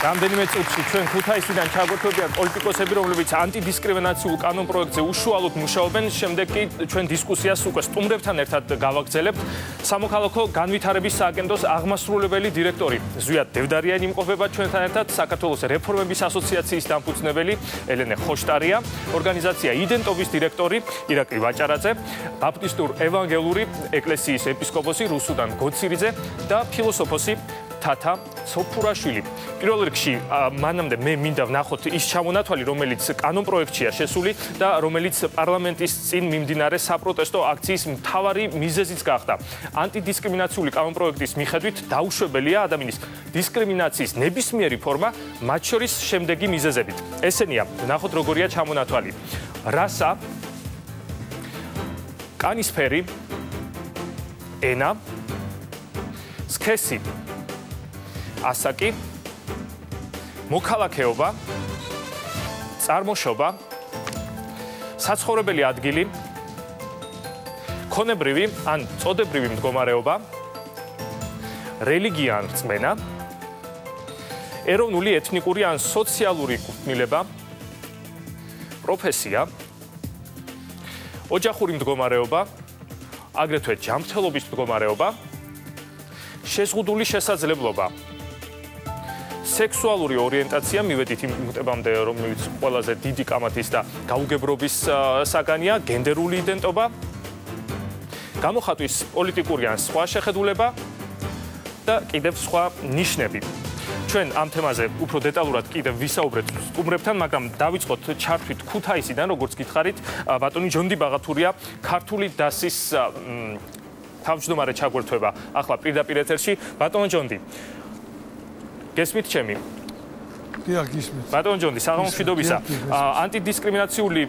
რამდენიმე წუთში ჩვენ ქუთაისიდან ჩაგვერთვებიან პოლიტიკოსები, რომლებიც ანტიდისკრიმინაციულ კანონ პროექტზე უშუალოდ მუშაობენ. შემდეგ კი ჩვენ დისკუსიას უკვე სტუმრებთან ერთად გავაგრძელებთ. სამოქალაქო განვითარების სააგენტოს აღმასრულებელი დირექტორი ზვიად დევდარიანი იმყოფება ჩვენთან ერთად. საქართველოს რეფორმების ასოციაციის დამფუძნებელი ელენე ხოშტარია, ორგანიზაცია იდენტობის დირექტორი ირაკლი ვაჭარაძე, ბაპტისტურ ევანგელური ეკლესიის ეპისკოპოსი რუსუდან გოცირიძე და ფილოსოფოსი თათა სოფურაშვილი. პირველ რიგში მანამდე მე მინდა ვნახოთ ის ჩამონათვალი, რომელიც კანონ პროექტშია შესული და რომელიც პარლამენტის წინ მიმდინარე საპროტესტო აქციის მთავარი მიზეზიც გახდა. ანტიდისკრიმინაციული კანონ პროექტის მიხედვით დაუშვებელია ადამიანის დისკრიმინაციის ნებისმიერი ფორმა, მათ შორის შემდეგი მიზეზებით. ესენია, ვნახოთ როგორია ჩამონათვალი. რასა კანისფერი ენა სქესი ასაკი მოქალაქეობა წარმოშობა საცხოვრებელი ადგილი ქონებრივი ან წოდებრივი მდგომარეობა რელიგია ან რწმენა ეროვნული ეთნიკური ან სოციალური კუთვნილება პროფესია ოჯახური მდგომარეობა აგრეთვე ჯანმრთელობის მდგომარეობა შეზღუდული შესაძლებლობა სექსუალური ორიენტაცია მივედით იმ მუტებამდე რომელიც ყველაზე დიდი კამათის და გაუგებრობის საგანია გენდერული იდენტობა გამოხატვის პოლიტიკური ან სხვა შეხედულება და კიდევ სხვა ნიშნები ჩვენ ამ თემაზე უფრო დეტალურად კიდევ ვისაუბრეთ სტუმრებთან, მაგრამ დავიწყოთ ჩართვით ქუთაისიდან, როგორც გითხარით, ბატონი ჯონდი ბაღათურია, ქართული დასის თავმჯდომარე ჩაგვერთვება ახლა პირდაპირ ეთერში. ბატონო ჯონდი, გესმით ჩემი? დიახ, გისმით. ბატონ ჯონდი, საღამოს მშვიდობისა. ანტიდისკრიმინაციული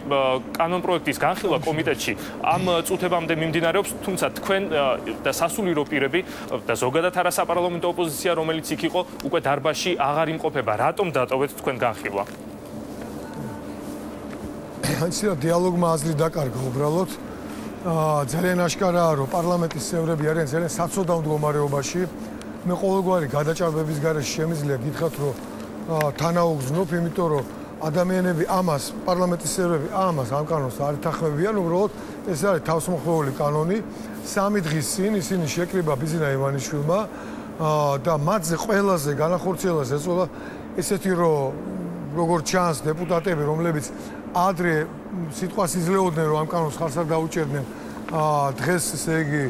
კანონ პროექტის განხილვა კომიტეტში ამ წუთებამდე მიმდინარეობს, თუმცა თქვენ და სასულიერო პირები და ზოგადად არასაპარლამენტო ოპოზიცია, რომელიც იქ იყო, უკვე დარბაში აღარ იმყოფება. რატომ დატოვეთ თქვენ განხილვა? აი, დიალოგმა აზრი დაკარგა უბრალოდ. აა ძალიან აშკარაა, რომ პარლამენტის წევრები არიან ძალიან საცოდავ მდგომარეობაში. მე ყოველგვარი გადაჭარბების გარეშე შემიძლია გითხრათ რომ თანაუგზნობ იმიტომ რომ ადამიანები ამას პარლამენტის წევრები ამას ამ კანონს არ ეთანხმებიან უბრალოდ ეს არის თავსმოხვეული კანონი. სამი დღის წინ ისინი შეკრიბა ბიზნა ივანიშვილმა და მათზე ყველაზე განახორციელეს ეწოდა ესეთი რომ როგორც ჩანს დეპუტატები რომლებიც ადრე სიტყვას იძლეოდნენ რომ ამ კანონს ხარს არ დაუჭერდნენ დღეს ესე იგი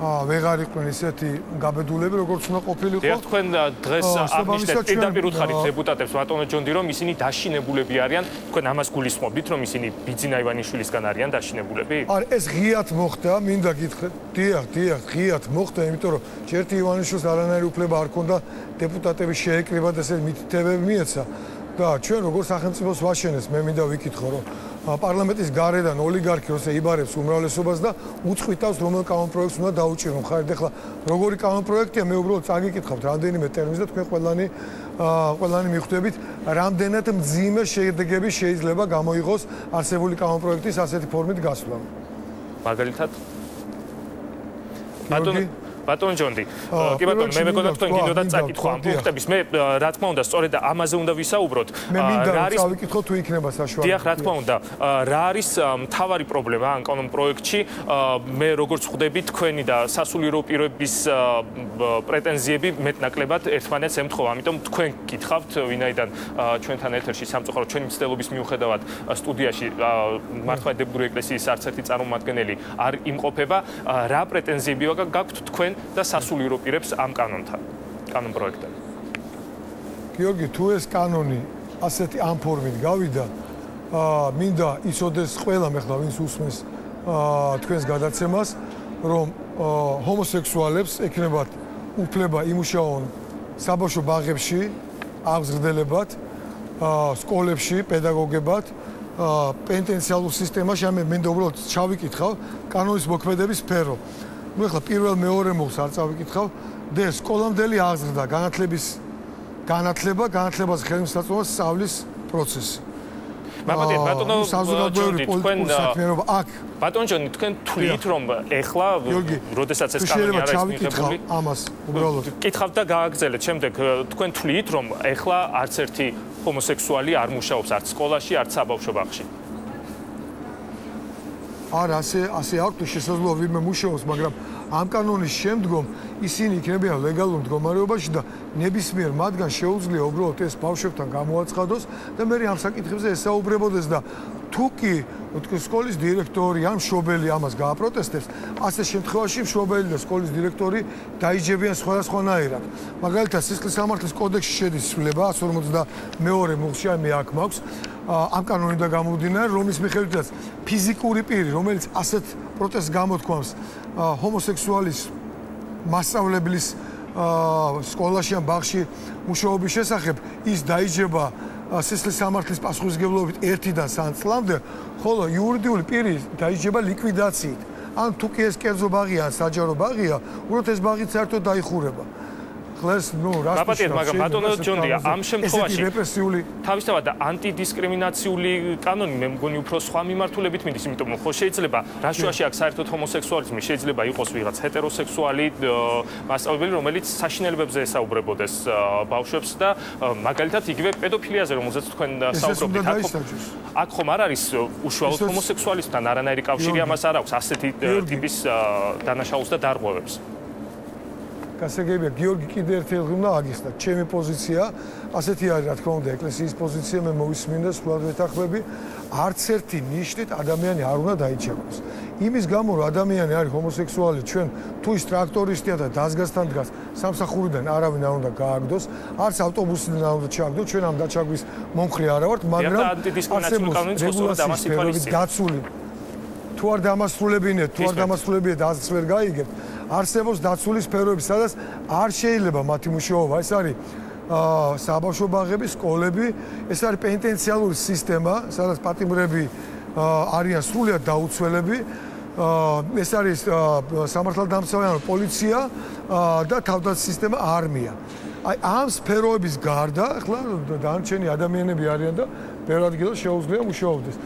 ვეღარ იყვნენ ისეთი გაბედულები როგორც უნდა ყოფილიყო. დიახ, თქვენ დღეს აღნიშნეთ პირდაპირ უთხარით დეპუტატებს ბატონო ჯონდი რომ ისინი დაშინებულები არიან. თქვენ ამას გულისხმობთ რომ ისინი ბიძინა ივანიშვილისგან არიან დაშინებულები? არა, ეს ღიათ მოხდა, მინდა გითხრათ. დიახ, დიახ, ღიათ მოხდა, იმიტომ რომ ჯერტი ივანიშვილს არანაირი უფლება არ ქონდა დეპუტატების შეეკრიბა და ესე მითითებები მიეცა. და ჩვენ როგორ სახელმწიფოს ვაშენეს, მე მინდა ვიკითხო რომ პარლამენტის გარედან ოლიგარქი როცა იბარებს უმრავლესობას და უწყვიტავს რომელ კანონპროექტს უნდა დაუჭირო. ხარით ახლა როგორი კანონპროექტია მე უბრალოდ წაგიკითხავთ რამდენიმე ტერმინს და თქვენ ყველანი ყველანი მიხვდებით რამდენად მძიმე შედეგები შეიძლება გამოიღოს არსებული კანონპროექტის ასეთი ფორმით გასვლა. მაგალითად ბატონი ბატონ ჯონდი კი ბატონ მე მეგონა თქვენ გინდოდა წაკითხო ამ პუნქტების. მე რა თქმა უნდა სწორედ ამაზე უნდა ვისაუბროთ. მე მინდა წავიკითხო თუ იქნება საშუალება? დიახ რა თქმა უნდა რა არის მთავარი პრობლემა ამ კანონ პროექტში? მე როგორც ხვდები თქვენი და სასულიერო პირების პრეტენზიები მეტნაკლებად ერთმანეთს ემთხოვა ამიტომ თქვენ გითხავთ ვინაიდან ჩვენთან ეთერში სამწუხარო ჩვენი მცდელობის მიუხედავად სტუდიაში მართლმადიდებლური ეკლესიის არც ერთი წარმომადგენელი არ იმყოფება. რა პრეტენზიები გაქვთ თქვენ და სასულიერო პირებს ამ კანონთან, კანონ პროექტთან. გიორგი, თუ ეს კანონი ასეთი ამ ფორმით გავიდა, აა მინდა იცოდეს ყველა მე ხლა ვინც უსმენს აა თქვენს გადაცემას, რომ აა ჰომოსექსუალებს ექნებათ უფლება იმუშაონ საბავშვო ბაღებში, აღზრდებათ, აა სკოლებში, პედაგოგებად, აა პენტენციალურ სისტემაში, ამე მინდა უბრალოდ ჩავიკითხავ კანონის მოქმედების სფერო. Ну ეხლა პირველ მეორე მოხს არ წავიკითხავ. და სკოლამდელი აღზრდა. განათლების განათლება განათლებას ხელმისაწვდომას სწავლის პროცესი. მამატი ბატონო საზოგადოებრივი პოლიტიკური საქმიანობა აქ. ბატონო ჯონი თქვენ თვლით რომ ეხლა როდესაც ეს კანონი არის მიღებული ამას უბრალოდ. კითხავთ და გააგრძელეთ. შემდეგ თქვენ თვლით რომ ეხლა არც ერთი ჰომოსექსუალი არ მუშაობს არც სკოლაში არც საბავშვო ბაღში არა ასე ასე აქვს შესაძლოა ვინმე მუშაობს მაგრამ ამ კანონის შემდგომ ისინი იქნებიან ლეგალურ მდგომარეობაში და ნებისმიერ მათგან შეუძლია უბრალოდ ეს ბავშვებთან გამოაცხადოს და მე ამ საკითხებზე ესაუბრებოდეს და თუ კი სკოლის დირექტორი ან მშობელი ამას გააპროტესტებს, ასე შემთხვევაში მშობელი და სკოლის დირექტორი დაიჯებიან სხვადასხვანაირად. მაგალითად, სისხლის სამართლის კოდექსში შედის ცვლილება 152 მუხში, აი მე აქ მაქვს, ამ კანონიდან გამომდინარე, რომის მიხედვითაც ფიზიკური პირი, რომელიც ასეთ პროტესტს გამოთქვამს ჰომოსექსუალის მასშტაბლებლის სკოლაში ან ბაღში მუშაობის შესახებ, ის დაიჯება სისხლის სამართლის პასუხისგებლობით 1-დან 3 წლამდე, ხოლო იურიდიული პირი დაიჯება ლიკვიდაციით. ან თუ კი ეს კერძო ბაღია, საჯარო ბაღია, უბრალოდ ეს ბაღი საერთოდ დაიხურება. ხლეს, ნუ რა გაპატიეთ, მაგრამ ბატონო ჯონდია, ამ შემთხვევაში რეპრესიული თავისთავად ანტიდისკრიმინაციული კანონი მე მგონი უფრო სხვა მიმართულებით მიდის, იმიტომ რომ ხო შეიძლება რაშუაში აქ საერთოდ ჰომოსექსუალიზმი შეიძლება იყოს ვიღაც ჰეტეროსექსუალი მასწავლებელი, რომელიც საშინელებებზე ესაუბრებოდეს ბავშვებს და მაგალითად იგივე პედოფილიაზე, რომელზეც თქვენ საუბრობთ, აქ ხომ არ არის უშუალოდ ჰომოსექსუალისტთან არანაირი კავშირი ამას არ აქვს ასეთი ტიპის დანაშაულს და დარღვევებს. გასაგებია გიორგი კიდე ერთხელ უნდა აგიხსნა ჩემი პოზიცია ასეთი არის რა თქმა უნდა ეკლესიის პოზიცია მე მოვისმინდა სხვა ვეთახმები არც ერთი ნიშნით ადამიანი არ უნდა დაიჭეროს იმის გამო რომ ადამიანი არის ჰომოსექსუალი ჩვენ თუ ის ტრაქტორისტია და დაზგასთან დგას სამსახურიდან არავინ არ უნდა გააგდოს. არც ავტობუსიდან არ უნდა ჩააგდოს. ჩვენ ამ დაჩაგვის მომხრე არა ვართ მაგრამ მოსულა დამასიფალის გაცული თუ არ დამასრულებინეთ თუ არ დამასრულებინეთ დაზგს ვერ გაიგებთ არსებობს დაცული სფეროები, სადაც არ შეიძლება მათი მუშაობა. ეს არის აა საბავშვო ბაღები, სკოლები, ეს არის პენტენციალური სისტემა, სადაც პატიმრები არიან სრულიად დაუცველები. აა ეს არის სამართალდამცავი პოლიცია და თავდაცვის სისტემა არმია. აი ამ სფეროების გარდა, ახლა დანარჩენი ადამიანები არიან და ბევრ ადგილას შეუძლია მუშაობდეს.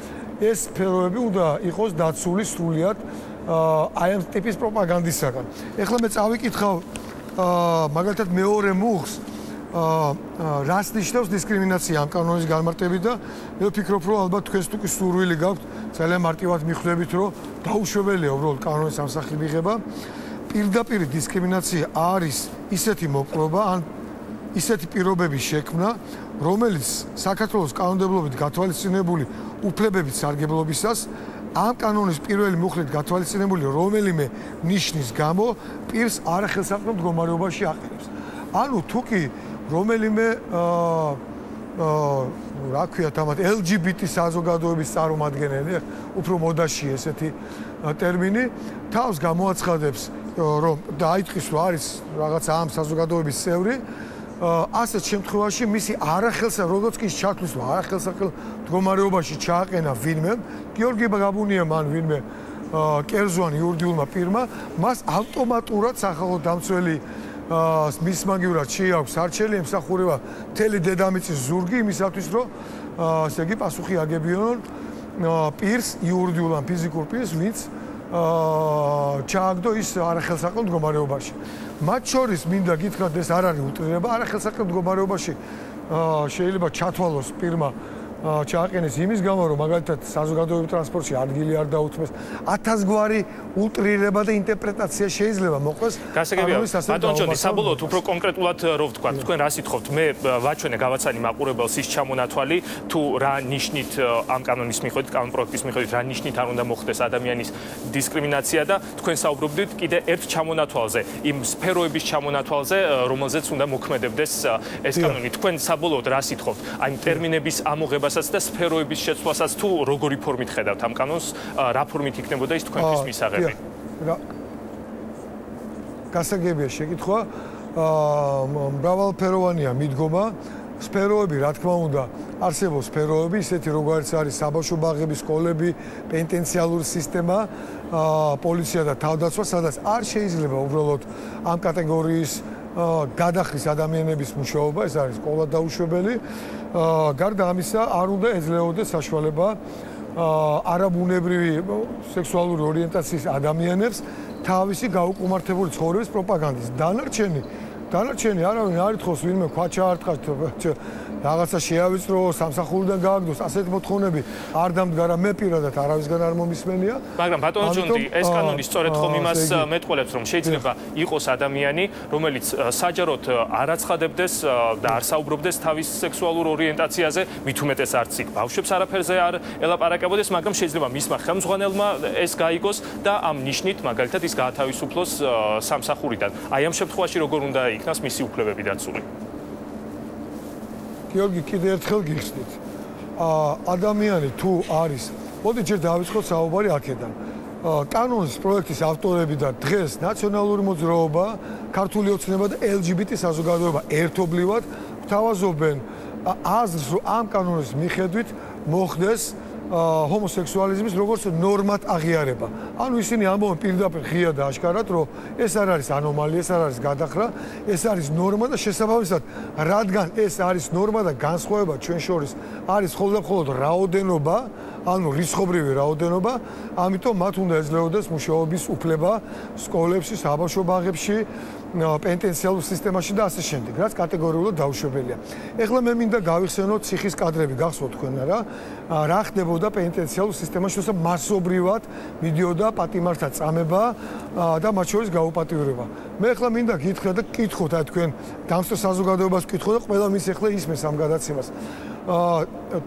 ეს სფეროები უნდა იყოს დაცული სრულიად აი ამ ტიპის პროპაგანდისაგან. ეხლა მე წავიკითხავ მაგალითად მეორე მუხს აა რას ნიშნავს დისკრიმინაცია ამ კანონის განმარტებით და მე ვფიქრობ რომ ალბათ თქვენს თუ კი სურვილი გაქვთ ძალიან მარტივად მიხვდებით რომ დაუშვებელია უბრალოდ კანონის ამსახლი მიღება. პირდაპირ დისკრიმინაცია არის ისეთი მოპყრობა ან ისეთი პირობების შექმნა, რომელიც საქართველოს კანონმდებლობით გათვალისწინებული უფლებებით სარგებლობისას ამ კანონის პირველი მუხლით გათვალისწინებული რომელიმე ნიშნის გამო პირს არახელსაყრელ მდგომარეობაში აყენებს. ანუ თუ კი რომელიმე აა რა ქვია თამათ LGBT საზოგადოების წარმომადგენელი, უფრო მოდაში ესეთი ტერმინი თავს გამოაცხადებს რომ დაიწყის რომ არის რაღაცა ამ საზოგადოების წევრი ასეთ შემთხვევაში მისი არახელსა როგორც კი ჩათვლის არახელსახელ მდგომარეობაში ჩააყენა ვინმე გიორგი ბაგაბუნია მან ვინმე კერძვან იურიდიულმა პირმა მას ავტომატურად სახალხო დამცველი მის მაგივრად შეაქვს არჩელი ემსახურება მთელი დედამიწის ზურგი იმისათვის რომ ასე იგი პასუხი აგებიონ პირს იურიდიულ ან ფიზიკურ პირს ვინც ჩააგდო ის არახელსაყრელ მდგომარეობაში. მათ შორის მინდა გითხრათ ეს არ არის უტრირება, არახელსაყრელ მდგომარეობაში შეიძლება ჩათვალოს პირმა ჩააყენეს იმის გამო რომ მაგალითად საზოგადოებრივ ტრანსპორტში ადგილი არ დაუთმეს. 1000 გვარი ულტრირება და ინტერპრეტაცია შეიძლება მოყვეს. გასაგებია. ბატონ ჯონი საბოლოოდ უფრო კონკრეტულად რო ვთქვა თქვენ რა სიტყვით მე ვაჩვენე გავაცანი მაყურებელს ის ჩამონათვალი თუ რა ნიშნით ამ კანონის მიხედვით კანონ პროექტის მიხედვით რა ნიშნით არ უნდა მოხდეს ადამიანის დისკრიმინაცია და თქვენ საუბრობდით კიდე ერთ ჩამონათვალზე იმ სფეროების ჩამონათვალზე რომელზეც უნდა მოქმედებდეს ეს კანონი. თქვენ საბოლოოდ რა სიტყვით აი ტერმინების ამოღებას შეცვლასაც და სფეროების შეცვლასაც თუ როგორი ფორმით ხედავთ ამ კანონს, რა ფორმით იქნებოდა ის თქვენთვის მისაღები? რა გასაგებია შეკითხვა. აა მრავალფეროვანია მიდგომა. სფეროები, რა თქმა უნდა, არსებობს სფეროები, ისეთი როგორც არის საბავშვო ბაღები, სკოლები, პენტენციალური სისტემა, აა პოლიცია და თავდაცვა, სადაც არ შეიძლება უბრალოდ ამ კატეგორიის გადახრის ადამიანების მუშაობა, ეს არის ყოველ დაუშვებელი. გარდა ამისა, არ უნდა ეძლეოდეს საშუალება არაბუნებრივი სექსუალური ორიენტაციის ადამიანებს თავისი გაუკუმართებული ცხოვრების პროპაგანდის. დანარჩენი დანარჩენი არავინ არ ითხოვს ვინმე ქვაჩა არ თხართ რაღაცა შეავიწრო სამსახურიდან გააგდოს ასეთ მოთხოვნები არ დამდგარა მე პირადად არავისგან არ მომისმენია. მაგრამ ბატონო ჯონდი ეს კანონი სწორედ ხომ იმას მეტყოლებს რომ შეიძლება იყოს ადამიანი რომელიც საჯაროდ არ აცხადებდეს და არ საუბრობდეს თავის სექსუალურ ორიენტაციაზე. მით უმეტეს არც იქ ბავშვებს არაფერზე არ ელაპარაკებოდეს მაგრამ შეიძლება მისმა ხელმძღვანელმა ეს გაიგოს და ამ ნიშნით მაგალითად ის გაათავისუფლოს სამსახურიდან. აი ამ შემთხვევაში როგორ უნდა იქნას მისი უფლებები დაცული გიორგი კიდე ერთხელ გიხსნით. აა ადამიანი თუ არის, მოდი ჯერ დავიწყოთ საუბარი აქედან. აა კანონის პროექტის ავტორები და დღეს ნაციონალური მოძრაობა, ქართული ოცნება და LGBT საზოგადოება ერთობლივად თავაზობენ აზრს, რომ ამ კანონის მიხედვით მოხდეს ჰომოსექსუალიზმის როგორც ნორმად აღიარება. ანუ ისინი ამბობენ პირდაპირ ღია და აშკარად, რომ ეს არ არის ანომალია, ეს არ არის გადახრა, ეს არის ნორმა და შესაბამისად, რადგან ეს არის ნორმა და განსხვავება ჩვენ შორის არის ხოლმე მხოლოდ რაოდენობა, ანუ რისხობრივი რაოდენობა, ამიტომ მათ უნდა ეძლეოდეს მუშაობის უფლება სკოლებში, საბავშვო ბაღებში, პენტენციალურ სისტემაში და ასე შემდეგ, რაც კატეგორიულად დაუშვებელია. ეხლა მე მინდა გავიხსენოთ ციხის კადრები, გახსოვთ თქვენ რა? რა ხდებოდა პენტენციალურ სისტემაში, თუმცა მასობრივად მიდიოდა პატიმართა წამება და მათ შორის გაუპატიურება. მე ეხლა მინდა გითხრა და გკითხოთ აი თქვენ დამსწრე საზოგადოებას გკითხოთ და ყველა მის ეხლა ისმეს ამ გადაცემას. აა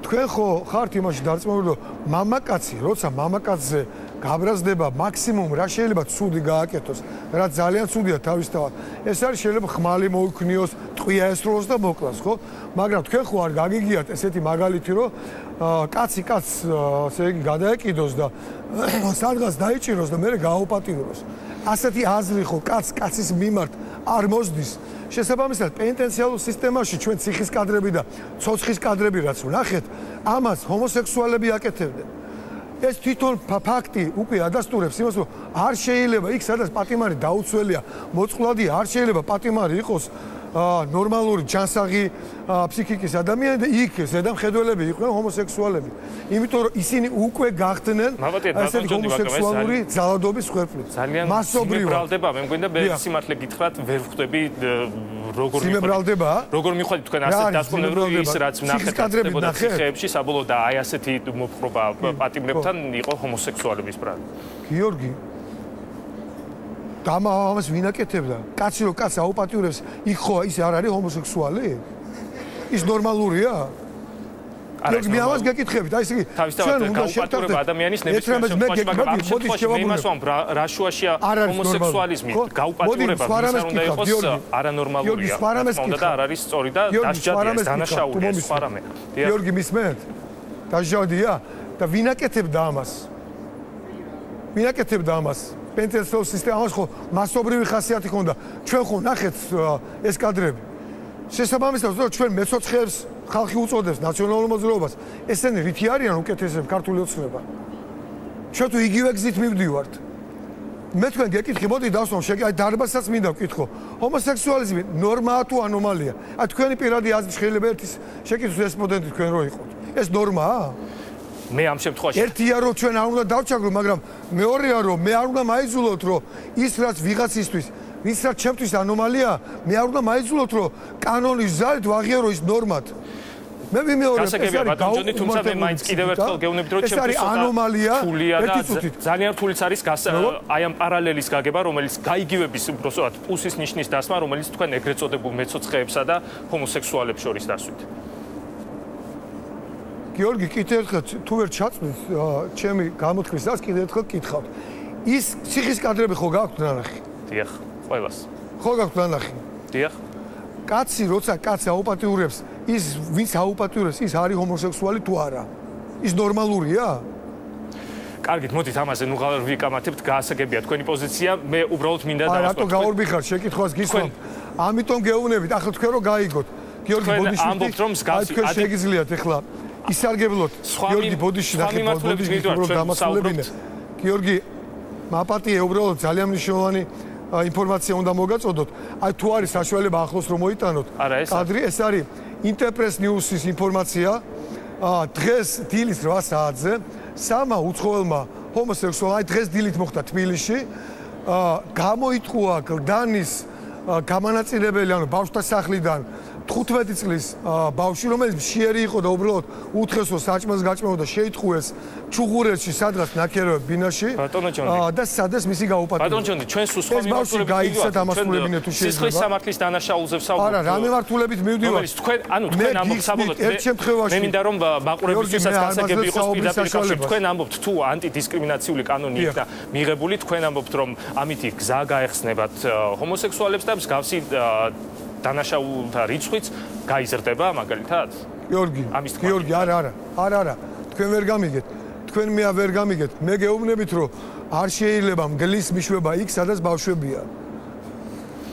თქვენ ხო ხართ იმაში დარწმუნებული რომ მამაკაცი, როცა მამაკაცზე გაბრაზდება მაქსიმუმ რა შეიძლება ცუდი გააკეთოს, რა ძალიან ცუდია თავისთავად. ეს არის შეიძლება ხმალი მოიქნიოს, ტყვია ესროლოს და მოკლას, ხო? მაგრამ თქვენ ხო არ გაგიგიათ ესეთი მაგალითი, რომ კაცი კაცს ესე იგი გადაეკიდოს და სადღაც დაიჭიროს და მეორე გააუპატიუროს. ასეთი აზრი ხო კაც კაცის მიმართ არ მოსდის. შესაბამისად, პენტენციალურ სისტემაში ჩვენ ციხის კადრები და ცოცხის კადრები რაც ვნახეთ, ამას ჰომოსექსუალები აკეთებდნენ. ეს თვითონ ფაქტი უკვე ადასტურებს იმას, რომ არ შეიძლება იქ სადაც პატიმარი დაუცველია, მოწყვლადია, არ შეიძლება პატიმარი იყოს ნორმალური ჯანსაღი ფსიქიკის ადამიანი და იქ ზედამხედველები იყვნენ ჰომოსექსუალები. იმიტომ რომ ისინი უკვე გახდნენ ესეთი ჰომოსექსუალური ძალადობის ძალიან მასობრივად. ბრალდება, მე მგონი და მე სიმართლე გითხრათ, ვერ ხვდები როგორ სიმებრალდება? როგორ მიხვდით თქვენ ასეთ დასკვნებს, რომ ის რაც ნახეთ ხდებოდა ციხეებში, საბოლოო და აი ასეთი მოპყრობა პატიმრებთან იყო ჰომოსექსუალების ბრალ. გიორგი და ამას ვინ აკეთებდა? კაცი რო კაცს აუპატიურებს, იქ ხო ის არ არის ჰომოსექსუალი? ის ნორმალურია? არა, მე ამას გეკითხებით. აი ესე ჩვენ უნდა შევტარდეთ ადამიანის ნებისმიერ შემთხვევაში, მაგრამ მოდი შევაბუნებ. რა შუაშია ჰომოსექსუალიზმი? გაუპატიურება ვის უნდა იყოს არანორმალურია. უნდა და არ არის სწორი და დასჯადია, დანაშაულია სხვა რამე. გიორგი მისმენთ? დასჯადია და ვინ აკეთებდა ამას? ვინ აკეთებდა ამას? პენტენსო სისტემას ხო მასობრივი ხასიათი ქონდა. ჩვენ ხო ნახეთ ეს კადრები. შესაბამისად, რომ ჩვენ მეცოცხლებს ხალხი უწოდებს ნაციონალურ მოძრაობას, ესენი რითი არიან უკეთესები ქართული ოცნება? ჩვენ თუ იგივე გზით მივდივართ. მე თქვენ გეკითხი, მოდი დავსვამ, აი დარბაზსაც მინდა ვკითხო. ჰომოსექსუალიზმი ნორმაა თუ ანომალია? აი თქვენი პირადი აზრი შეიძლება ერთის შეკითხვის რესპონდენტი თქვენ რო იყოთ. ეს ნორმაა? მე ამ შემთხვევაში ერთია რომ ჩვენ არ უნდა დავჩაგროთ, მაგრამ მეორეა რომ მე არ უნდა მაიძულოთ რომ ის რაც ვიღაცისთვის ვის რაც ჩემთვის ანომალია, მე არ უნდა მაიძულოთ რომ კანონის ზარით ვაღიარო ის ნორმად. მე ვიმეორებ ეს არის ბატონჯონი, თუმცა მე მაინც კიდევ ერთხელ გეუბნებით რომ ჩემთვის ანომალია ძალიან რთულიც არის აი ამ პარალელის გაგება, რომელიც გაიგივების უბრალოდ პუსის ნიშნის დასმა, რომელიც თქვენ ეგრეთ წოდებულ მეცოცხეებსა და ჰომოსექსუალებს შორის დასვით. გიორგი, კიდე ერთხელ თუ ვერ ჩაწვით ჩემი გამოთქმის დას კიდე ერთხელ კითხავთ. ის ციხის კადრები ხო გაქვთ ნანახი? დიახ, ყველას. ხო გაქვთ ნანახი? დიახ. კაცი როცა კაცს აუპატიურებს, ის ვინც აუპატიურებს, ის არის ჰომოსექსუალი თუ არა? ის ნორმალურია? კარგით, მოდით ამაზე ნუ ღალერ ვიკამათებთ, გაასაგებია თქვენი პოზიცია. მე უბრალოდ მინდა დავასწრო. აი, რატო გაორბიხარ შეკითხვას გისვამ? ამიტომ გეუბნებით, ახლა თქვენ რო გაიგოთ. გიორგი ბოდიშვილი, ამბობთ რომ მსგავსი, აი თქვენ შეგიძლიათ ახლა ისარგებლოთ გიორგი ბოდიში და ბოდიში რომ დამასულებინე გიორგი მაპატია უბრალოდ ძალიან მნიშვნელოვანი ინფორმაცია უნდა მოგაწოდოთ. აი თუ არის საშუალება ახლოს რომ მოიტანოთ კადრი, ეს არის ინტერპრეს ნიუსის ინფორმაცია. აა დღეს დილის 8 საათზე სამა უცხოელმა ჰომოსექსუალ აი დღეს დილით მოხდა თბილისში. აა გამოიტყუა გლდანის გამანაწილებელი, ანუ ბავშთა სახლიდან 15 წლის ბავშვი რომელიც შეერი იყო და უბრალოდ უთხესო საჭმელს გაჭმეოდა შეიტყუეს ჩუღურეთში სადღაც ნაკეროებ ბინაში. და სადაც მისი გაუპატიურება ბატონო ჯონი ჩვენ სულ სხვა მიმართულებით გაიქცა დამასრულებინე თუ შეიძლება. სისხლის სამართლის დანაშაულზე ვსაუბრობთ. არა რა მიმართულებით მივდივარ რომელიც თქვენ ანუ თქვენ ამბობთ საბოლოოდ ერთ შემთხვევაში. მე მინდა რომ ბაყურებისთვისაც გასაგები იყოს პირდაპირ კავშირი თქვენ ამბობთ თუ ანტიდისკრიმინაციული კანონი იქნა მიღებული თქვენ ამბობთ რომ ამითი გზა გაეხსნებათ ჰომოსექსუალებს და მსგავსი დანაშაულთა რიცხვიც გაიზრდება მაგალითად? გიორგი, გიორგი, არა, არა, არა, არა. თქვენ ვერ გამიგეთ. თქვენ მეა ვერ გამიგეთ. მე გეუბნებით, რომ არ შეიძლება მგლის მიშვება იქ, სადაც ბავშვებია.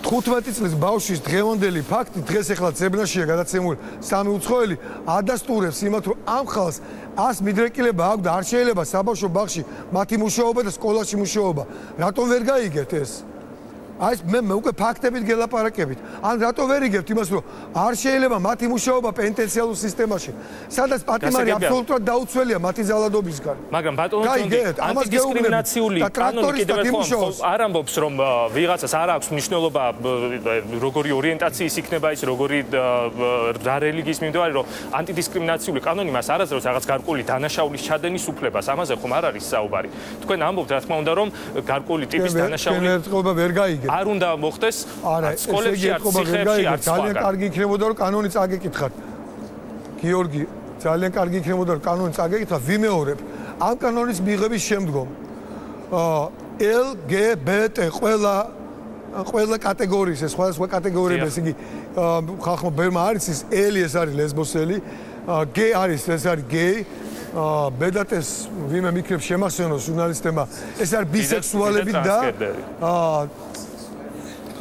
15 წლის ბავშვის დღევანდელი ფაქტი დღეს ახლა ძებნაშია გადაცემული სამი უცხოელი ადასტურებს იმათ რომ ამ ხალხს ას მიდრეკილება აქვს და არ შეიძლება საბავშვო ბაღში მათი მუშაობა და სკოლაში მუშაობა რატომ ვერ გაიგეთ ეს აი მე მე უკვე ფაქტებით გელაპარაკებით. ან რატო ვერ იგებთ იმას რომ არ შეიძლება მათი მუშაობა პენტენციალურ სისტემაში, სადაც პატიმარი აბსოლუტურად დაუცველია მათი ზალადობისგან. მაგრამ ბატონო ჯონდი, ანტიდისკრიმინაციული კანონი კიდევ ერთხელ არ ამბობს რომ ვიღაცას არ აქვს მნიშვნელობა როგორი ორიენტაციის იქნება ის, როგორი რა რელიგიის მიმდევარი რომ ანტიდისკრიმინაციული კანონი მას არასდროს რაღაც გარკვეული დანაშაულის ჩადენის უფლებას, ამაზე ხომ არ არის საუბარი. თქვენ ამბობთ რა თქმა უნდა რომ გარკვეული ტიპის დანაშაული ერთობა ვერ გაიგე გიგეთ. არ უნდა მოხდეს სკოლებში არ ციხეებში არ ძალიან კარგი იქნებოდა რომ კანონი წაგეკითხათ. გიორგი, ძალიან კარგი იქნებოდა რომ კანონი წაგეკითხათ, ვიმეორებ. ამ კანონის მიღების შემდგომ LGBT ყველა ყველა კატეგორიის ეს სხვადასხვა კატეგორიები ეს იგი ხალხმა ბერმა არის ის ელი ეს არის ლესბოსელი გეი არის ეს არის გეი. აა ბედატეს ვიმე მიკრებს შემახსენოს ჟურნალისტებმა. ეს არის ბისექსუალები და აა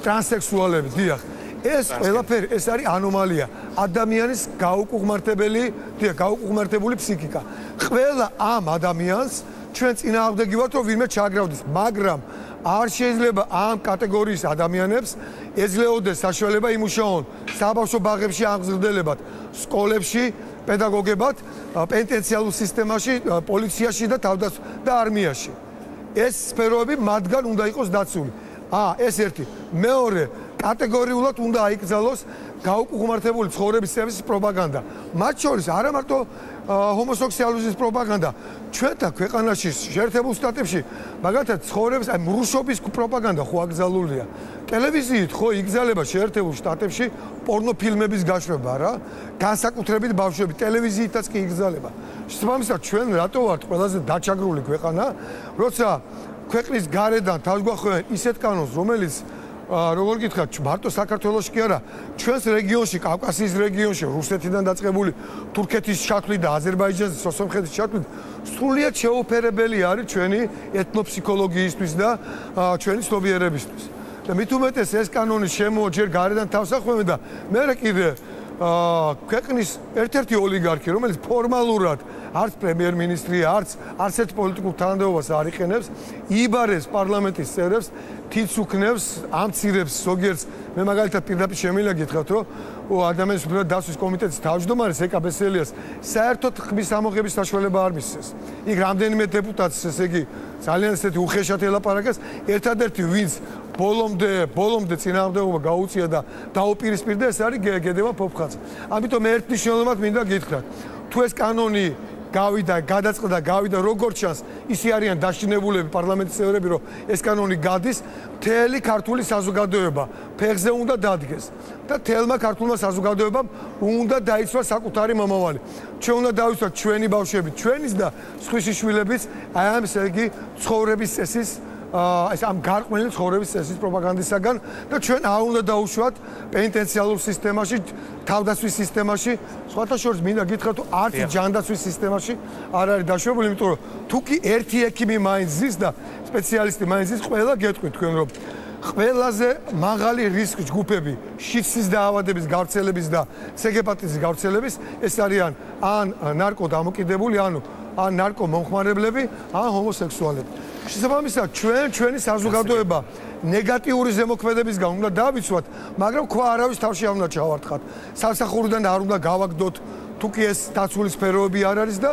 ტრანსექსუალები, დიახ. ეს ყველაფერი, ეს არის ანომალია. ადამიანის გაუკუღმართებელი, დიახ, გაუკუღმართებული ფსიქიკა. ყველა ამ ადამიანს ჩვენ წინააღმდეგი ვართ, რომ ვინმე ჩაგრავდეს, მაგრამ არ შეიძლება ამ კატეგორიის ადამიანებს ეძლეოდეს საშუალება იმუშაონ საბავშვო ბაღებში აღზრდებათ, სკოლებში, პედაგოგებად, პენტენციალურ სისტემაში, პოლიციაში და თავდაცვა და არმიაში. ეს სფეროები მათგან უნდა იყოს დაცული. აა ეს ერთი. მეორე კატეგორიულად უნდა აიკრძალოს გაუკუღმართებული ცხოვრების სერვისის პროპაგანდა. მათ შორის არა მარტო ჰომოსექსუალიზმის პროპაგანდა. ჩვენთა ქვეყანაში შეერთებულ შტატებში მაგალითად ცხოვრების აი მრუშობის პროპაგანდა ხო აკრძალულია ტელევიზიით ხო იგზალება შეერთებულ შტატებში პორნოფილმების გაშვება რა განსაკუთრებით ბავშვები ტელევიზიითაც კი იგზალება შესაბამისად ჩვენ რატო ვართ ყველაზე დაჩაგრული ქვეყანა? როცა ქვეყნის გარედან თავს გვახვენ ისეთ კანონს, რომელიც როგორ გითხრათ, მარტო საქართველოს კი არა, ჩვენს რეგიონში, კავკასიის რეგიონში, რუსეთიდან დაწყებული თურქეთის ჩათვლით და აზერბაიჯანის სოციოფხეთის ჩათვლით, სრულიად შეუფერებელი არის ჩვენი ეთნოფსიქოლოგიისთვის და ჩვენი ცნობიერებისთვის. და მით უმეტეს ეს კანონი შემოო ჯერ გარედან თავს ახვევენ და მე კიდე აა ქვეყნის ერთ-ერთი ოლიგარქი, რომელიც ფორმალურად არც პრემიერ-მინისტრია, არც არც ერთ პოლიტიკურ თანამდებობას არ იყენებს, იბარეს პარლამენტის წევრებს, თიც უქნევს, ამცირებს ზოგიერთს. მე მაგალითად პირდაპირ შემიძლია გითხრათ, რომ ადამიანის უფლებათა დაცვის კომიტეტის თავმჯდომარეს ეკაბესელიას საერთოდ ხმის ამოღების საშუალება არ მისცეს. იქ რამდენიმე დეპუტატს, ესე იგი, ძალიან ესეთი უხეშად ელაპარაკეს, ერთადერთი ვინც ბოლომდე ბოლომდე წინააღმდეგობა გაუწია და დაუპირისპირდა ეს არის გედევა ფოფხაძე. ამიტომ ერთ მნიშვნელოვნად მინდა გითხრათ, თუ ეს კანონი გავიდა, გადაწყდა, გავიდა როგორც ჩანს, ისე არიან დაშინებულები პარლამენტის წევრები, რომ ეს კანონი გადის, მთელი ქართული საზოგადოება ფეხზე უნდა დადგეს და თელმა ქართულმა საზოგადოებამ უნდა დაიცვა საკუთარი მომავალი. ჩვენ უნდა დავიცვათ ჩვენი ბავშვები, ჩვენის და სხვისი შვილების აი ამ ესე იგი ცხოვრების წესის ეს ამ გარყვნილი ცხოვრების წესის პროპაგანდისაგან და ჩვენ არ უნდა დაუშვათ პენტენციალურ სისტემაში, თავდაცვის სისტემაში, სხვათა შორის მინდა გითხრათ, თუ არც ჯანდაცვის სისტემაში არ არის დაშვებული, იმიტომ რომ თუ კი ერთი ექიმი მაინც ზის და სპეციალისტი მაინც ზის, ყველა გეტყვით თქვენ რომ ყველაზე მაღალი რისკ ჯგუფები შიცის დაავადების გავრცელების და ცეგეპატიტის გავრცელების ეს არიან ან ნარკო დამოკიდებული, ანუ ან ნარკომომხმარებლები, ან ჰომოსექსუალები. შესაბამისად, ჩვენ ჩვენი საზოგადოება ნეგატიური ზემოქმედებისგან უნდა დავიცვათ, მაგრამ ხო არავის თავში არ უნდა ჩავარტყათ. სასახურიდან არ უნდა გავაგდოთ. თუ კი ეს დაცული სფეროები არ არის და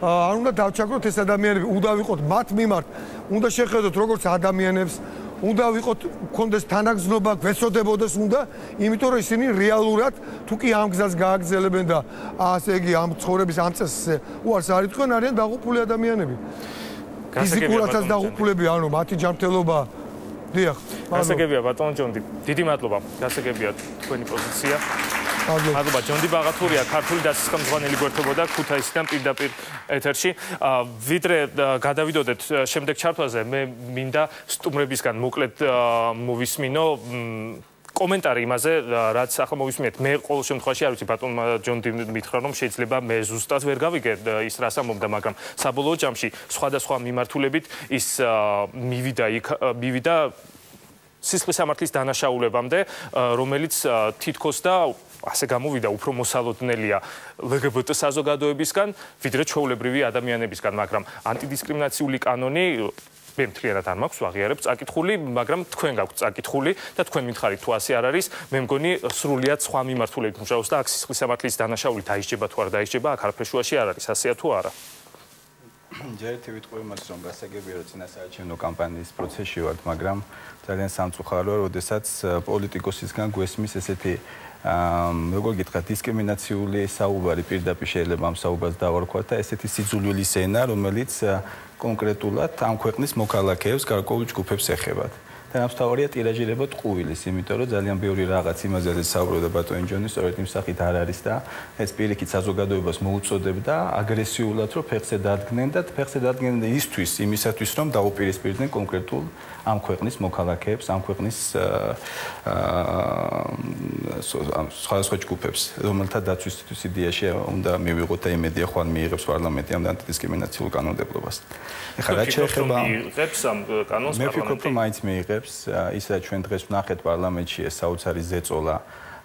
არ უნდა დავჩაგროთ ეს ადამიანები, უნდა ვიყოთ მათ მიმართ, უნდა შეხედოთ როგორც ადამიანებს, უნდა ვიყოთ კონდეს თანაგზნობა, გვეცოდებოდეს უნდა, იმიტომ რომ ისინი რეალურად თუ კი ამ გზას გააგზელებენ და ასე იგი ამ ცხოვრების ამ წესზე უარს არ იტყვენ, არიან დაღუპული ადამიანები. ფიზიკურადაც დაღუპულები, ანუ მათი ჯანმრთელობა დიახ. გასაგებია ბატონ ჯონდი. დიდი მადლობა. გასაგებია თქვენი პოზიცია. მადლობა ჯონდი ბაღათურია ქართული დასახმძღვანელი გვერდებოდა ქუთაისიდან პირდაპირ ეთერში. ვიდრე გადავიდოდეთ შემდეგ ჩართვაზე, მე მინდა სტუმრებისგან მოკლედ მოვისმინო კომენტარი იმაზე, რაც ახლა მოვისმინეთ, მე ყოველ შემთხვევაში არ ვიცი ბატონ ჯონდი მითხრა რომ შეიძლება მე ზუსტად ვერ გავიგე ის რას ამბობდა, მაგრამ საბოლოო ჯამში სხვადასხვა მიმართულებით ის მივიდა იქ მივიდა სისხლის სამართლის დანაშაულებამდე, რომელიც თითქოს და ასე გამოვიდა უფრო მოსალოდნელია ლგბტ საზოგადოებისგან, ვიდრე ჩვეულებრივი ადამიანებისგან, მაგრამ ანტიდისკრიმინაციული კანონი მე მთლიანად არ მაქვს აღიარებ წაკითხული, მაგრამ თქვენ გაქვთ წაკითხული და თქვენ მითხარით თუ ასე არ არის, მე მგონი სრულიად სხვა მიმართულებით მუშაობს და აქ სისხლის სამართლის დანაშაული დაიჯება თუ არ დაიჯება, აქ არაფერ შუაში არ არის, ასეა თუ არა. ჯერეთი ვიტყვი მას რომ გასაგებია რომ წინასაარჩევნო კამპანიის პროცესში ვართ, მაგრამ ძალიან სამწუხაროა, როდესაც პოლიტიკოსისგან გვესმის ესეთი როგორ გითხრათ დისკრიმინაციული საუბარი პირდაპირ შეიძლება ამ საუბარს დავარქვათ და ესეთი სიძულვილის ენა რომელიც კონკრეტულად ამ ქვეყნის მოქალაქეებს გარკვეულ ჯგუფებს ეხებათ. და ამსთავარია ტირაჟირება ტყუილის, იმიტომ რომ ძალიან ბევრი რაღაც იმაზე საუბრობდა ბატონ ჯონი, სწორედ იმ სახით არ არის და ეს პირიქით საზოგადოებას მოუწოდებდა აგრესიულად რომ ფეხზე დადგნენ და ფეხზე დადგნენ ისთვის, იმისათვის რომ დაუპირისპირდნენ კონკრეტულ ამ ქვეყნის მოქალაქეებს, ამ ქვეყნის აა სხვადასხვა ჯგუფებს, რომელთა დაცვისთვის იდეაში უნდა მივიღოთ და იმედია ხვალ მიიღებს პარლამენტი ამ ანტიდისკრიმინაციულ კანონმდებლობას. ეხლა რა შეიძლება მიიღებს ამ კანონს პარლამენტი? მე ვფიქრობ, რომ მაინც მიიღებს, ისა ჩვენ დღეს ვნახეთ პარლამენტში ეს საოცარი ზეწოლა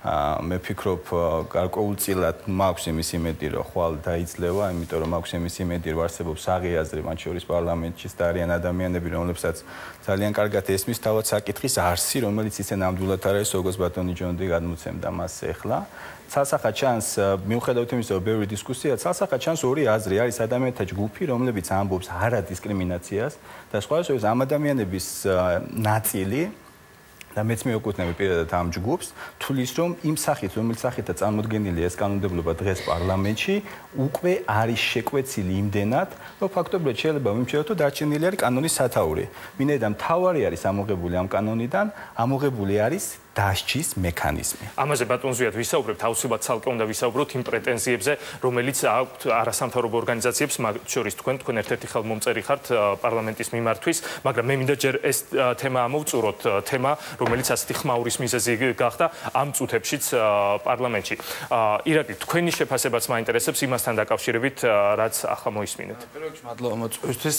მე ვფიქრობ გარკვეულწილად მაქვს იმის იმედი რომ ხვალ დაიძლევა, იმიტომ რომ მაქვს იმის იმედი რომ არსებობს აღიაზრი მათ შორის პარლამენტში და არიან ადამიანები, რომლებსაც ძალიან კარგად ესმის თავად საკითხის არსი, რომელიც ისე ნამდვილად არის, როგორც ბატონი ჯონდი გადმოცემდა მას ახლა. ცალსახა ჩანს მიუხედავად იმისა, რომ ბევრი დისკუსია, ცალსახა ჩანს ორი აზრი, არის ადამიანთა ჯგუფი, რომლებიც ამბობს არა დისკრიმინაციას და სხვა სხვა ამ ადამიანების ნაწილი და მეც მეუკუთნები პირადად ამ ჯგუფს, თulis რომ იმ სახით, რომელიც სახითაც წარმოდგენილია ეს კანონმდებლობა დღეს პარლამენტში, უკვე არის შეკვეცილი იმდენად, რომ ფაქტობრივად შეიძლება ვიმჩნევოთ, რომ დარჩენილი არის კანონის სათაური. მინდა მთავარი არის ამოღებული ამ კანონიდან, ამოღებული არის დასჯის მექანიზმი. ამაზე ბატონზეად ვისაუბრებთ, აუცილებლად ცალკე უნდა ვისაუბროთ იმ პრეტენზიებზე, რომელიც აქვთ არასამთავრობო ორგანიზაციებს, მათ შორის თქვენ, თქვენ ერთ-ერთი ხელმომწერი ხართ პარლამენტის მიმართვის, მაგრამ მე მინდა ჯერ ეს თემა ამოვწუროთ, თემა, რომელიც ასეთი ხმაურის მიზეზი გახდა ამ წუთებშიც პარლამენტში. ირაკლი, თქვენი შეფასებაც მაინტერესებს იმასთან დაკავშირებით, რაც ახლა მოისმინეთ. პირველ რიგში მადლობა მოწვევისთვის.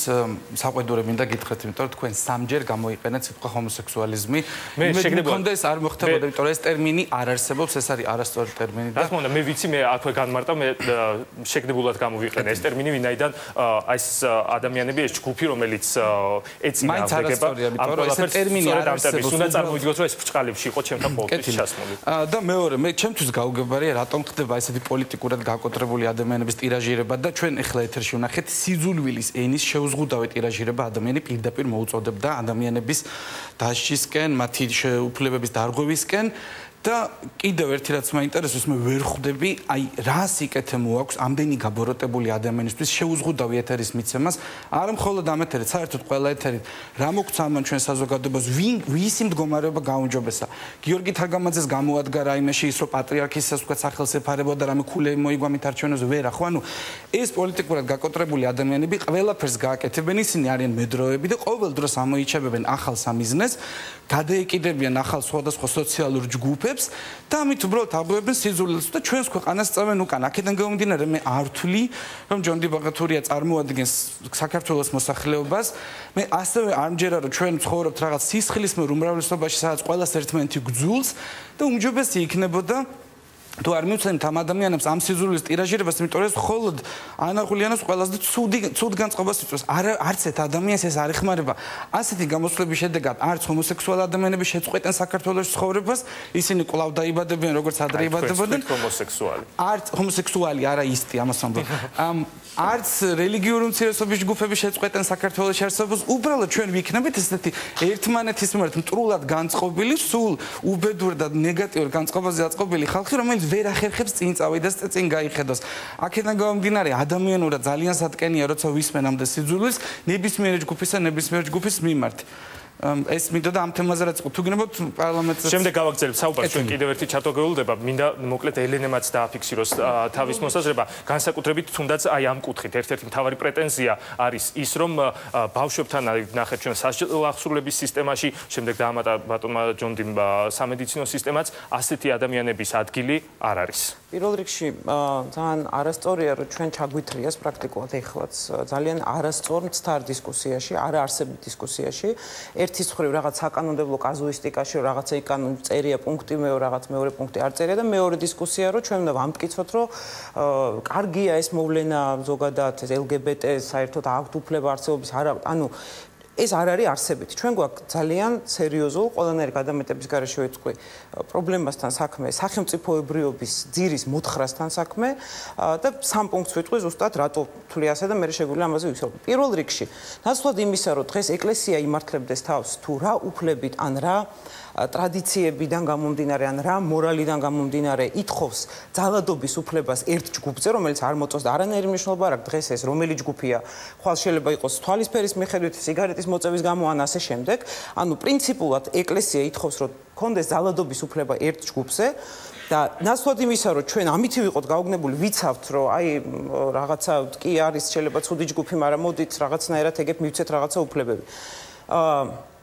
საყვედურე მინდა გითხრათ, იმიტომ რომ თქვენ სამჯერ გამოიყენეთ სიტყვა ჰომოსექსუალიზმი. მე შეგნებოდა ეს არ მოხდებოდა, იმიტომ რომ ეს ტერმინი არ არსებობს, ეს არის არასწორი ტერმინი და რა თქმა უნდა, მე ვიცი მე აქვე განმარტა მე შეგდებულად გამოვიყენე ეს ტერმინი, ვინაიდან აი ეს ადამიანები ეს ჯგუფი, რომელიც ეცინა მაინც არასწორია, იმიტომ რომ ეს ტერმინი არ არსებობს, უნდა წარმოვიდგოთ, რომ ეს ბრჭყალებში იყო ჩემთან პოლიტიკის ჩასმული. და მეორე, მე ჩემთვის გაუგებარია, რატომ ხდება ესეთი პოლიტიკურად გაკოტრებული ადამიანების ტირაჟირება და ჩვენ ახლა ეთერში ვნახეთ სიძულვილის ენის შეუზღუდავი ტირაჟირება ადამიანი პირდაპირ მოუწოდებდა ადამიანების დასჯისკენ, მათი უფლებების Ruiz და კიდევ ერთი რაც მაინტერესებს მე ვერ ხვდები აი რა სიკეთე მოაქვს ამდენი გაბოროტებული ადამიანისთვის შეუზღუდავი ეთერის მიცემას. არ მხოლოდ ამ ეთერით საერთოდ ყველა ეთერით. რა მოგცა ამან ჩვენ საზოგადოებას? ვინ ვისი მდგომარეობა გაუნჯობესა? გიორგი თარგამაძეს გამოადგა რაიმეში ის რომ პატრიარქისას უკვე სახელს ეფარებოდა რამე ქულე მოიგვა მით არჩევნებზე ვერა ხო ანუ ეს პოლიტიკურად გაკოტრებული ადამიანები ყველაფერს გააკეთებენ ისინი არიან მედროები და ყოველ დროს ამოიჩებებენ ახალ სამიზნეს. გადაეკიდებიან ახალ სხვადასხვა სოციალურ ჯგუფებს და ამით უბრალოდ აღვევენ სიზულელს და ჩვენს ქვეყანას წავენ უკან. აქედან გამომდინარე მე არ ვთვლი, რომ ჯონდი ბაღათურია წარმოადგენს საქართველოს მოსახლეობას. მე ასევე არ მჯერა რომ ჩვენ ცხოვრობთ რაღაც სისხლისმე უმრავლესობაში, სადაც ყველას ერთმანეთი გძულს და უმჯობესი იქნებოდა თუ არ მივცემთ ამ ადამიანებს ამ სიზულის ტირაჟირებას, იმიტომ რომ მხოლოდ ანახულიანოს ყველაზე ცუდი ცუდ განწყობას იწვევს. არ არც ერთ ადამიანს ეს არ ეხმარება. ასეთი გამოსვლების შედეგად არც ჰომოსექსუალ ადამიანები შეწყვეტენ საქართველოს ცხოვრებას, ისინი კვლავ დაიბადებიან როგორც ადრე იბადებოდნენ. ჰომოსექსუალი. არც ჰომოსექსუალი არა ისტი ამას ამბობ. ამ არც რელიგიური უმცირესობის ჯგუფები შეწყვეტენ საქართველოს არსებობას. უბრალოდ ჩვენ ვიქნებით ესეთი ერთმანეთის მიმართ მტრულად განწყობილი, სულ უბედურ და ნეგატიურ განწყობაზე აწყობილი ხალხი, რომელიც ვერ ახერხებს წინ წავიდეს და წინ გაიხედოს. აქედან გამომდინარე, ადამიანურად ძალიან სატკენია, როცა ვისმენ ამდე სიძულვის ნებისმიერ ჯგუფისა, ნებისმიერ ჯგუფის მიმართ. ეს მინდა და ამ თემაზე რაც თუ გინებოთ პარლამენტზე შემდეგ გავაგზავნებთ საუბარს ჩვენ კიდევ ერთი ჩატოგეულდება მინდა მოკლედ ელენემაც დააფიქსიროს თავის მოსაზრება. განსაკუთრებით თუნდაც აი ამ კუთხით. ერთ-ერთი მთავარი პრეტენზია არის ის რომ ბავშვებთან ნახეთ ჩვენ სასწავლებლების სისტემაში შემდეგ დაამატა ბატონმა ჯონდიმ სამედიცინო სისტემაც. ასეთი ადამიანების ადგილი არ არის. პირველ რიგში ძალიან არასწორია რომ ჩვენ ჩაგვითრიას პრაქტიკულად ეხლაც. ძალიან არასწორ მცდარ დისკუსიაში არა არსებით დისკუსიაში ერთის მხრივ რაღაც საკანონმდებლო კაზუისტიკაში რაღაცა იკანონ წერია პუნქტი მეორე რაღაც მეორე პუნქტი არ წერია და მეორე დისკუსია რომ ჩვენ უნდა ვამტკიცოთ რომ კარგია ეს მოვლენა ზოგადად LGBT საერთოდ აქვთ უფლება არსებობის არა ანუ ეს არ არის არსებითი. ჩვენ გვაქვს ძალიან სერიოზულ ყველანაირი გადამეტების გარეშე ვეწყი პრობლემასთან საქმე, სახელმწიფოებრიობის ძირის მოთხრასთან საქმე და სამ პუნქტს ვიტყვი ზუსტად რატო თვლი ასე და მე შეგვიძლია ამაზე ვიქცეო. პირველ რიგში, ნაცვლად იმისა, რომ დღეს ეკლესია იმართლებდეს თავს თუ რა უფლებით ან რა ტრადიციებიდან გამომდინარე ან რა მორალიდან გამომდინარე ითხოვს ძალადობის უფლებას ერთ ჯგუფზე, რომელიც არ მოწოს და არანაირი მნიშვნელობა არ აქვს დღეს ეს რომელი ჯგუფია. ხვალ შეიძლება იყოს თვალისფერის მიხედვით, სიგარეტის მოწევის გამო ან ასე შემდეგ. ანუ პრინციპულად ეკლესია ითხოვს, რომ კონდეს ძალადობის უფლება ერთ ჯგუფზე. და ნაცვლად იმისა, რომ ჩვენ ამითი ვიყოთ გაუგნებული, ვიცავთ, რომ აი რაღაცა კი არის შეიძლება ცუდი ჯგუფი, მაგრამ მოდით რაღაცნაირად ეგეთ მივცეთ რაღაცა უფლებები. აა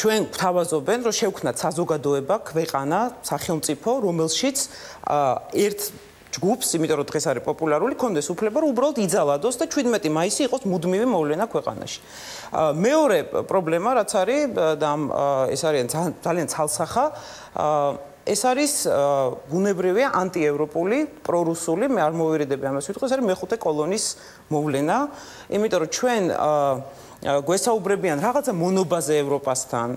ჩვენ გვთავაზობენ, რომ შევქნათ საზოგადოება, ქვეყანა, სახელმწიფო, რომელშიც ერთ ჯგუფს, იმიტომ რომ დღეს არის პოპულარული, კონდეს უფლება, რომ უბრალოდ იძალადოს და 17 მაისი იყოს მუდმივი მოვლენა ქვეყანაში. მეორე პრობლემა, რაც არის და ეს არის ძალიან ცალსახა, ეს არის ბუნებრივია ანტიევროპული, პრორუსული, მე არ მოვირიდები ამას ვიტყვი, ეს არის მეხუთე კოლონის მოვლენა, იმიტომ რომ ჩვენ გვესაუბრებიან რაღაცა მონობაზე ევროპასთან,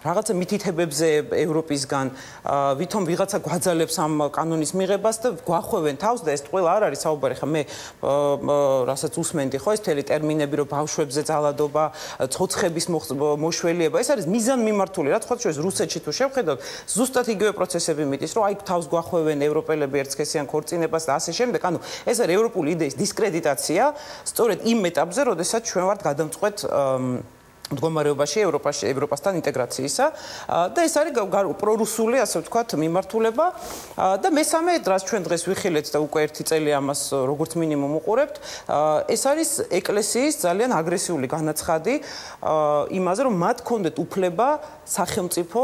რაღაცა მითითებებზე ევროპისგან, ვითომ ვიღაცა გვაძალებს ამ კანონის მიღებას და გვახვევენ თავს და ეს ყველა არ არის საუბარი. ხა მე რასაც უსმენდი ხო ეს თელი ტერმინები რომ ბავშვებზე ძალადობა, ცოცხების მოშველიება, ეს არის მიზან მიმართული, რა თქმა უნდა ეს რუსეთში თუ შევხედოთ, ზუსტად იგივე პროცესები მიდის, რომ აი თავს გვახვევენ ევროპელები ერთსქესიან ქორწინებას და ასე შემდეგ, ანუ ეს არის ევროპული იდეის დისკრედიტაცია, სწორედ იმ ეტაპზე, როდესაც ჩვენ ვართ გადამწყვეტი წყვეთ მდგომარეობაში ევროპაში ევროპასთან ინტეგრაციისა. და ეს არის პრორუსული ასე ვთქვათ მიმართულება. და მესამე რაც ჩვენ დღეს ვიხილეთ და უკვე ერთი წელი ამას როგორც მინიმუმ უყურებთ. ეს არის ეკლესიის ძალიან აგრესიული განაცხადი იმაზე რომ მათ კონდეთ უფლება სახელმწიფო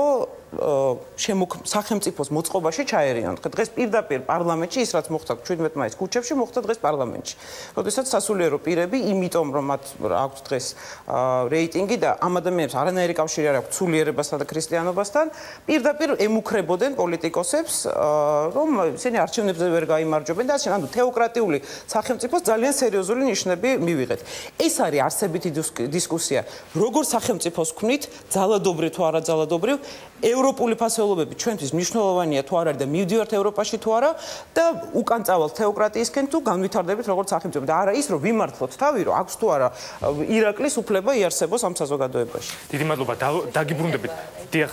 სახელმწიფოს მოწყობაში ჩაერინონ. დღეს პირდაპირ პარლამენტში ის რაც მოხდა 17 მაისს ქუჩებში მოხდა დღეს პარლამენტში. როდესაც სასულიერო პირები, იმიტომ რომ მათ აქვს დღეს რეიტინგი და ამ ადამიანებს არანაირი კავშირი არ აქვს სულიერებასთან და ქრისტიანობასთან, პირდაპირ ემუქრებოდნენ პოლიტიკოსებს, რომ ისინი არჩევნებზე ვერ გამოიმარჯვებენ და ასე ანუ თეოკრატიული სახელმწიფოს ძალიან სერიოზული ნიშნები მივიღეთ. ეს არის არსებითი დისკუსია, როგორ სახელმწიფოს ქმნით, ძალადობრივ თუ არაძალადობრივ, ევროპული ფასეულობები ჩვენთვის მნიშვნელოვანია თუ არ არის და მივდივართ ევროპაში თუ არა და უკან წავალ თეოკრატიისკენ თუ განვითარდებით როგორც სახელმწიფო და არა ის რომ ვიმართლოთ თავი რომ აქვს თუ არა ირაკლის უფლება იარსებოს ამ საზოგადოებაში. დიდი მადლობა დაგიბრუნდებით. დიახ.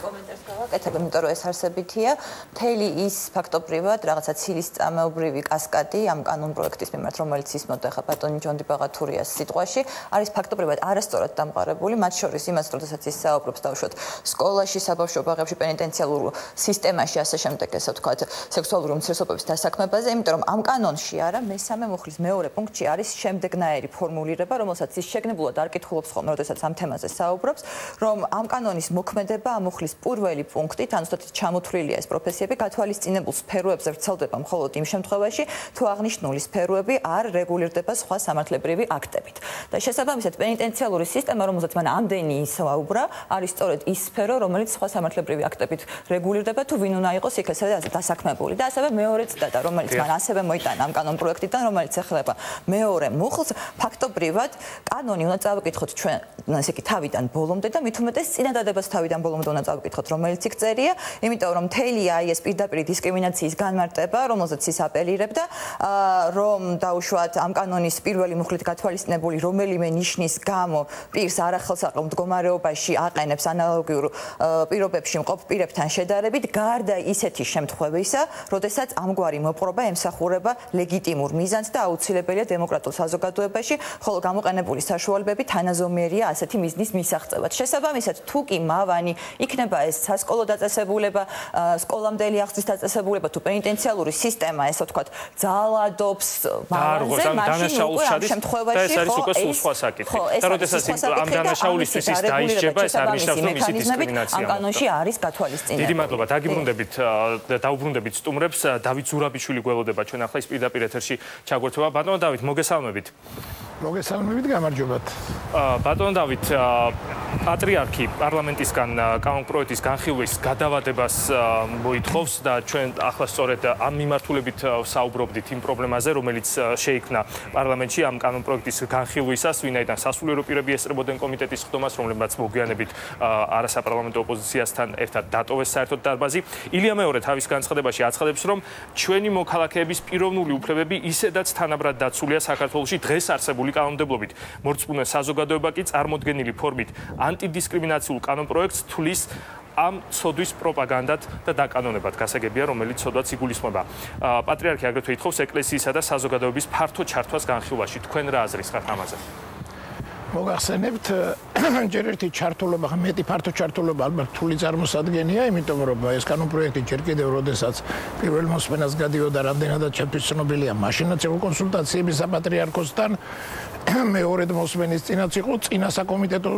ვაკეთებ, იმიტომ რომ ეს არსებითია, მთელი ის ფაქტობრივად რაღაცა ცილის წამეობრივი კასკადი ამ კანონ პროექტის მიმართ, რომელიც ისმოდა ხა ბატონი ჯონდი ბაღათურიას სიტყვაში, არის ფაქტობრივად არასწორად დამყარებული, მათ შორის იმას, როდესაც ის საუბრობს დავშოთ სკოლაში, საბავშვო ბაღებში, პენიტენციალურ სისტემაში, ასე შემდეგ, ესე ვთქვათ, სექსუალური უმცირესობების დასაქმებაზე, იმიტომ რომ ამ კანონში არა მესამე მუხლის მეორე პუნქტში არის შემდეგნაირი ფორმულირება, რომელსაც ის შეგნებულად არ კითხულობს ხოლმე, როდესაც ამ თემაზე საუბრობს, რომ ამ კანონის მოქმედება ამ მუხლის პირველი პუნქტით, ან ზუსტად ჩამოთვლილია ეს პროფესიები, გათვალისწინებულ სფეროებზე ვრცელდება მხოლოდ იმ შემთხვევაში, თუ აღნიშნული სფეროები არ რეგულირდება სხვა სამართლებრივი აქტებით. და შესაბამისად, პენიტენციალური სისტემა, რომელზეც მან ამდენი ისაუბრა, არის სწორედ ის სფერო, რომელიც სხვა სამართლებრივი ნორმატიული აქტებით რეგულირდება თუ ვინ უნდა იყოს იქ ესე დასაქმებული. და ასევე მეორე ციტატა რომელიც მან ასევე მოიტანა ამ კანონ პროექტიდან რომელიც ეხება მეორე მუხლს ფაქტობრივად კანონი უნდა წავიკითხოთ ჩვენ ასე კი თავიდან ბოლომდე და მით უმეტეს წინადადებას თავიდან ბოლომდე უნდა წავიკითხოთ რომელიც იქ წერია იმიტომ რომ თელი აი ეს პირდაპირ დისკრიმინაციის განმარტება რომელზეც ის აპელირებდა რომ დაუშვათ ამ კანონის პირველი მუხლით გათვალისწინებული რომელიმე ნიშნის გამო პირს არახელსაყრელ მდგომარეობაში აყენებს ანალოგიურ პირობებში მყოფ პირებთან შედარებით გარდა ისეთი შემთხვევისა, როდესაც ამგვარი მოპყრობა ემსახურება ლეგიტიმურ მიზანს და აუცილებელია დემოკრატიულ საზოგადოებაში, ხოლო გამოყენებული საშუალებები თანაზომიერია ასეთი მიზნის მისაღწევად. შესაბამისად, თუ კი მავანი იქნება ეს სასკოლო დაწესებულება, სკოლამდელი ახსნის დაწესებულება თუ პენიტენციალური სისტემა, ესე ვთქვათ, ძალადობს მავანზე, მაშინ უკვე ამ შემთხვევაში ხო ეს სხვა საკითხი. და როდესაც ამ დანაშაულისთვის ის დაისჯება, ეს არ ნიშნავს რომ ისი დისკრიმინაცია. ამ კანონში არის გათვალისწინებული. დიდი მადლობა, დაგიბრუნდებით და დაუბრუნდებით სტუმრებს. დავით ზურაბიშვილი გველოდება ჩვენ ახლა ის პირდაპირ ეთერში ჩაგვერთვება. ბატონო დავით, მოგესალმებით. მოგესალმებით, გამარჯობათ. ბატონო დავით, პატრიარქი პარლამენტისგან კანონპროექტის განხილვის გადავადებას მოითხოვს და ჩვენ ახლა სწორედ ამ მიმართულებით საუბრობდით იმ პრობლემაზე, რომელიც შეიქმნა პარლამენტში ამ კანონპროექტის განხილვისას, ვინაიდან სასულიერო პირები ესწრებოდნენ კომიტეტის ხდომას, რომლებმაც მოგვიანებით არასაპარლამენტო ოპოზიციასთან ერთად დატოვეს საერთოდ დარბაზი. ილია მეორე თავის განცხადებაში აცხადებს, რომ ჩვენი მოქალაქეების პიროვნული უფლებები ისედაც თანაბრად დაცულია საქართველოში დღეს არსებული კანონმდებლობით. მორწმუნე საზოგადოება კი წარმოქმნილი ფორმით ანტიდისკრიმინაციულ კანონპროექტს თulis ამ ცოდვის პროპაგანდად და დაკანონებად გასაგებია, რომელიც ცოდვაც იგულისხმება. პატრიარქი აგრეთვე ითხოვს ეკლესიისა და საზოგადოების ფართო ჩართვას განხილვაში. თქვენ რა აზრის ხართ ამაზე? მოგახსენებთ ჯერ ერთი ჩართულობა, მეტი ფართო ჩართულობა ალბათ თული წარმოსადგენია, იმიტომ რომ ეს კანონპროექტი ჯერ კიდევ როდესაც პირველ მოსმენას გადიოდა რამდენადაც ჩემთვის ცნობილია, მაშინაც იყო კონსულტაციები საპატრიარქოსთან მეორე მოსმენის წინაც იყო წინა საკომიტეტო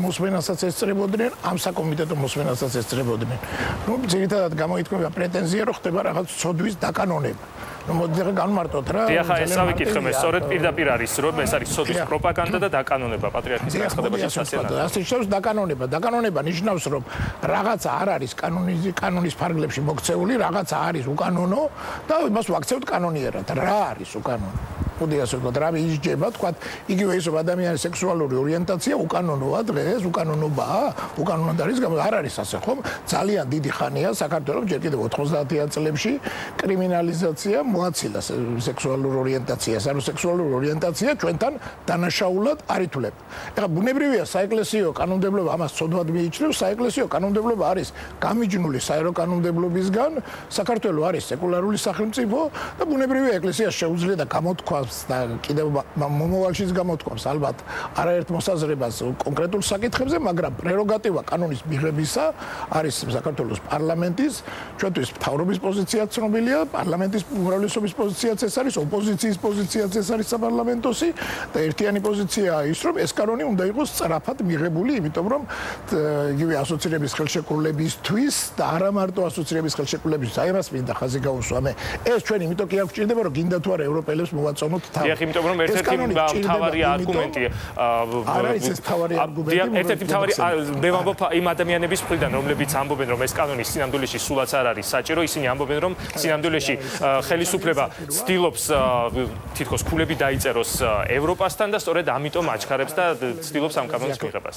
მოსმენასაც ესწრებოდნენ, ამ საკომიტეტო მოსმენასაც ესწრებოდნენ. ნუ ძირითადად გამოიწვია პრეტენზია, რომ ხდება რაღაც ცოდვის დაკანონება. მოდი რა განმარტოთ რა. დიახ, ეს ავიკითხე მე, სწორედ პირდაპირ არის, რომ ეს არის ცოდვის პროპაგანდა და დაკანონება პატრიარქის განცხადებაში სასიამოვნო. ასე შეიძლება დაკანონება, დაკანონება ნიშნავს, რომ რაღაცა არ არის კანონის კანონის ფარგლებში მოქცეული, რაღაცა არის უკანონო და იმას ვაქცევთ კანონიერად. რა არის უკანონო? მოდი ასე ვთქვათ, რა მიიჯება, თქვათ, იგივე ისო ადამიანის სექსუალური ორიენტაცია უკანონოა დღეს, უკანონობაა, უკანონოდ არის, არ არის ასე, ხომ? ძალიან დიდი ხანია საქართველოს ჯერ კიდევ 90-იან წლებში კრიმინალიზაცია მოაცილა სექსუალურ ორიენტაციას, ანუ სექსუალური ორიენტაცია ჩვენთან დანაშაულად არ ითვლება. ეხლა ბუნებრივია საეკლესიო კანონმდებლობა ამას ცოდვად მიიჩნევს, საეკლესიო კანონმდებლობა არის გამიჯნული საერო კანონმდებლობისგან, საქართველოს არის სეკულარული სახელმწიფო და ბუნებრივია ეკლესიას შეუძლია და გამოთქვა გამოთქვამს და კიდევ მომავალშიც გამოთქვამს ალბათ არაერთ მოსაზრებას კონკრეტულ საკითხებზე, მაგრამ პრეროგატივა კანონის მიღებისა არის საქართველოს პარლამენტის, ჩვენთვის მთავრობის პოზიცია ცნობილია, პარლამენტის უმრავლესობის პოზიციაც ეს არის, ოპოზიციის პოზიციაც ეს არის საპარლამენტოსი და ერთიანი პოზიციაა ის, რომ ეს კანონი უნდა იყოს სწრაფად მიღებული, იმიტომ რომ იგივე ასოცირების ხელშეკრულებისთვის და არა მარტო ასოცირების ხელშეკრულებისთვის, აი მას მინდა ხაზი გაუსვა მე. ეს ჩვენ იმიტომ კი არ გვჭირდება, რომ გინდა თუ არა ევროპელებს მოვაწონოთ ვთქვათ თავი. დიახ, იმიტომ რომ ერთ-ერთი მთავარი არგუმენტი არ არის ეს მთავარი არგუმენტი. დიახ, ერთ-ერთი მთავარი მე ვამბობ იმ ადამიანების მხრიდან, რომლებიც ამბობენ, რომ ეს კანონი სინამდვილეში სულაც არ არის საჭირო, ისინი ამბობენ, რომ სინამდვილეში ხელისუფლება ცდილობს თითქოს ქულები დაიწეროს ევროპასთან და სწორედ ამიტომ აჩქარებს და ცდილობს ამ კანონის მიღებას.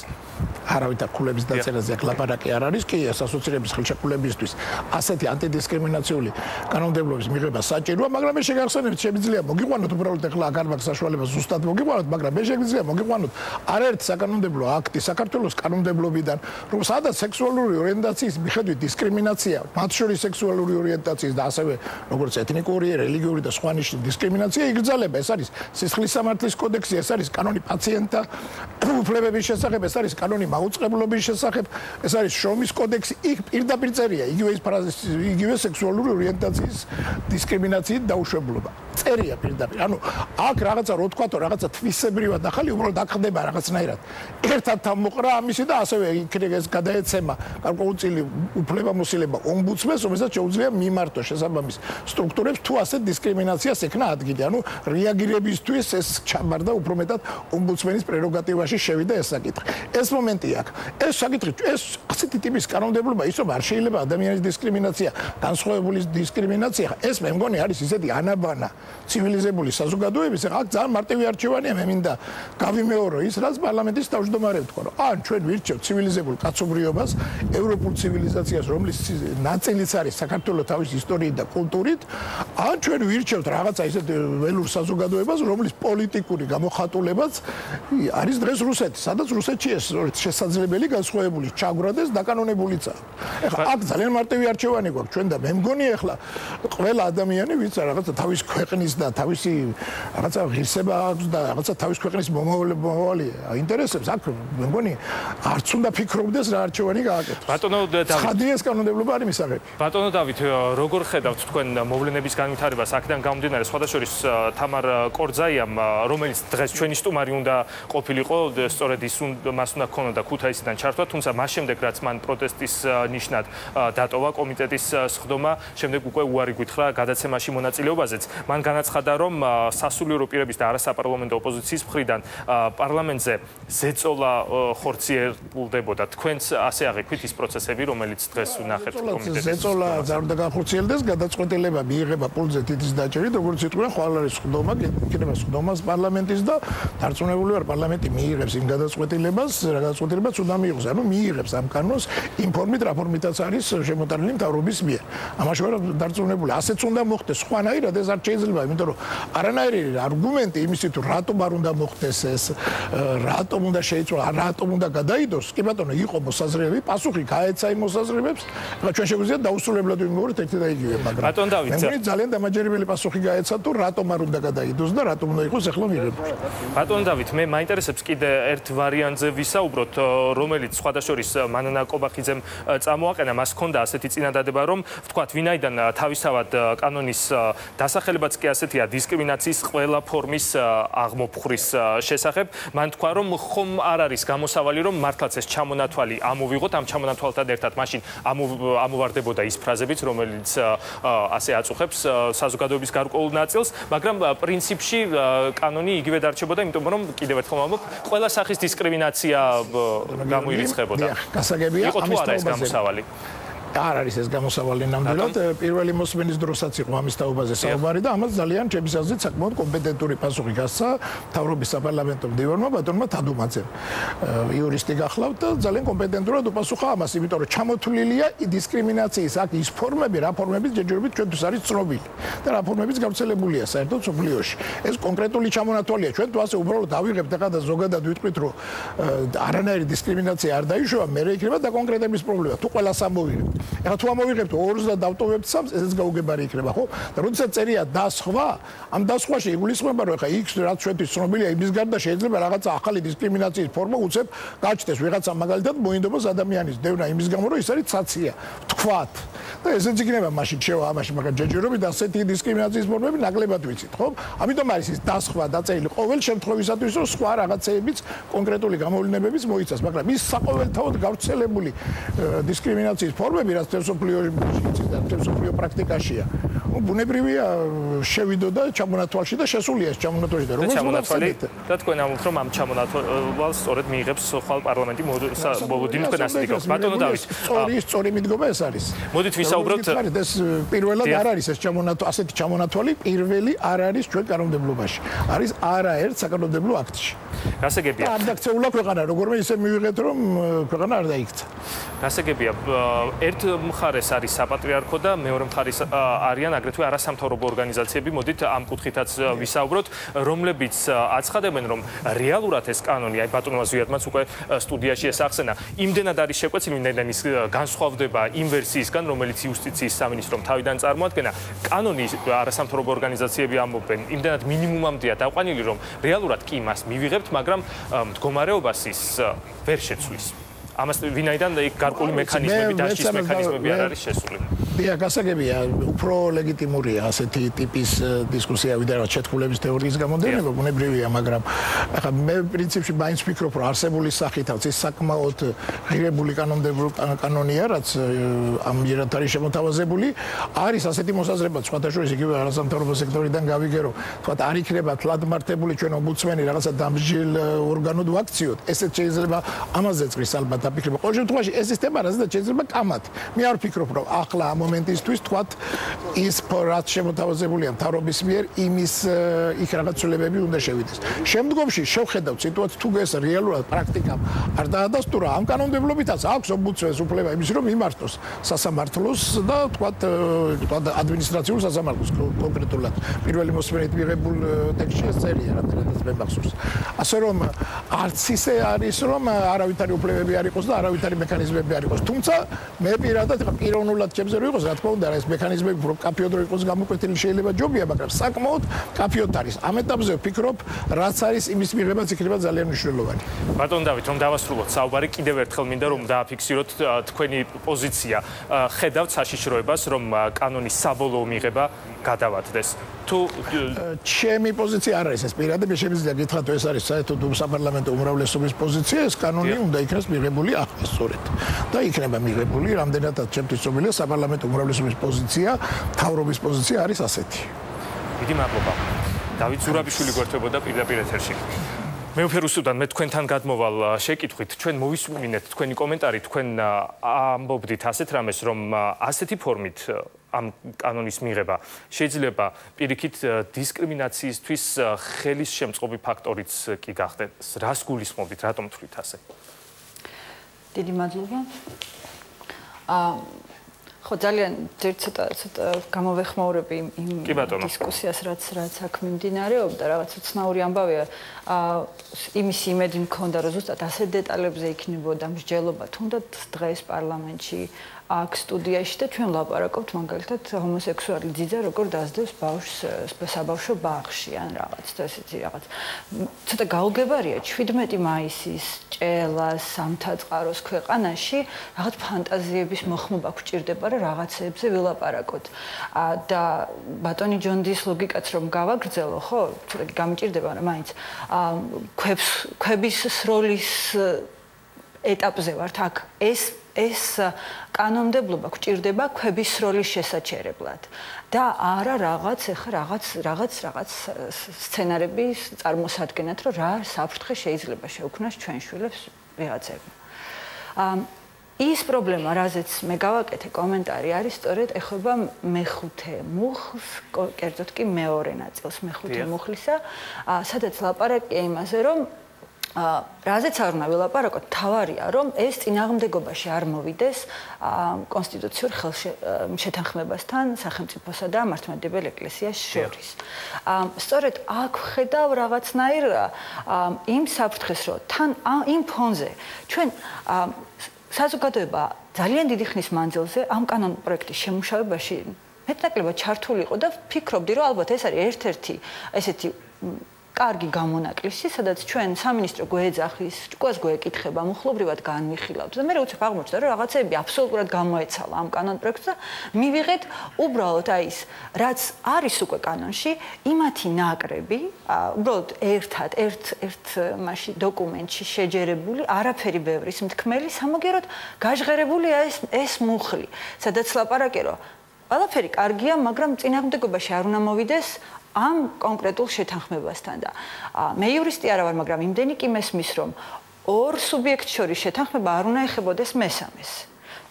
არავითარ ქულების დაწერაზე ლაპარაკი არ არის, კი ეს ასოცირების ხელშეკრულებისთვის ასეთი ანტიდისკრიმინაციული კანონმდებლობის მიღება საჭიროა, მაგრამ ეს შეგახსენებთ, შეიძლება მოგიყვანოთ უბრალოდ უბრალოდ ახლა აქ არ მაქვს საშუალება ზუსტად მოგიყვანოთ, მაგრამ მე შეგვიძლია მოგიყვანოთ არაერთ საკანონმდებლო აქტი საქართველოს კანონმდებლობიდან, რომ სადაც სექსუალური ორიენტაციის მიხედვით დისკრიმინაცია, მათ შორის სექსუალური ორიენტაციის და ასევე როგორც ეთნიკური, რელიგიური და სხვა ნიშნის დისკრიმინაცია იგრძელება. ეს არის სისხლის სამართლის კოდექსი, ეს არის კანონი პაციენტთა უფლებების შესახებ, ეს არის კანონი მაუწყებლობის შესახებ, ეს არის შრომის კოდექსი. იქ პირდაპირ წერია იგივე ის ფრაზა, იგივე სექსუალური ორიენტაციის დისკრიმინაციით დაუშვებლობა. წერია პირდაპირ. ანუ აქ რაღაცა რო თქვა, რაღაცა თვისებრივად ახალი უბრალოდ აქ ხდება რაღაცნაირად. ერთად მოყრა ამისი და ასევე იქნება ეს გადაეცემა გარკვეულწილი უფლებამოსილება ომბუდსმენს, რომელსაც შეუძლია მიმართო შესაბამის სტრუქტურებს თუ ასე დისკრიმინაციას ეკნა ადგილი. ანუ რეაგირებისთვის ეს ჩამარდა უფრო მეტად ომბუდსმენის პრეროგატივაში შევიდა ეს საკითხი. ეს მომენტი აქ. ეს საკითხი ეს ასეთი ტიპის კანონმდებლობა ის რომ არ შეიძლება ადამიანის დისკრიმინაცია, განსხვავებული დისკრიმინაცია, ეს მე მგონი არის ისეთი ანაბანა ცივილიზებული საზოგადოების, აქ ძალიან მარტივი არჩევანია, მე მინდა გავიმეორო ის, რაც პარლამენტის თავმჯდომარე თქვა, რომ ან ჩვენ ვირჩევთ ცივილიზებულ კაცობრიობას, ევროპულ ცივილიზაციას, რომლის ნაწილიც არის საქართველოს თავის ისტორიით და კულტურით, ან ჩვენ ვირჩევთ რაღაცა ისეთ ველურ საზოგადოებას, რომლის პოლიტიკური გამოხატულებაც არის დღეს რუსეთი, სადაც რუსეთში ეს შესაძლებელი განსხვავებული ჩაგვრადეს დაკანონებულიცაა. ეხლა აქ ძალიან მარტივი არჩევანი გვაქვს ჩვენ და მე მგონი ეხლა ყველა ადამიანი ვინც რაღაცა თავის ქვეყნის და თავისი რაღაცა ღირსება აქვს და რაღაცა თავის ქვეყნის მომავალი აინტერესებს აქ მე მგონი არც უნდა ფიქრობდეს რა არჩევანი გააკეთოს. ბატონო დავით. ხადიეს კანონმდებლობა არის მისაღები. ბატონო დავით, როგორ ხედავთ თქვენ მოვლენების განვითარებას აქედან გამომდინარე სხვადასხვა თამარ კორძაიამ რომელიც დღეს ჩვენი სტუმარი უნდა ყოფილიყო, სწორედ ის მას უნდა ქონოდა ქუთაისიდან ჩართვა, თუმცა მას შემდეგ რაც მან პროტესტის ნიშნად დატოვა კომიტეტის სხდომა, შემდეგ უკვე უარი გითხრა გადაცემაში მონაწილეობაზეც. მან განაცხადა, რომ სასულიერო პირების და არასაპარლამენტო ოპოზიციის მხრიდან პარლამენტზე ზეწოლა ხორციელდებოდა. თქვენც ასე აღიქვით ის პროცესები, რომელიც დღეს ვნახეთ კომიტეტის. ზეწოლა ზარდა განხორციელდეს, გადაწყვეტილება მიიღება პულზე თითის დაჭერით, როგორც იტყვია, ხვალ არის ხდომა, იქნება ხდომას პარლამენტის და დარწმუნებული ვარ, პარლამენტი მიიღებს იმ გადაწყვეტილებას, რა გადაწყვეტილებაც უნდა მიიღოს. ანუ მიიღებს ამ კანონს ინფორმით რა ფორმითაც არის შემოტანილი მთავრობის მიერ. ამაში ვარ დარწმუნებული, ასეც უნდა მოხდეს. სხვანაირად ეს არ შეიძლება, იმიტომ რომ არანაირი არგუმენტი იმისი თუ რატომ არ უნდა მოხდეს ეს, რატომ უნდა შეიცვალა, რატომ უნდა გადაიდოს, კი ბატონო, იყო მოსაზრებები, პასუხი გაეცა იმ მოსაზრებებს. ახლა ჩვენ შეგვიძლია დაუსრულებლად ვიმოვოთ ერთი და იგივე, მაგრამ ბატონ დავით, მე ძალიან დამაჯერებელი პასუხი გაეცა თუ რატომ არ უნდა გადაიდოს და რატომ უნდა იყოს ახლა მიღებული. ბატონ დავით, მე მაინტერესებს კიდე ერთ ვარიანტზე ვისაუბროთ, რომელიც სხვადასხვა მანანა კობახიძემ წამოაყენა, მას ჰქონდა ასეთი წინადადება, რომ ვთქვათ, ვინაიდან თავისთავად კანონის დასახელებაც კი ასეთია, დისკრიმინაციის ყველა ფორმის აღმოფხვრის შესახებ, მან თქვა, რომ ხომ არ არის გამოსავალი, რომ მართლაც ეს ჩამონათვალი ამოვიღოთ, ამ ჩამონათვალთან ერთად მაშინ ამოვარდებოდა ის ფრაზებიც, რომელიც ასე აწუხებს საზოგადოების გარკვეულ ნაწილს, მაგრამ პრინციპში კანონი იგივე დარჩებოდა, იმიტომ რომ კიდევ ერთხელ ვამბობ, ყველა სახის დისკრიმინაცია გამოირიცხებოდა. გასაგებია ამის თაობაზე. არ არის ეს გამოსავალი ნამდვილად. პირველი მოსმენის დროსაც იყო ამის თაობაზე საუბარი და ამას ძალიან ჩემს აზრით საკმაოდ კომპეტენტური პასუხი გასცა თავრობის საპარლამენტო მდივანმა ბატონმა თადუმაძემ იურისტი გახლავთ და ძალიან კომპეტენტურად უპასუხა ამას იმიტომ რომ ჩამოთვლილია დისკრიმინაციის აქ ის ფორმები რა ფორმების ჯერჯერობით ჩვენთვის არის ცნობილი და რა ფორმების გავრცელებულია საერთოდ სოფლიოში ეს კონკრეტული ჩამონათვალია. ჩვენ თუ ასე უბრალოდ დავიღებთ ახლა და ზოგადად ვიტყვით რომ არანაირი დისკრიმინაცია არ დაიშოვა მე რა იქნება და კონკრეტების პრობლემა. თუ ყველა სამოვიღებთ ეხლა თუ ამოვიღებთ ორს და დავტოვებთ სამს, ესეც გაუგებარი იქნება, ხო? და როდესაც წერია დასხვა, ამ დასხვაში იგულისხმება, რომ ეხლა იქ რაც ჩვენთვის ცნობილია, იმის გარდა შეიძლება რაღაცა ახალი დისკრიმინაციის ფორმა უცებ გაჩნდეს ვიღაცა მაგალითად მოინდომოს ადამიანის დევნა იმის გამო, რომ ის არის ცაცია. თქვათ. და ესეც იქნება მაშინ შევა ამაში, მაგრამ ჯეჯერობით ასეთი დისკრიმინაციის ფორმები ნაკლებად ვიცით, ხო? ამიტომ არის ის დასხვა დაწერილი ყოველ შემთხვევისათვის, რომ სხვა რაღაცეებიც კონკრეტული გამოვლენებების მოიცავს, მაგრამ ის საყოველთაოდ გავრცელებული დისკრიმინაციის ფორმები რაც თესოფლიოში იცის და თესოფლიო პრაქტიკაშია. ბუნებრივია შევიდო და ჩამონათვალში და შესულია ეს ჩამონათვალი და როგორც ჩამონათვალი და თქვენ ამბობთ რომ ამ ჩამონათვალს სწორედ მიიღებს ხვალ პარლამენტი თქვენ ასე დგას ბატონო დავით. სწორი სწორი მიდგომა ეს არის. მოდით ვისაუბროთ ეს პირველად არ არის ეს ჩამონათვალი ასეთი ჩამონათვალი პირველი არ არის ჩვენ კანონმდებლობაში. არის არაერთ საკანონმდებლო აქტში. გასაგებია. და ამდაქცეულა ქვეყანა როგორმე ისე მივიღეთ რომ ქვეყანა არ დაიქცა. გასაგებია. ერთ მხარეს არის საპატრიარქო და მეორე მხარეს არიან აგრეთვე არასამთავრობო ორგანიზაციები. მოდით ამ კუთხითაც ვისაუბროთ, რომლებიც აცხადებენ, რომ რეალურად ეს კანონი, აი ბატონმა ზვიადმაც უკვე სტუდიაში ესახსენა, იმდენად არის შეკვეცილი, იმდენად ის განსხვავდება იმ ვერსიისგან, რომელიც იუსტიციის სამინისტრომ თავიდან წარმოადგენა. კანონი არასამთავრობო ორგანიზაციები ამბობენ, იმდენად მინიმუმამდეა დაყვანილი, რომ რეალურად კი მას მივიღებთ, მაგრამ მდგომარეობას ის ვერ შეცვლის. ამას ვინაიდან იქ გარკვეული მექანიზმები დაშლის მექანიზმები არ არის შესული. დიახ, გასაგებია, უფრო ლეგიტიმურია ასეთი ტიპის დისკუსია, ვიდრე რა ჩეთქულების თეორიის გამოდენება, უნებრივია, მაგრამ ახლა მე პრინციპში მაინც ვფიქრობ, რომ არსებული სახითაც ეს საკმაოდ ღირებული კანონმდებლო კანონია, რაც ამჯერად არის შემოთავაზებული, არის ასეთი მოსაზრება, სხვათა შორის იგივე არასამთავრობო სექტორიდან გავიგერო, თქვა არ იქნება თლადმართებული ჩვენ ომბუდსმენი რაღაცა დამსჯელ ორგანოდ ვაქციოთ, ესეც შეიძლება ამაზე წრის ალბათ დაფიქრება. ყოველ შემთხვევაში ეს სისტემა რაზეც შეიძლება კამათი. მე არ ვფიქრობ, რომ ახლა ამ მომენტისთვის თქვა ის რაც შემოთავაზებულია მთავრობის მიერ იმის იქ რაღაც ცვლილებები უნდა შევიდეს. შემდგომში შევხედავთ სიტუაციას თუ ეს რეალურად პრაქტიკამ არ დაადასტურა ამ კანონმდებლობითაც აქვს ომბუდსმენს უფლება იმის რომ იმართოს სასამართლოს და თქვა თქვა ადმინისტრაციულ სასამართლოს კონკრეტულად პირველი მოსმენით მიღებულ ტექსტში ეს წერია რამდენადაც მე მახსოვს. ასე რომ არც ისე არის რომ არავითარი უფლებები არ იყოს და არავითარი მექანიზმები არ იყოს. თუმცა მე პირადად პიროვნულად ჩემზე რო იყოს, რა თქმა უნდა, ეს მექანიზმები უფრო კაფიოდ რო იყოს გამოკვეთილი შეიძლება ჯობია, მაგრამ საკმაოდ კაფიოდ არის. ამ ეტაპზე ვფიქრობ, რაც არის იმის მიღებაც იქნება ძალიან მნიშვნელოვანი. ბატონ დავით, რომ დავასრულოთ საუბარი, კიდევ ერთხელ მინდა რომ დააფიქსიროთ თქვენი პოზიცია. ხედავთ საშიშროებას, რომ კანონის საბოლოო მიღება გადავადდეს. თუ ჩემი პოზიცია არ არის ეს პირადად მე შემიძლია გითხრათ ეს არის საერთოდ საპარლამენტო უმრავლესობის პოზიცია ეს კანონი უნდა იქნას მიღებული ახლა სწორედ და იქნება მიღებული რამდენადაც ჩემთვის ცნობილია საპარლამენტო უმრავლესობის პოზიცია თავრობის პოზიცია არის ასეთი. დიდი მადლობა. დავით ზურაბიშვილი გვერდებოდა პირდაპირ ეთერში. მე უფერუსუდან მე თქვენთან გადმოვალ შეკითხვით ჩვენ მოვისმინეთ თქვენი კომენტარი თქვენ ამბობდით ასეთ რამეს რომ ასეთი ფორმით ამ კანონის მიღება შეიძლება პირიქით დისკრიმინაციისთვის ხელის შემწყობი ფაქტორიც კი გახდეს. რას გულისხმობთ, რატომ თვლით ასე? დიდი მადლობა. აა ხო ძალიან ძერ ცოტა ცოტა გამოვეხმაურები იმ დისკუსიას რაც რაც აქ მიმდინარეობდა რაღაც უცნაური ამბავია. აა იმის იმედი მქონდა რომ ზუსტად ასე დეტალებზე იქნებოდა მსჯელობა თუნდაც დღეს პარლამენტში აქ სტუდიაში და ჩვენ ლაპარაკობთ მაგალითად ჰომოსექსუალი ძიძა როგორ დაძდევს ბავშვს საბავშვო ბაღში ან რაღაც და ესეთი რაღაც. ცოტა გაუგებარია 17 მაისის ჭელას სამთაწყაროს ქვეყანაში რაღაც ფანტაზიების მოხმობა გვჭირდება რა რაღაცეებზე ვილაპარაკოთ. და ბატონი ჯონდის ლოგიკაც რომ გავაგრძელო ხო? ცოტა გამიჭირდება რა მაინც. ქვებს ქვების სროლის ეტაპზე ვართ. აქ ეს ეს კანონმდებლობა გვჭირდება ქვების სროლის შესაჩერებლად. და არა რაღაც ახლა რაღაც რაღაც რაღაც სცენარების წარმოსადგენად რომ რა საფრთხე შეიძლება შეუქმნას ჩვენ შვილებს ვიღაცებმა. ამ ის პრობლემა, რაზეც მე გავაკეთე კომენტარი, არის სწორედ ეხება მეხუთე მუხლს, კერძოდ კი მეორე ნაწილს მეხუთე მუხლისა, სადაც ლაპარაკია იმაზე, რომ რაზეც არ უნდა ვილაპარაკოთ, თავარია რომ ეს წინააღმდეგობაში არ მოვიდეს კონსტიტუციურ ხელშეთანხმებასთან სახელმწიფოსა და მართლმადიდებელ ეკლესიას შორის. ა სწორედ აქ ხედავ რაღაცნაირ იმ საფრთხეს, რომ თან იმ ფონზე ჩვენ საზოგადოება ძალიან დიდი ხნის მანძილზე ამ კანონ პროექტის შემუშავებაში მეტნაკლებად ჩართული იყო და ფიქრობდი რომ ალბათ ეს არის ერთ-ერთი ესეთი კარგი გამონაკლისი, სადაც ჩვენ სამინისტრო გვეძახის, ჭკუას გვეკითხება, მუხლობრივად განვიხილავთ და მე უცებ აღმოჩნდა, რომ რაღაცეები აბსოლუტურად გამოეცალა ამ კანონ პროექტს და მივიღეთ უბრალოდ აი ეს, რაც არის უკვე კანონში, იმათი ნაკრები, უბრალოდ ერთად, ერთ ერთ მასში დოკუმენტში შეჯერებული, არაფერი ბევრის მთქმელი, სამაგეროდ გაჟღერებულია ეს ეს მუხლი, სადაც ლაპარაკი რომ ყველაფერი კარგია, მაგრამ წინააღმდეგობაში არ უნდა მოვიდეს ამ კონკრეტულ შეთანხმებასთან და მე იურისტი არა ვარ, მაგრამ იმდენი კი მესმის, რომ ორ სუბიექტ შორის შეთანხმება არ უნდა ეხებოდეს მესამეს.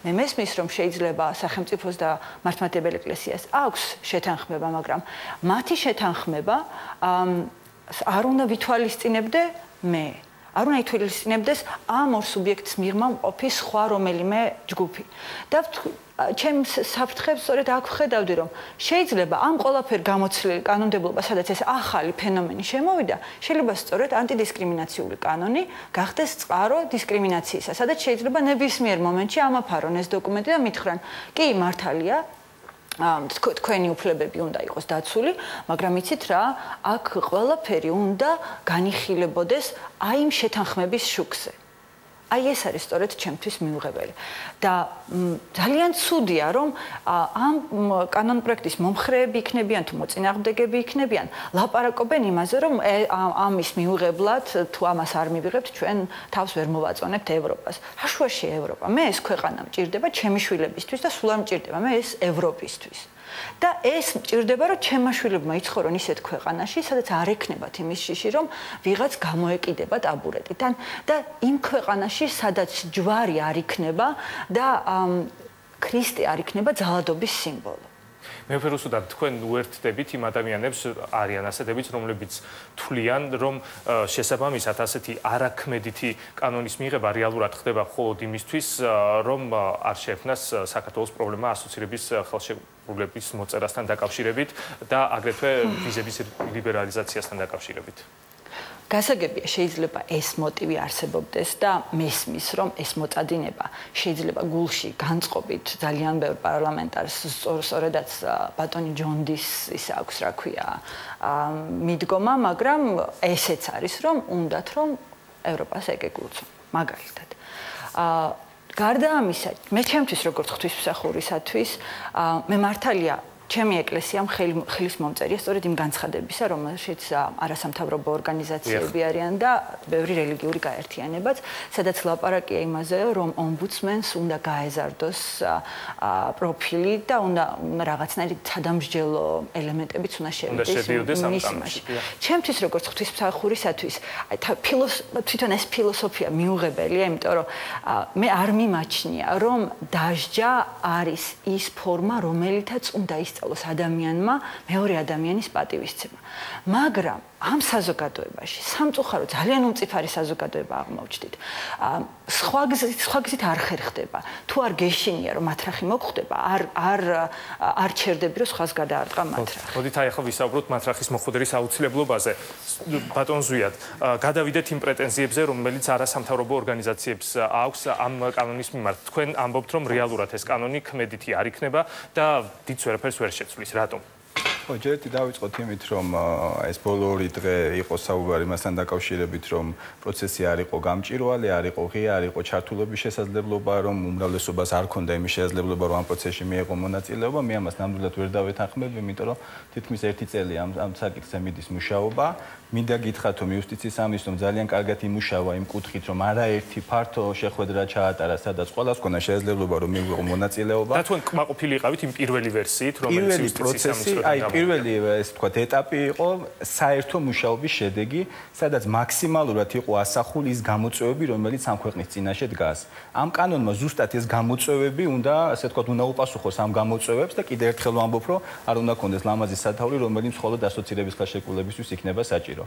მე მესმის, რომ შეიძლება სახელმწიფოს და მართლმადიდებელ ეკლესიას აქვს შეთანხმება, მაგრამ მათი შეთანხმება არ უნდა ვითვალისწინებდე მე. არ უნდა ითვალისწინებდეს ამ ორ სუბიექტს მიღმა მყოფი სხვა რომელიმე ჯგუფი. და ჩემს საფრთხებს სწორედ აქ ხედავდი რომ შეიძლება ამ ყველაფერ გამოცლილი კანონმდებლობა სადაც ეს ახალი ფენომენი შემოვიდა შეიძლება სწორედ ანტიდისკრიმინაციული კანონი გახდეს წყარო დისკრიმინაციისა სადაც შეიძლება ნებისმიერ მომენტში ამაფარონ ეს დოკუმენტი და მითხრან კი მართალია ამ თქვენი უფლებები უნდა იყოს დაცული, მაგრამ იცით რა, აქ ყველაფერი უნდა განიხილებოდეს აი იმ შეთანხმების შუქზე. აი ეს არის სწორედ ჩემთვის მიუღებელი. და ძალიან ცუდია, რომ ამ კანონ პროექტის მომხრეები იქნებიან თუ მოწინააღმდეგეები იქნებიან, ლაპარაკობენ იმაზე, რომ ამის მიუღებლად თუ ამას არ მივიღებთ, ჩვენ თავს ვერ მოვაწონებთ ევროპას. რა შუაში ევროპა? მე ეს ქვეყანა მჭირდება ჩემი შვილებისთვის და სულ არ მჭირდება მე ეს ევროპისთვის. და ეს მჭირდება რომ ჩემაშვილებმა იცხოვრონ ისეთ ქვეყანაში, სადაც არ ექნებათ იმის შიში, რომ ვიღაც გამოეკიდება ტაბურეტიდან და იმ ქვეყანაში, სადაც ჯვარი არ იქნება და ქრისტე არ იქნება ძალადობის სიმბოლო. მე ვფერ უსუდან თქვენ უერთდებით იმ ადამიანებს არიან ასეთებიც რომლებიც თვლიან რომ შესაბამისად ასეთი არაქმედითი კანონის მიღება რეალურად ხდება მხოლოდ იმისთვის რომ არ შეექმნას საქართველოს პრობლემა ასოცირების ხელშეკრულების მოწერასთან დაკავშირებით და აგრეთვე ვიზების ლიბერალიზაციასთან დაკავშირებით. გასაგებია შეიძლება ეს მოტივი არსებობდეს და მესმის რომ ეს მოწადინება შეიძლება გულში განწყობით ძალიან ბევრ პარლამენტარს სწორედაც ბატონი ჯონდის ის აქვს რა ქვია მიდგომა მაგრამ ესეც არის რომ უნდათ რომ ევროპას ეკეკულწო მაგალითად. ა გარდა ამისა მე ჩემთვის როგორც ღვთისმსახურისათვის მე მართალია ჩემი ეკლესიამ ხილის მომწერია სწორედ იმ განცხადებისა, რომელშიც არასამთავრობო ორგანიზაციები არიან და ბევრი რელიგიური გაერთიანებაც, სადაც ლაპარაკია იმაზე, რომ ომბუდსმენს უნდა გაეზარდოს პროფილი და უნდა რაღაცნაირი თადამსჯელო ელემენტებიც უნდა შევიდეს მის იმაში. ჩემთვის როგორც ღვთისმსახურისათვის, აი თვითონ ეს ფილოსოფია მიუღებელია, იმიტომ რომ მე არ მიმაჩნია, რომ დაჟჯა არის ის ფორმა, რომელითაც უნდა ის შეისწავლოს ადამიანმა მეორე ადამიანის პატივისცემა. მაგრამ ამ საზოგადოებაში სამწუხარო ძალიან უმწიფარი საზოგადოება აღმოჩნდით. სხვა გზით სხვა გზით არ ხერხდება. თუ არ გეშინია რომ მათრახი მოგხვდება, არ არ არ ჩერდები რომ სხვას გადაარტყა მათრახი. მოდით აი ახლა ვისაუბროთ მათრახის მოხვედრის აუცილებლობაზე. ბატონ ზუიად, გადავიდეთ იმ პრეტენზიებზე, რომელიც არასამთავრობო ორგანიზაციებს აქვს ამ კანონის მიმართ. თქვენ ამბობთ, რომ რეალურად ეს კანონი ქმედითი არ იქნება და დიდ ვერაფერს ვერ შეცვლის. რატომ? ხო, ჯერეთი დავიწყოთ იმით, რომ ეს ბოლო ორი დღე იყო საუბარი მასთან დაკავშირებით, რომ პროცესი არ იყო გამჭირვალე, არ იყო ღია, არ იყო ჩართულობის შესაძლებლობა, რომ უმრავლესობას არ ქონდა იმის შესაძლებლობა, რომ ამ პროცესში მიეღო მონაწილეობა. მე ამას ნამდვილად ვერ დავეთანხმებ, იმიტომ რომ თითქმის ერთი წელი ამ ამ საკითხზე მიდის მუშაობა. მინდა გითხრათ, რომ იუსტიციის სამინისტრომ ძალიან კარგად იმუშავა იმ კუთხით, რომ არაერთი ფართო შეხვედრა ჩაატარა, სადაც ყველას ქონდა შესაძლებლობა, რომ მიიღო მონაწილეობა. და თქვენ კმაყოფილი იყავით იმ პირველი ვერსიით, რომელიც იუსტიციის სამინისტრომ პირველი ეს თქვა ეტაპი იყო საერთო მუშაობის შედეგი, სადაც მაქსიმალურად იყო ასახული ის გამოწვევები, რომელიც ამ ქვეყნის წინაშე დგას. ამ კანონმა ზუსტად ეს გამოწვევები უნდა, ასე თქვა, უნდა უპასუხოს ამ გამოწვევებს და კიდევ ერთხელ ვამბობ, რომ არ უნდა კონდეს ლამაზი სათავრი, რომელიც მხოლოდ ასოცირების ხელშეკრულებისთვის იქნება საჭირო.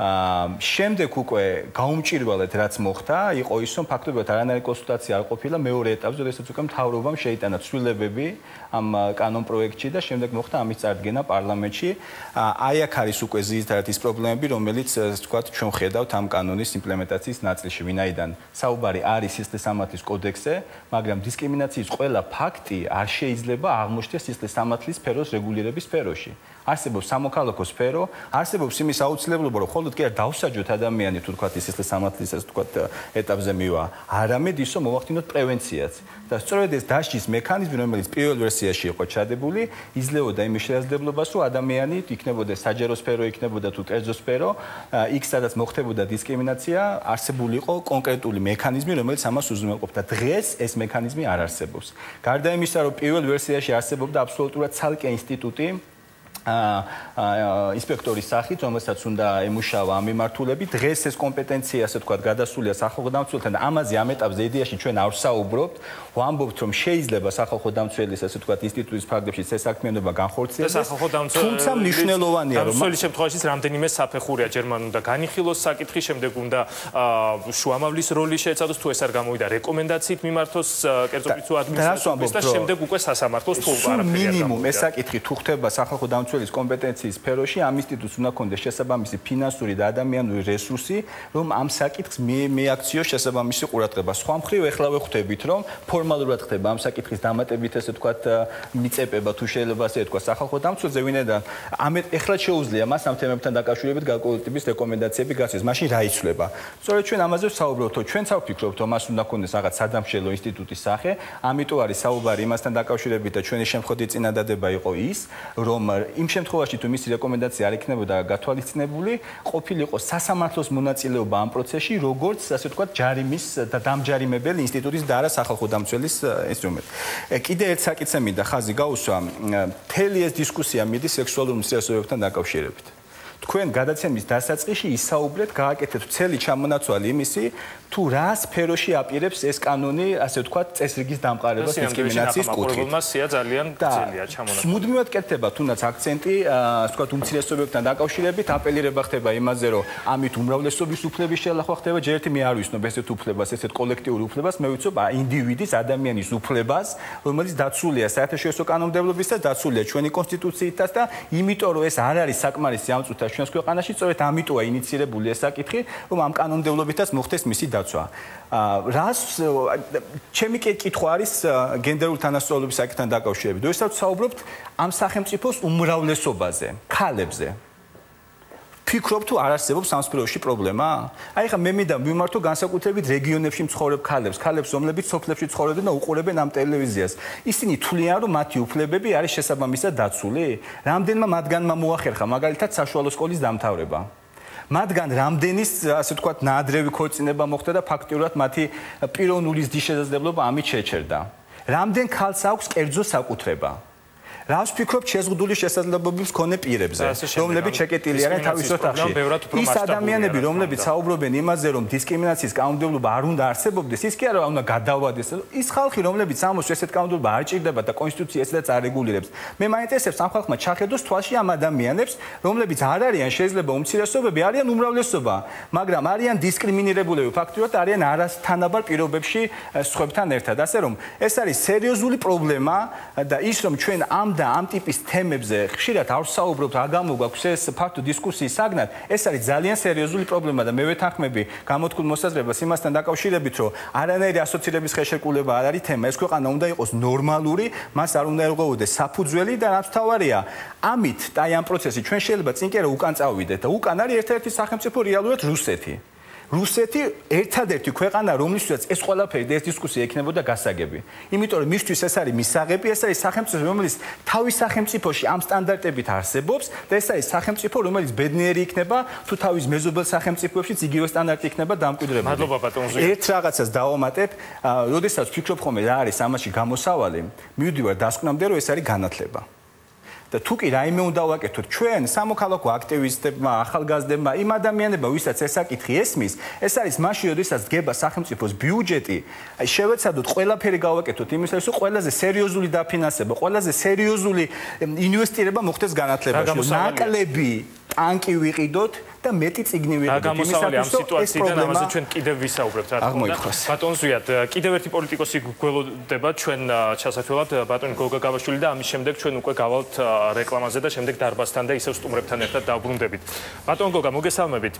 აა შემდეგ უკვე გაუმჭირვალედ რაც მოხდა, იყო ის, რომ ფაქტობრივად არანაირი კონსულტაცია არ ყოფილა მეორე ეტაპზე, როდესაც უკვე მთავრობამ შეიტანა ცვლილებები ამ კანონ პროექტში და შემდეგ მოხდა ამის წარდგენა პარლამენტში. აი აქ არის უკვე ზუსტად ის პრობლემები, რომელიც თქვა ჩვენ ხედავთ ამ კანონის იმპლემენტაციის ნაწილში, ვინაიდან საუბარი არის სისტემის სამართლის კოდექსზე, მაგრამ დისკრიმინაციის ყველა ფაქტი არ შეიძლება აღმოჩნდეს სისტემის სამართლის სფეროს რეგულირების სფეროში. არსებობს სამოქალაქო სფერო, არსებობს იმის აუცილებლობა, რომ ხოლმე კი არ დავსაჯოთ ადამიანი თუ თქვა ის ეს სამართლის ეს თქვა ეტაპზე მივა, არამედ ისო მოვახდინოთ პრევენციაც. და სწორედ ეს დაშის მექანიზმი, რომელიც პირველ ვერსიაში იყო ჩადებული, იძლეოდა იმის შესაძლებლობას, რომ ადამიანი იქნებოდა საჯარო სფერო, იქნებოდა თუ კერძო სფერო, იქ სადაც მოხდებოდა დისკრიმინაცია, არსებული იყო კონკრეტული მექანიზმი, რომელიც ამას უზრუნველყოფდა. დღეს ეს მექანიზმი არ არსებობს. გარდა იმისა, რომ პირველ ვერსიაში არსებობდა აბსოლუტურად ცალკე ინსტიტუტი, ინსპექტორის სახით, რომელსაც უნდა ემუშავა ამ მიმართულებით. დღეს ეს კომპეტენცია, ასე ვთქვათ, გადასულია სახალხო დამცველთან და ამაზე ამ ეტაპზე იდეაში ჩვენ არ ვსაუბრობთ. ვამბობთ, რომ შეიძლება სახალხო დამცველის, ასე ვთქვათ, ინსტიტუტის ფარგლებში ეს საქმიანობა განხორციელდეს. თუმცა მნიშვნელოვანია, რომ ამ შემთხვევაში რამდენიმე საფეხურია ჯერმან უნდა განიხილოს საკითხი, შემდეგ უნდა შუამავლის როლი შეეცადოს თუ ეს არ გამოვიდა რეკომენდაციით მიმართოს კერძო პირთა ადმინისტრაციას და შემდეგ უკვე სასამართლოს თუ არაფერი არ მინიმუმ ეს საკითხი თუ ხდება სახალხო დამცველის მმართველის კომპეტენციის სფეროში ამ ინსტიტუტს უნდა კონდეს შესაბამისი ფინანსური და ადამიანური რესურსი, რომ ამ საკითხს მეაქციოს შესაბამისი ყურადღება. სხვა მხრივ ეხლა ვეხვდებით, რომ ფორმალურად ხდება ამ საკითხის დამატებით ესე თქვათ მიწებება თუ შეიძლება ასე თქვა სახალხო დამცველზე ვინედან ამ ეხლა შეუძლია მას ამ თემებთან დაკავშირებით გარკვეული ტიპის რეკომენდაციები გასცეს. მაშინ რა იცვლება? სწორედ ჩვენ ამაზე ვსაუბრობთ, რომ ჩვენც ვფიქრობთ, რომ მას უნდა კონდეს რაღაც სადამშელო ინსტიტუტის სახე, ამიტომ არის საუბარი იმასთან დაკავშირებით და ჩვენი შემთხვევით წინადადება იყო ის, რომ იმ შემთხვევაში თუ მისი რეკომენდაცია არ იქნებოდა გათვალისწინებული, ყოფილიყო სასამართლოს მონაწილეობა ამ პროცესში, როგორც ასე ვთქვათ, ჯარიმის და დამჯარიმებელი ინსტიტუტის და არა სახალხო დამცველის ინსტრუმენტი. კიდე ერთ საკითხზე მინდა ხაზი გაუსვა, მთელი ეს დისკუსია მიდის სექსუალურ მსჯელობებთან დაკავშირებით. თქვენ გადაცემის დასაწყისში ისაუბრეთ, გააკეთეთ ცელი ჩამონაცვალი იმისი, თუ რა სფეროში აპირებს ეს კანონი, ასე ვთქვათ, წესრიგის დამყარებას დისკრიმინაციის კუთხით. ინფორმაცია ძალიან ძელია ჩამონაცვალი. მუდმივად კეთდება თუნდაც აქცენტი, ასე ვთქვათ, უმცირესობებთან დაკავშირებით, აპელირება ხდება იმაზე, რომ ამით უმრავლესობის უფლების შელახვა ხდება, ჯერ ერთი მე არ ვიცნობ ესეთ უფლებას, ესეთ კოლექტიურ უფლებას, მე ვიცნობ ინდივიდის, ადამიანის უფლებას, რომელიც დაცულია საერთაშორისო კანონმდებლობისა და დაცულია ჩვენი კონსტიტუციითაც და იმიტომ რომ ეს არ არის საკმარისი ამ წუთას ჩვენს ქვეყანაში, სწორედ ამიტოა ინიცირებული ეს საკითხი, რომ ამ კანონმდებლობითაც მოხდეს მისი დაცვა. აა რას ჩემი კითხვა არის გენდერულ თანასწორობის საკითხთან დაკავშირებით. როდესაც საუბრობთ ამ სახელმწიფოს უმრავლესობაზე, ქალებზე. ფიქრობ თუ არ არსებობს სამსპიროში პრობლემა? აი ხა მე მინდა მიმართო განსაკუთრებით რეგიონებში მცხოვრებ ქალებს, ქალებს რომლებიც სოფლებში ცხოვრობენ და უყურებენ ამ ტელევიზიას. ისინი თვლიან რომ მათი უფლებები არის შესაბამისად დაცული? რამდენმა მათგანმა მოახერხა მაგალითად საშუალო სკოლის დამთავრება? მათგან რამდენის ასე ვთქვათ ნაადრევი ქორწინება მოხდა და ფაქტიურად მათი პიროვნული ზდიშეზადებლობა ამით შეჩერდა? რამდენ ქალს აქვს კერძო საკუთრება? რას ფიქრობ შეზღუდული შესაძლებლობების მქონე პირებზე, რომლებიც შეკეტილი არიან თავის ოთახში? ის ადამიანები, რომლებიც საუბრობენ იმაზე, რომ დისკრიმინაციის კანონმდებლობა არ უნდა არსებობდეს, ის კი არა უნდა გადავადეს. ის ხალხი, რომლებიც ამოს ესეთ კანონმდებლობა არ ჭირდება და კონსტიტუცია ესეც არ რეგულირებს. მე მაინტერესებს ამ ხალხმა ჩახედოს თვალში ამ ადამიანებს, რომლებიც არ არიან შეიძლება უმცირესობები, არიან უმრავლესობა, მაგრამ არიან დისკრიმინირებულები, ფაქტობრივად არიან არასთანაბარ პირობებში სხვებთან ერთად. ასე რომ ეს არის სერიოზული პრობლემა და ის რომ ჩვენ ამ და ამ ტიპის თემებზე ხშირად არ ვსაუბრობთ, რა გამოგვაქვს ეს ფაქტო დისკუსიის საგნად, ეს არის ძალიან სერიოზული პრობლემა და მე ვეთანხმები გამოთქმულ მოსაზრებას იმასთან დაკავშირებით, რომ არანაირი ასოცირების ხელშეკრულება არ არის თემა, ეს ქვეყანა უნდა იყოს ნორმალური, მას არ უნდა ერღვეოდეს საფუძველი და რაც თავარია, ამით და ამ პროცესი ჩვენ შეიძლება წინ კი რა უკან წავიდეთ და უკან არის ერთ-ერთი სახელმწიფო რეალურად რუსეთი. რუსეთი ერთადერთი ქვეყანა რომლისთვისაც ეს ყველაფერი და ეს დისკუსია ექნებოდა გასაგები. იმიტომ რომ მისთვის ეს არის მისაღები, ეს არის სახელმწიფო რომელიც თავის სახელმწიფოში ამ სტანდარტებით არსებობს და ეს არის სახელმწიფო რომელიც ბედნიერი იქნება თუ თავის მეზობელ სახელმწიფოებშიც იგივე სტანდარტი იქნება დამკვიდრებული. მადლობა ბატონო. ერთ რაღაცას დავამატებ, როდესაც ვფიქრობ ხოლმე რა არის ამაში გამოსავალი, მივდივარ დასკვნამდე რომ ეს არის განათლება. და თუ კი რაიმე უნდა ვაკეთოთ ჩვენ სამოქალაქო აქტივისტებმა, ახალგაზრდებმა, იმ ადამიანებმა, ვისაც ეს საკითხი ესმის, ეს არის მაშინ, როდესაც დგება სახელმწიფოს ბიუჯეტი, აი შევეცადოთ ყველაფერი გავაკეთოთ იმისათვის, რომ ყველაზე სერიოზული დაფინანსება, ყველაზე სერიოზული ინვესტირება მოხდეს განათლებაში. ნაკლები ტანკი ვიყიდოთ და მეტი ციგნი ვიყიდოთ იმისათვის ამ სიტუაციიდან ამაზე ჩვენ კიდევ ვისაუბრებთ რა თქმა უნდა. ბატონ ზვიად კიდევ ერთი პოლიტიკოსი გველოდება ჩვენ ჩასათვლად ბატონი გოგა გავაშვილი და ამის შემდეგ ჩვენ უკვე გავალთ რეკლამაზე და შემდეგ დარბაზთან და ისევ სტუმრებთან ერთად დაუბრუნდებით. ბატონ გოგა მოგესალმებით.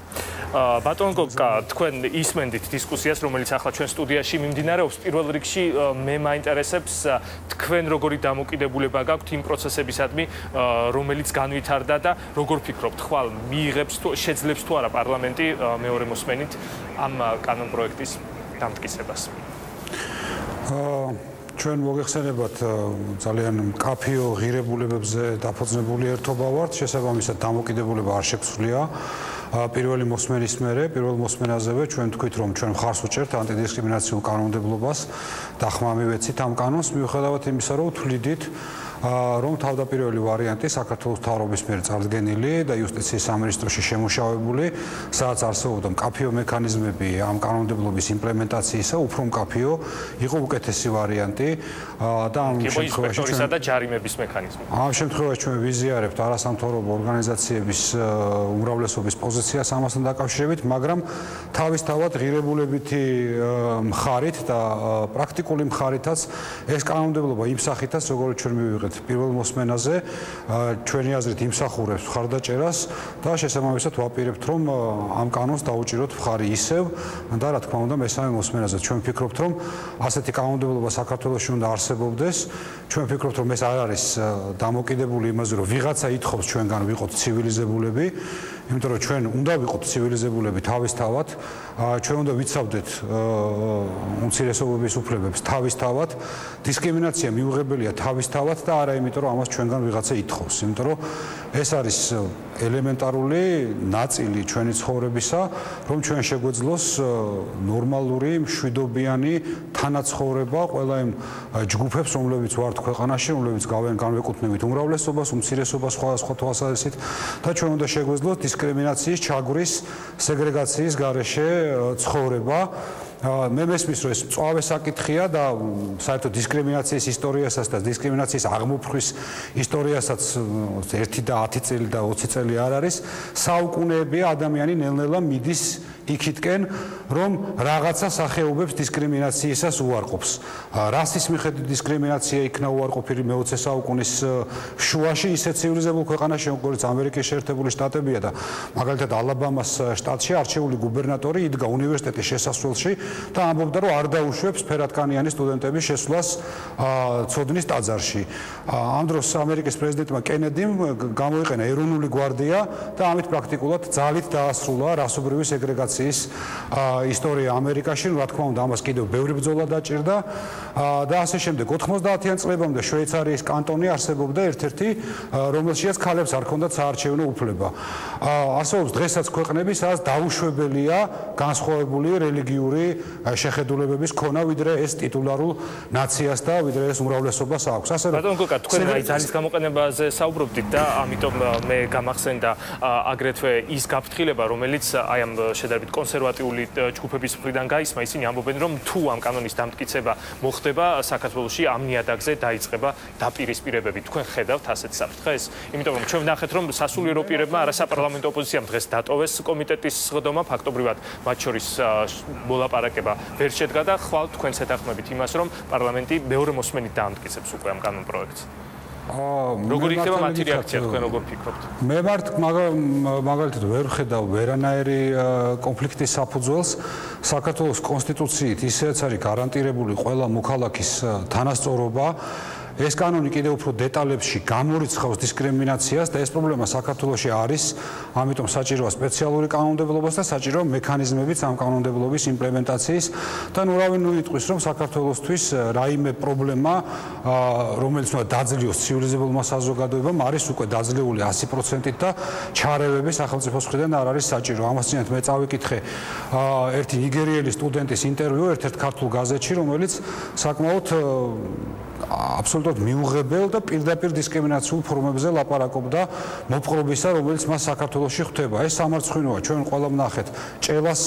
ბატონ გოგა თქვენ ისმენდით დისკუსიას რომელიც ახლა ჩვენ სტუდიაში მიმდინარეობს. პირველ რიგში მე მაინტერესებს თქვენ როგორი დამოკიდებულება გაქვთ იმ პროცესებისადმი რომელიც განვითარდა და როგორ ფიქრობთ? ხვალ მიიღებს თუ შეძლებს თუ არა პარლამენტი მეორე მოსმენით ამ კანონ პროექტის დამტკიცებას? აა ჩვენ მოგეხსენებათ ძალიან კაფეო ღირებულებებზე დაფუძნებული ერთობა ვართ, შესაბამისად დამოკიდებულება არ შეცვლია. პირველი მოსმენის მერე, პირველ მოსმენაზევე ჩვენ თქვით რომ ჩვენ ხარს უჭერთ ანტიდისკრიმინაციულ კანონმდებლობას და ხმა მივეცით ამ კანონს მიუხედავად იმისა რომ თვლიდით რომ თავდაპირველი ვარიანტი საქართველოს თავრობის მიერ წარდგენილი და იუსტიციის სამინისტროში შემუშავებული, სადაც არსებობდა მკაფიო მექანიზმები ამ კანონმდებლობის იმპლემენტაციისა, უფრო მკაფიო იყო უკეთესი ვარიანტი და ამ შემთხვევაში ჩვენ და ჯარიმების მექანიზმი. ამ შემთხვევაში ჩვენ ვიზიარებთ არასამთავრობო ორგანიზაციების უმრავლესობის პოზიციას ამასთან დაკავშირებით, მაგრამ თავისთავად ღირებულებითი მხარით და პრაქტიკული მხარითაც ეს კანონმდებლობა იმ სახითაც, როგორც ჩვენ მივიღეთ პირველ მოსმენაზე ჩვენი აზრით იმსახურებს ხარდაჭერას და შესაბამისად ვაპირებთ რომ ამ კანონს დაუჭიროთ მხარი ისევ და რა თქმა უნდა მესამე მოსმენაზე ჩვენ ვფიქრობთ რომ ასეთი კანონმდებლობა საქართველოში უნდა არსებობდეს. ჩვენ ვფიქრობთ რომ ეს არ არის დამოკიდებული იმაზე რომ ვიღაცა ითხოვს ჩვენგან ვიყოთ ცივილიზებულები იმიტომ რომ ჩვენ უნდა ვიყოთ ცივილიზებულები თავისთავად, ჩვენ უნდა ვიცავდეთ უმცირესობების უფლებებს თავისთავად, დისკრიმინაცია მიუღებელია თავისთავად და არა იმიტომ რომ ამას ჩვენგან ვიღაცა ითხოვს, იმიტომ რომ ეს არის ელემენტარული ნაწილი ჩვენი ცხოვრებისა, რომ ჩვენ შეგვეძლოს ნორმალური, მშვიდობიანი თანაცხოვრება ყველა იმ ჯგუფებს, რომლებიც ვართ ქვეყანაში, რომლებიც განვეკუთვნებით უმრავლესობას, უმცირესობას სხვადასხვა თვალსაზრისით. და ჩვენ უნდა შეგვეძლოს დისკრიმინაციის, ჩაგვრის, სეგრეგაციის გარეშე ცხოვრება. მე მესმის რომ ეს წვავე საკითხია და საერთოდ დისკრიმინაციის ისტორიასაც და დისკრიმინაციის აღმოფხვის ისტორიასაც 1 და 10 წელი და 20 წელი არ არის საუკუნეებია ადამიანი ნელ-ნელა მიდის იქითკენ რომ რაღაცა სახეობებს დისკრიმინაციისას უარყოფს. რასის მიხედვით დისკრიმინაცია იქნა უარყოფილი მე-20 საუკუნის შუაში ისე ცივილიზებულ ქვეყანაში, როგორც ამერიკის შეერთებული შტატებია და მაგალითად ალაბამას შტატში არჩეული გუბერნატორი იდგა უნივერსიტეტის შესასვლელში და ამბობდა, რომ არ დაუშვებს ფერატკანიანი სტუდენტების შესვლას ცოდნის ტაძარში. ამ დროს ამერიკის პრეზიდენტმა კენედიმ გამოიყენა ეროვნული გვარდია და ამით პრაქტიკულად ძალით დაასრულა რასობრივი სეგრეგაცია ემიგრაციის ისტორია ამერიკაში, რა თქმა უნდა, ამას კიდევ ბევრი ბრძოლა დაჭირდა და ასე შემდეგ. 90-იან წლებამდე შვეიცარიის კანტონი არსებობდა ერთ-ერთი, რომელშიაც ქალებს არ ჰქონდათ საარჩევნო უფლება. არსებობს დღესაც ქვეყნები, სადაც დაუშვებელია განსხვავებული რელიგიური შეხედულებების ქონა, ვიდრე ეს ტიტულარულ ნაციას და ვიდრე ეს უმრავლესობას აქვს. ასე რომ ბატონ გოკა, თქვენ აი ძალის გამოყენებაზე საუბრობდით და ამიტომ მე გამახსენდა აგრეთვე ის გაფრთხილება, რომელიც აი ამ შედარებით ვთქვით, კონსერვატიული ჯგუფების მხრიდან გაისმა, ისინი ამბობენ, რომ თუ ამ კანონის დამტკიცება მოხდება საქართველოსში, ამ ნიადაგზე დაიწყება დაპირისპირებები. თქვენ ხედავთ ასეთ საფრთხეს? იმიტომ რომ ჩვენ ვნახეთ, რომ სასულიერო პირებმა არასაპარლამენტო ოპოზიციამ დღეს დატოვეს კომიტეტის სხდომა, ფაქტობრივად მათ შორის მოლაპარაკება ვერ შედგა და ხვალ თქვენ შეთანხმებით იმას, რომ პარლამენტი მეორე მოსმენით დაამტკიცებს უკვე ამ კანონ პროექტს. აა როგორ იქნება მათი რეაქცია თქვენ როგორ ფიქრობთ? მე ვარ მაგალითად ვერ ხედავ ვერანაირი კონფლიქტის საფუძველს. საქართველოს კონსტიტუციით ისეც არის გარანტირებული ყველა მოქალაქის თანასწორობა ეს კანონი კიდევ უფრო დეტალებში გამორიცხავს დისკრიმინაციას და ეს პრობლემა საქართველოში არის, ამიტომ საჭიროა სპეციალური კანონმდებლობა და საჭირო მექანიზმებიც ამ კანონმდებლობის იმპლემენტაციის და ნუ რავი ნუ იტყვის რომ საქართველოსთვის რაიმე პრობლემა რომელიც უნდა დაძლიოს ცივილიზებულმა საზოგადოებამ არის უკვე დაძლეული 100%-ით და ჩარევები სახელმწიფოს მხრიდან არ არის საჭირო. ამას წინათ მე წავიკითხე ერთი ნიგერიელი სტუდენტის ინტერვიუ ერთ-ერთ ქართულ გაზეთში, რომელიც საკმაოდ აბსოლუტურად მიუღებელ და პირდაპირ დისკრიმინაციულ ფორმებზე ლაპარაკობდა მოპყრობისა, რომელიც მას საქართველოსში ხვდება. ეს სამარცხინოა, ჩვენ ყველა ვნახეთ ჭელას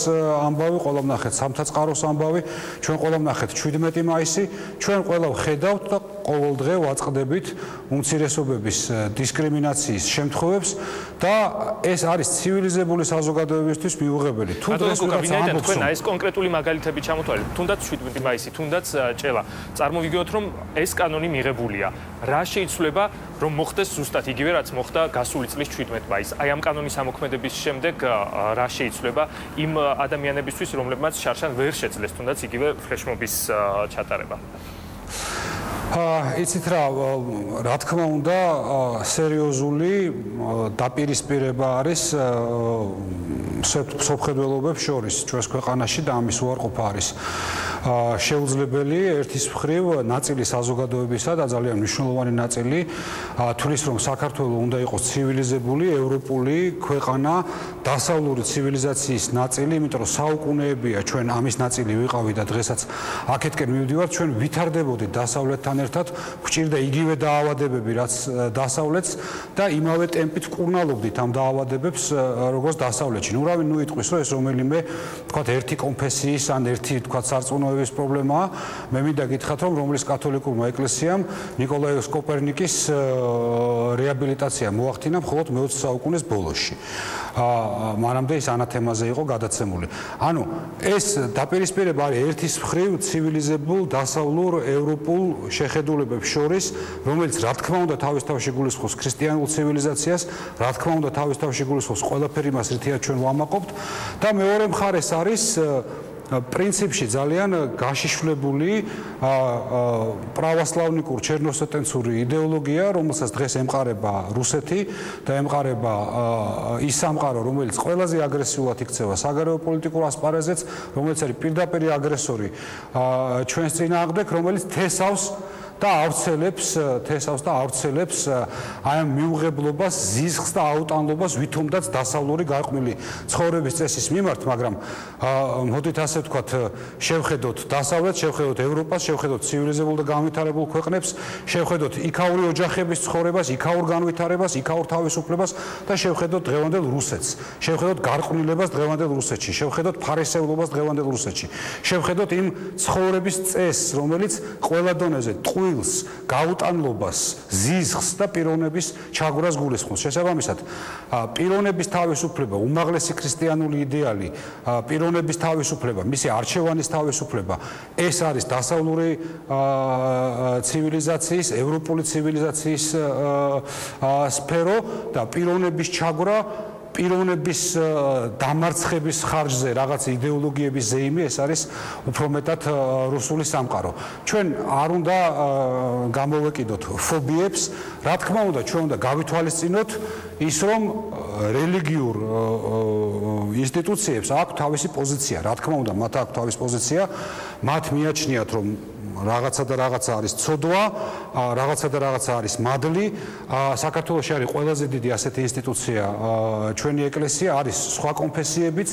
ამბავი, ყველა ვნახეთ სამთაწყაროს ამბავი, ჩვენ ყველა ვნახეთ 17 მაისი, ჩვენ ყველა ვხედავთ და ყოველ დღე ვაწყდებით უმცირესობების დისკრიმინაციის შემთხვევებს და ეს არის ცივილიზებული საზოგადოებისთვის მიუღებელი. თუ დღეს ამბობს, თქვენ აი ეს კონკრეტული მაგალითები ჩამოთვალეთ, თუნდაც 17 მაისი, თუნდაც ჭელა. წარმოვიგოთ რომ ეს კანონი მიღებულია. რა შეიცვლება, რომ მოხდეს ზუსტად იგივე რაც მოხდა გასული წლის 17 მაისს? აი ამ კანონის ამოქმედების შემდეგ რა შეიცვლება იმ ადამიანებისთვის, რომლებმაც შარშან ვერ შეძლეს თუნდაც იგივე ფლეშმობის ჩატარება? აა იცით რა რა თქმა უნდა სერიოზული დაპირისპირება არის სოფხედველობებს შორის ჩვენს ქვეყანაში და ამის უარყოფა არის. შეუძლებელი ერთის მხრივ ნაწილი საზოგადოებისა და ძალიან მნიშვნელოვანი ნაწილი თulis რომ საქართველოს უნდა იყოს ცივილიზებული ევროპული ქვეყანა დასავლური ცივილიზაციის ნაწილი იმიტომ რომ საუკუნეებია ჩვენ ამის ნაწილი ვიყავი და დღესაც აქეთკენ მივდივართ ჩვენ ვითარდებოდით დასავლეთთან ერთად გვჭირდა იგივე დაავადებები რაც დასავლეთს და იმავე ტემპით კურნალობდით ამ დაავადებებს როგორც დასავლეთში. ნუ უამრავი ნუ იტყვის რომ ეს რომელიმე თქვა ერთი კონფესიის ან ერთი თქვა სარწმუნოების პრობლემაა მე მინდა გითხრათ რომ რომლის კათოლიკურმა ეკლესიამ ნიკოლაიოს კოპერნიკის რეაბილიტაცია მოახდინა მხოლოდ მე-20 საუკუნის ბოლოში. აა მანამდე ის ანათემაზე იყო გადაცემული. ანუ ეს დაპირისპირება არის ერთის მხრივ ცივილიზებულ დასავლურ ევროპულ შეხედულებებს შორის რომელიც რა თქმა უნდა თავის თავში გულისხმობს ქრისტიანულ ცივილიზაციას რა თქმა უნდა თავის თავში გულისხმობს ყველაფერი მას რითია ჩვენ ვამ ვამაყობთ და მეორე მხარეს არის პრინციპში ძალიან გაშიშვლებული პრავოსლავნიკურ ჩერნოსოტენცური იდეოლოგია, რომელსაც დღეს ემყარება რუსეთი და ემყარება ის სამყარო, რომელიც ყველაზე აგრესიულად იქცევა საგარეო პოლიტიკურ ასპარეზეც, რომელიც არის პირდაპირი აგრესორი ჩვენს წინააღმდეგ, რომელიც თესავს და ავრცელებს თესავს და ავრცელებს აი ამ მიუღებლობას, ზიზღს და აუტანლობას ვითომდაც დასავლური გარყვნილი ცხოვრების წესის მიმართ, მაგრამ მოდით ასე ვთქვათ, შევხედოთ დასავლეთ, შევხედოთ ევროპას, შევხედოთ ცივილიზებულ და განვითარებულ ქვეყნებს, შევხედოთ იქაური ოჯახების ცხოვრებას, იქაურ განვითარებას, იქაურ თავისუფლებას და შევხედოთ დღევანდელ რუსეთს. შევხედოთ გარყვნილებას დღევანდელ რუსეთში, შევხედოთ ფარისევლობას დღევანდელ რუსეთში. შევხედოთ იმ ცხოვრების წესს, რომელიც ყველა დონეზე ტყვი ტყუილს, გაუტანლობას, ზიზღს და პიროვნების ჩაგვრას გულისხმობს. შესაბამისად, პიროვნების თავისუფლება, უმაღლესი ქრისტიანული იდეალი, პიროვნების თავისუფლება, მისი არჩევანის თავისუფლება, ეს არის დასავლური ცივილიზაციის, ევროპული ცივილიზაციის სფერო და პიროვნების ჩაგვრა პიროვნების დამარცხების ხარჯზე რაღაც იდეოლოგიების ზეიმი ეს არის უფრო მეტად რუსული სამყარო. ჩვენ არ უნდა გამოვეკიდოთ ფობიებს, რა თქმა უნდა, ჩვენ უნდა გავითვალისწინოთ ის რომ რელიგიურ ინსტიტუციებს აქვს თავისი პოზიცია, რა თქმა უნდა, მათ აქვს თავისი პოზიცია, მათ მიაჩნიათ რომ რაღაცა და რაღაცა არის ცოდვა, რაღაცა და რაღაცა არის მადლი. საქართველოში არის ყველაზე დიდი ასეთი ინსტიტუცია ჩვენი ეკლესია, არის სხვა კონფესიებიც,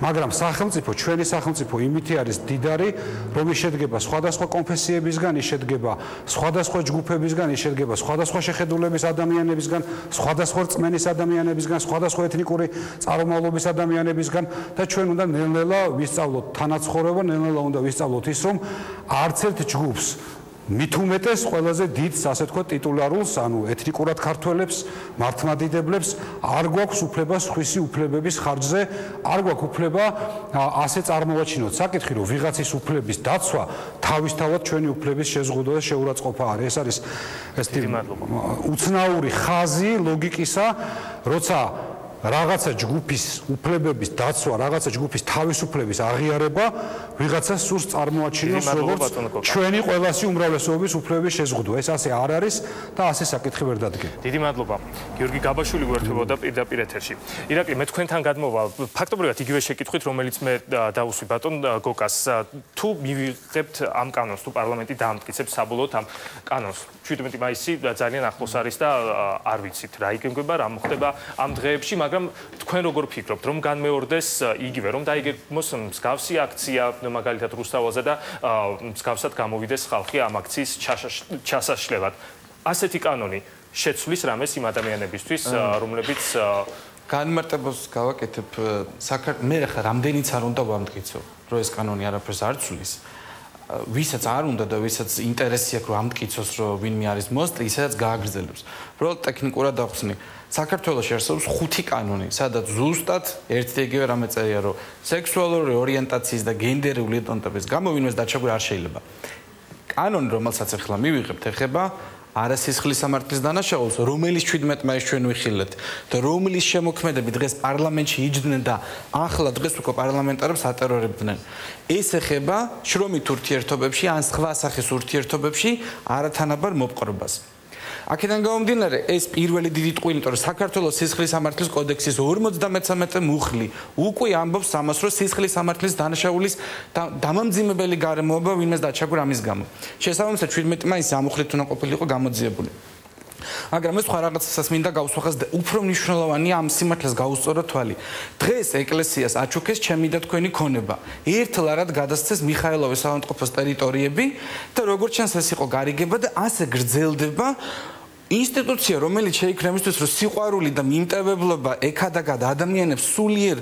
მაგრამ სახელმწიფო, ჩვენი სახელმწიფო იმითი არის დიდარი, რომ ის შედგება სხვადასხვა კონფესიებისგან, ის შედგება სხვადასხვა ჯგუფებისგან, ის შედგება სხვადასხვა შეხედულების ადამიანებისგან, სხვადასხვა რწმენის ადამიანებისგან, სხვადასხვა ეთნიკური წარმომავლობის ადამიანებისგან და ჩვენ უნდა ნელ-ნელა ვისწავლოთ თანაცხოვრება, ნელ-ნელა უნდა ვისწავლოთ ის, რომ არც ერთ ჯგუფს მით უმეტეს ყველაზე დიდს ასე თქვა ტიტულარულს ანუ ეთნიკურად ქართველებს მართლმადიდებლებს არ გვაქვს უფლება სხვისი უფლებების ხარჯზე არ გვაქვს უფლება ასე წარმოვაჩინოთ საკითხი რომ ვიღაცის უფლების დაცვა თავისთავად ჩვენი უფლების შეზღუდვა და შეურაცხყოფა არის. ეს არის ეს უცნაური ხაზი ლოგიკისა როცა რაღაცა ჯგუფის უფლებების დაცვა, რაღაცა ჯგუფის თავისუფლების აღიარება ვიღაცას სურს წარმოაჩინოს როგორც ჩვენი ყველასი უმრავლესობის უფლებების შეზღუდვა. ეს ასე არ არის და ასე საკითხი ვერ დადგება. დიდი მადლობა. გიორგი გაბაშვილი გვერდებოდა პირდაპირ ეთერში. ირაკლი, მე თქვენთან გადმოვალ ფაქტობრივად იგივე შეკითხვით, რომელიც მე დაუსვი ბატონ გოკას. თუ მივიღებთ ამ კანონს, თუ პარლამენტი დაამტკიცებს საბოლოოდ ამ კანონს, 17 მაისი ძალიან ახლოს არის და არ ვიცით რა იგეგმება, რა მოხდება ამ დღეებში, მაგრამ თქვენ როგორ ფიქრობთ? რომ განმეორდეს იგივე რომ დაიგეგმოს მსგავსი აქცია მაგალითად რუსთავაზე და მსგავსად გამოვიდეს ხალხი ამ აქციის ჩასაშლელად ასეთი კანონი შეცვლის რამეს იმ ადამიანებისთვის რომლებიც განმარტებას გავაკეთებ საქართველოს მე ხა რამდენიც არ უნდა ვამტკიცო რომ ეს კანონი არაფერს არ ცვლის ვისაც არ უნდა და ვისაც ინტერესი აქვს რომ ამტკიცოს რომ ვინმე არის მოსტი ისაც გააგრძელებს. უბრალოდ ტექნიკურად ახსნი. საქართველოს არსებობს ხუთი კანონი, სადაც ზუსტად ერთი და იგივე რამე წერია, რომ სექსუალური ორიენტაციის და გენდერული იდენტობის გამო ვინმეს დაჩაგვი არ შეიძლება. კანონი, რომელსაც ახლა მივიღებთ, ეხება არასისხლის სამართლის დანაშაულს, რომელიც 17 მაისს ჩვენ ვიხილეთ და რომლის შემოქმედები დღეს პარლამენტში იჯდნენ და ახლა დღეს უკვე პარლამენტარებს ატერორებდნენ. ეს ეხება შრომით ურთიერთობებში ან სხვა სახის ურთიერთობებში არათანაბარ მოპყრობას. აქედან გამომდინარე ეს პირველი დიდი ტყვი, იმიტომ რომ საქართველოს სისხლის სამართლის კოდექსის 53 მუხლი უკვე ამბობს ამას, რომ სისხლის სამართლის დანაშაულის დამამძიმებელი გარემოება ვინმეს დაჩაგვრა ამის გამო. შესაბამისად 17 მაისს ამუხლით უნდა ყოფილიყო გამოძიებული. მაგრამ ეს სხვა რაღაცასაც მინდა გავსვახას და უფრო მნიშვნელოვანია ამ სიმართლეს გაუსწორო თვალი. დღეს ეკლესიას აჩუქეს ჩემი და თქვენი ქონება. ერთლარად გადასცეს მიხაილოვის სამონტყოფოს ტერიტორიები და როგორც ჩანს ეს იყო გარიგება და ასე გრძელდება ინსტიტუცია, რომელიც შეიქმნა იმისთვის, რომ სიყვარული და მიმტევებლობა ეკადაგად ადამიანებს სულიერ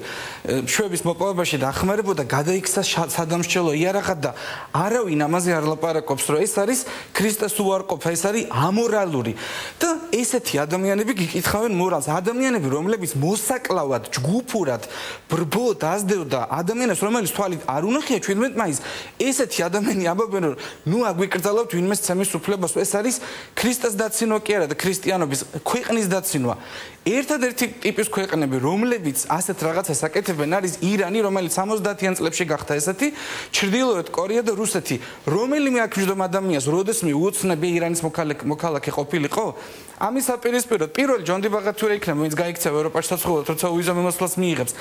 ჩვევის მოპოვებაში დახმარებოდა, გადაიქცა სადამშრალო იარაღად და არავინ ამაზე არ ლაპარაკობს, რომ ეს არის ქრისტეს უარყოფა, ეს არის ამორალური. და ესეთი ადამიანები გიკითხავენ მორალს, ადამიანები, რომლებიც მოსაკლავად, ჯგუფურად, ბრბო დაზდევდა ადამიანებს, რომელიც თვალით არ უნახია 17 მაისს, ესეთი ადამიანები ამბობენ, რომ ნუ აგვიკრძალავთ ვინმე ცემის უფლებას, ეს არის ქრისტეს დაცინო არა და ქრისტიანობის ქვეყნის დაცინვა. ერთადერთი ტიპის ქვეყნები, რომლებიც ასეთ რაღაცას აკეთებენ, არის ირანი, რომელიც 70-იან წლებში გახდა ესეთი, ჩრდილოეთ კორეა და რუსეთი. რომელიმე აქ მჯდომ ადამიანს, როდესმე უოცნები ირანის მოქალაქე ყოფილიყო, ამის აპირისპიროდ პირველ ჯონდი ბაღათურა იქნება, ვინც გაიქცევა ევროპაში საცხოვრებლად, თორსა უიზო მიმოსვლას მიიღებს.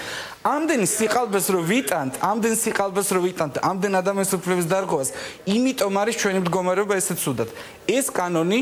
ამდენი სიყალბეს რო ვიტანთ, ამდენ სიყალბეს რო ვიტანთ, ამდენ ადამიანის უფლების დარღვევას, იმიტომ არის ჩვენი მდგომარეობა ესეც უდად. ეს კანონი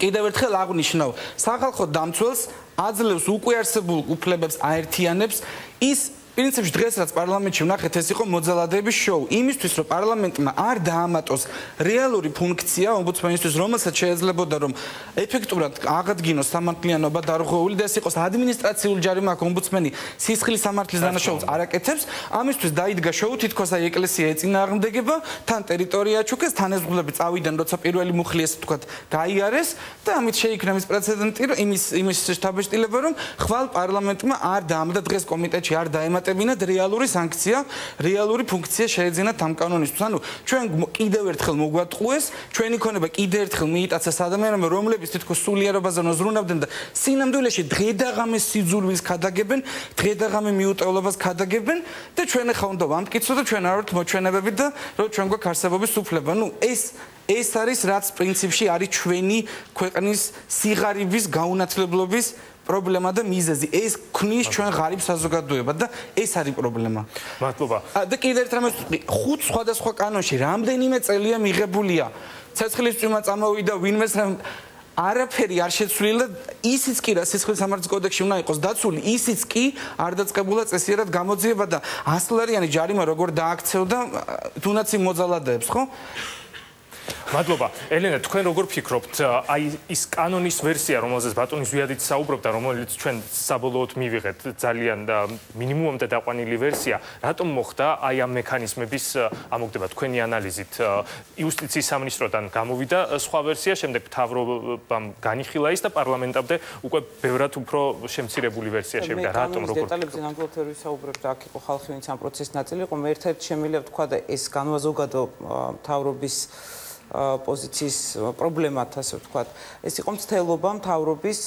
კიდევ ერთხელ აღნიშნავ, სახალხო დამცველს აძლევს უკვე არსებულ უფლებებს აერთიანებს ის პრინციპში დღეს რაც პარლამენტში ვნახეთ ეს იყო მოძალადების შოუ. იმისთვის რომ პარლამენტმა არ დაამატოს რეალური ფუნქცია ომბუდსმენისთვის რომელსაც შეეძლებოდა რომ ეფექტურად აღადგინოს სამართლიანობა დარღვეული და ეს იყოს ადმინისტრაციული ჯარი მაგ ომბუდსმენი სისხლის სამართლის დანაშაულს არაკეთებს. ამისთვის დაიდგა შოუ თითქოს აი ეკლესია ეწინააღმდეგება თან ტერიტორია ჩუქეს თან ეზღულები წავიდან როცა პირველი მუხლი ესე თქვა გაიარეს და ამით შეიქმნა ის პრეცედენტი რომ იმის იმის შტაბეშტილება რომ ხვალ პარლამენტმა არ დაამატა დღეს კომიტეტში არ დაემატა დამატებინად რეალური სანქცია, რეალური ფუნქცია შეეძინა ამ კანონისთვის. ანუ ჩვენ კიდევ ერთხელ მოგვატყუეს, ჩვენი ქონება კიდევ ერთხელ მიიტაცა ადამიანებმა, რომლებიც თითქოს სულიერობაზე ნოზრუნავდნენ და სინამდვილეში დღედაღამე სიძულვის ქადაგებენ, დღედაღამე მიუტევლობას ქადაგებენ და ჩვენ ახლა უნდა ვამტკიცო და ჩვენ არ ვართ მოჩვენებები და რომ ჩვენ გვაქვს არსებობის უფლება. ნუ ეს ეს არის რაც პრინციპში არის ჩვენი ქვეყნის სიღარიბის გაუნათლებლობის პრობლემა და მიზეზი ეს ქნის ჩვენ ღარიბ საზოგადოებად და ეს არის პრობლემა. მადლობა. და კიდევ ერთ რამეს ხუთ სხვადასხვა კანონში რამდენიმე წელია მიღებულია. ცეცხლის წვიმა წამოვიდა ვინმეს რამ არაფერი არ შეცვლილა ისიც კი რა სისხლის სამართლის კოდექსში უნდა იყოს დაცული ისიც კი არ დაწყებულა წესიერად გამოძიება და 100 ლარიანი ჯარიმა როგორ დააქცევდა თუნდაც იმ მოძალადეებს ხო მადლობა. ელენა, თქვენ როგორ ფიქრობთ, აი ის კანონის ვერსია, რომელზეც ბატონი ზვიადიც საუბრობდა, რომელიც ჩვენ საბოლოოდ მივიღეთ, ძალიან მინიმუმამდე დაყვანილი ვერსია, რატომ მოხდა აი ამ მექანიზმების ამოგდება თქვენი ანალიზით? იუსტიციის სამინისტროდან გამოვიდა სხვა ვერსია, შემდეგ მთავრობამ განიხილა ის და პარლამენტამდე უკვე ბევრად უფრო შემცირებული ვერსია შევიდა. რატომ როგორ? დეტალებზე ნამდვილად ვერ ვისაუბრებ, აქ იყო ხალხი, ვინც ამ პროცესის ნაწილი იყო. მე ერთ-ერთი შემიძლია ვთქვა და ეს განვაზოგადო მთავრობის პოზიციის პრობლემათ ასე ვთქვათ. ეს იყო მცდელობა მთავრობის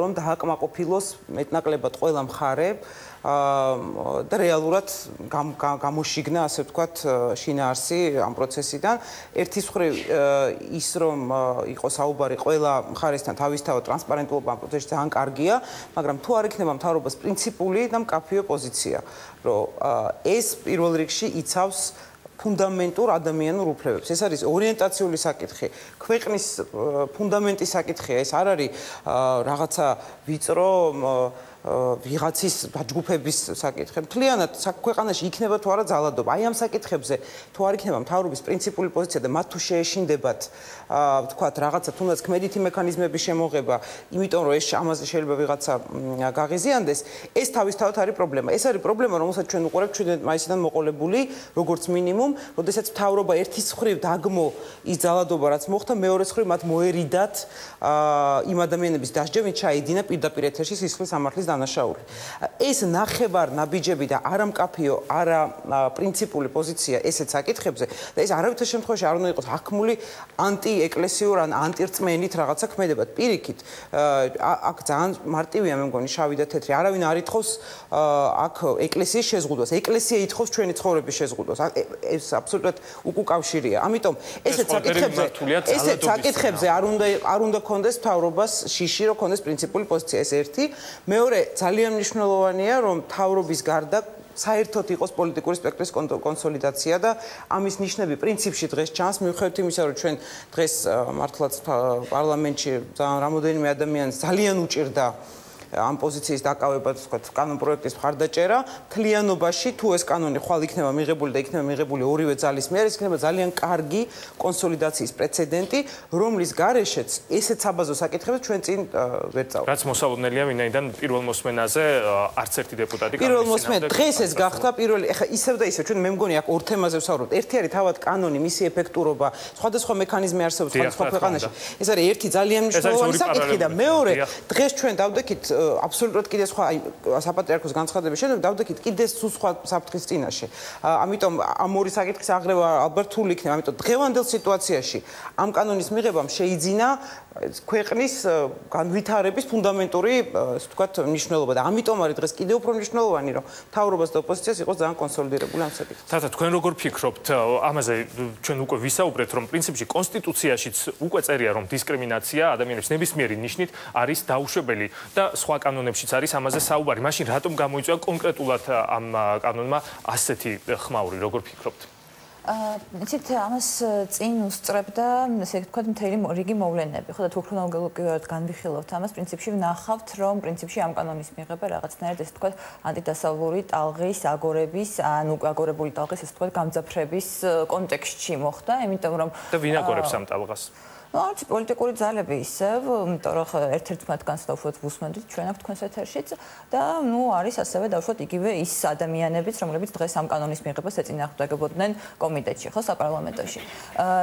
რომ დააკმაყოფილოს მეტნაკლებად ყველა მხარე და რეალურად გამოშიგნა ასე ვთქვათ შინაარსი ამ პროცესიდან. ერთის მხრივ ის რომ იყო საუბარი ყველა მხარესთან თავისთავად ტრანსპარენტულობა ამ პროცესში ძალიან კარგია, მაგრამ თუ არ იქნება მთავრობას პრინციპული და მკაფიო პოზიცია, რომ ეს პირველ რიგში იცავს ფუნდამენტურ ადამიანურ უფლებებს. ეს არის ორიენტაციული საკითხი. ქვეყნის ფუნდამენტის საკითხია. ეს არ არის რაღაცა ვიწრო ვიღაცის ჯგუფების საკითხი. მთლიანად ქვეყანაში იქნება თუ არა ძალადობა. აი ამ საკითხებზე თუ არ იქნება მთავრობის პრინციპული პოზიცია და მათ თუ შეეშინდებათ ვთქვათ რაღაცა თუნდაც კმედითი მექანიზმების შემოღება, იმიტომ რომ ეს ამაზე შეიძლება ვიღაცა გაღიზიანდეს, ეს თავისთავად არის პრობლემა. ეს არის პრობლემა, რომელსაც ჩვენ უყურებთ ჩვენ მაისიდან მოყოლებული, როგორც მინიმუმ, როდესაც მთავრობა ერთის მხრივ დაგმო ის ძალადობა, რაც მოხდა, მეორე მხრივ მათ მოერიდათ აა იმ ადამიანების დასჯა, ვინც ჩაიდინა პირდაპირ ეთერში სისხლის სამართლის დანაშაული. ეს ნახევარ ნაბიჯები და არამკაფიო, არა პრინციპული პოზიცია ესეც საკითხებზე და ეს არავითარ შემთხვევაში არ უნდა იყოს აქმული ანტიეკლესიურ ან ანტირწმენით რაღაცა ქმედება. პირიქით, აქ ძალიან მარტივია მე მგონი შავი და თეთრი. არავინ არ ითხოვს აქ ეკლესიის შეზღუდვას. ეკლესია ითხოვს ჩვენი ცხოვრების შეზღუდვას. ეს აბსოლუტურად უკუკავშირია. ამიტომ ესეც საკითხებზე ესეც საკითხებზე არ უნდა არ უნდა კონდეს თავრობას შიში რომ კონდეს პრინციპული პოზიცია ეს ერთი. მეორე ძალიან მნიშვნელოვანია რომ თავრობის გარდა საერთოდ იყოს პოლიტიკური სპექტრის კონსოლიდაცია და ამის ნიშნები პრინციპში დღეს ჩანს. მიუხედავად იმისა რომ ჩვენ დღეს მართლაც პარლამენტში ძალიან რამოდენიმე ადამიანს ძალიან უჭირდა ამ პოზიციის დაკავება, თქვა, კანონ პროექტის მხარდაჭერა, თლიანობაში თუ ეს კანონი ხვალ იქნება მიღებული და იქნება მიღებული ორივე ძალის მიერ, ეს იქნება ძალიან კარგი კონსოლიდაციის პრეცედენტი, რომლის გარეშეც ესეც საბაზო საკითხებს ჩვენ წინ ვერ წავ. რაც მოსალოდნელია ვინაიდან პირველ მოსმენაზე არც ერთი დეპუტატი პირველ მოსმენ დღეს ეს გახდა პირველი ეხა ისევ და ისევ ჩვენ მე მგონი აქ ორ თემაზე ვსაუბრობთ. ერთი არის თავად კანონი, მისი ეფექტურობა, სხვადასხვა მექანიზმი არსებობს სხვადასხვა ქვეყანაში. ეს არის ერთი ძალიან მნიშვნელოვანი საკითხი და მეორე დღეს ჩვენ დავდექით აბსოლუტურად კიდე სხვა აი საპატრიარქოს განცხადების შემდეგ დავდექით კიდე სხვა საფრთხის წინაშე. ამიტომ ამ ორი საკითხის აღრევა ალბათ რთული იქნება, ამიტომ დღევანდელ სიტუაციაში ამ კანონის მიღებამ შეიძინა ქვეყნის განვითარების ფუნდამენტური, ასე ვთქვათ, მნიშვნელობა და ამიტომ არის დღეს კიდევ უფრო მნიშვნელოვანი, რომ თავრობას და ოპოზიციას იყოს ძალიან კონსოლიდირებული ამ საკითხში. თათა თქვენ როგორ ფიქრობთ ამაზე ჩვენ უკვე ვისაუბრეთ, რომ პრინციპში კონსტიტუციაშიც უკვე წერია, რომ დისკრიმინაცია ადამიანების ნებისმიერი ნიშნით არის დაუშვებელი და სხვა კანონებშიც არის ამაზე საუბარი. მაშინ რატომ გამოიწვია კონკრეტულად ამ კანონმა ასეთი ხმაური, როგორ ფიქრობთ? აა იცით ამას წინ უსწრებდა ესე ვთქვათ მთელი რიგი მოვლენები ხო და თუ ქრონოლოგიურად განვიხილავთ ამას პრინციპში ვნახავთ რომ პრინციპში ამ კანონის მიღება რაღაცნაირად ესე ვთქვათ ანტიდასავლური ტალღის აგორების ან აგორებული ტალღის ესე ვთქვათ გამძაფრების კონტექსტში მოხდა იმიტომ რომ და ვინ აგორებს ამ ტალღას ну არც პოლიტიკური ძალები ისევ, იმიტომ რომ ერთ-ერთ მათგანს დაუშვათ ვუსმენდით ჩვენ აქ თქვენს ეთერშიც და ну არის ასევე დაუშვათ იგივე ის ადამიანებიც, რომლებიც დღეს ამ კანონის მიღებას ეწინააღმდეგებოდნენ კომიტეტში, ხო, საპარლამენტოში.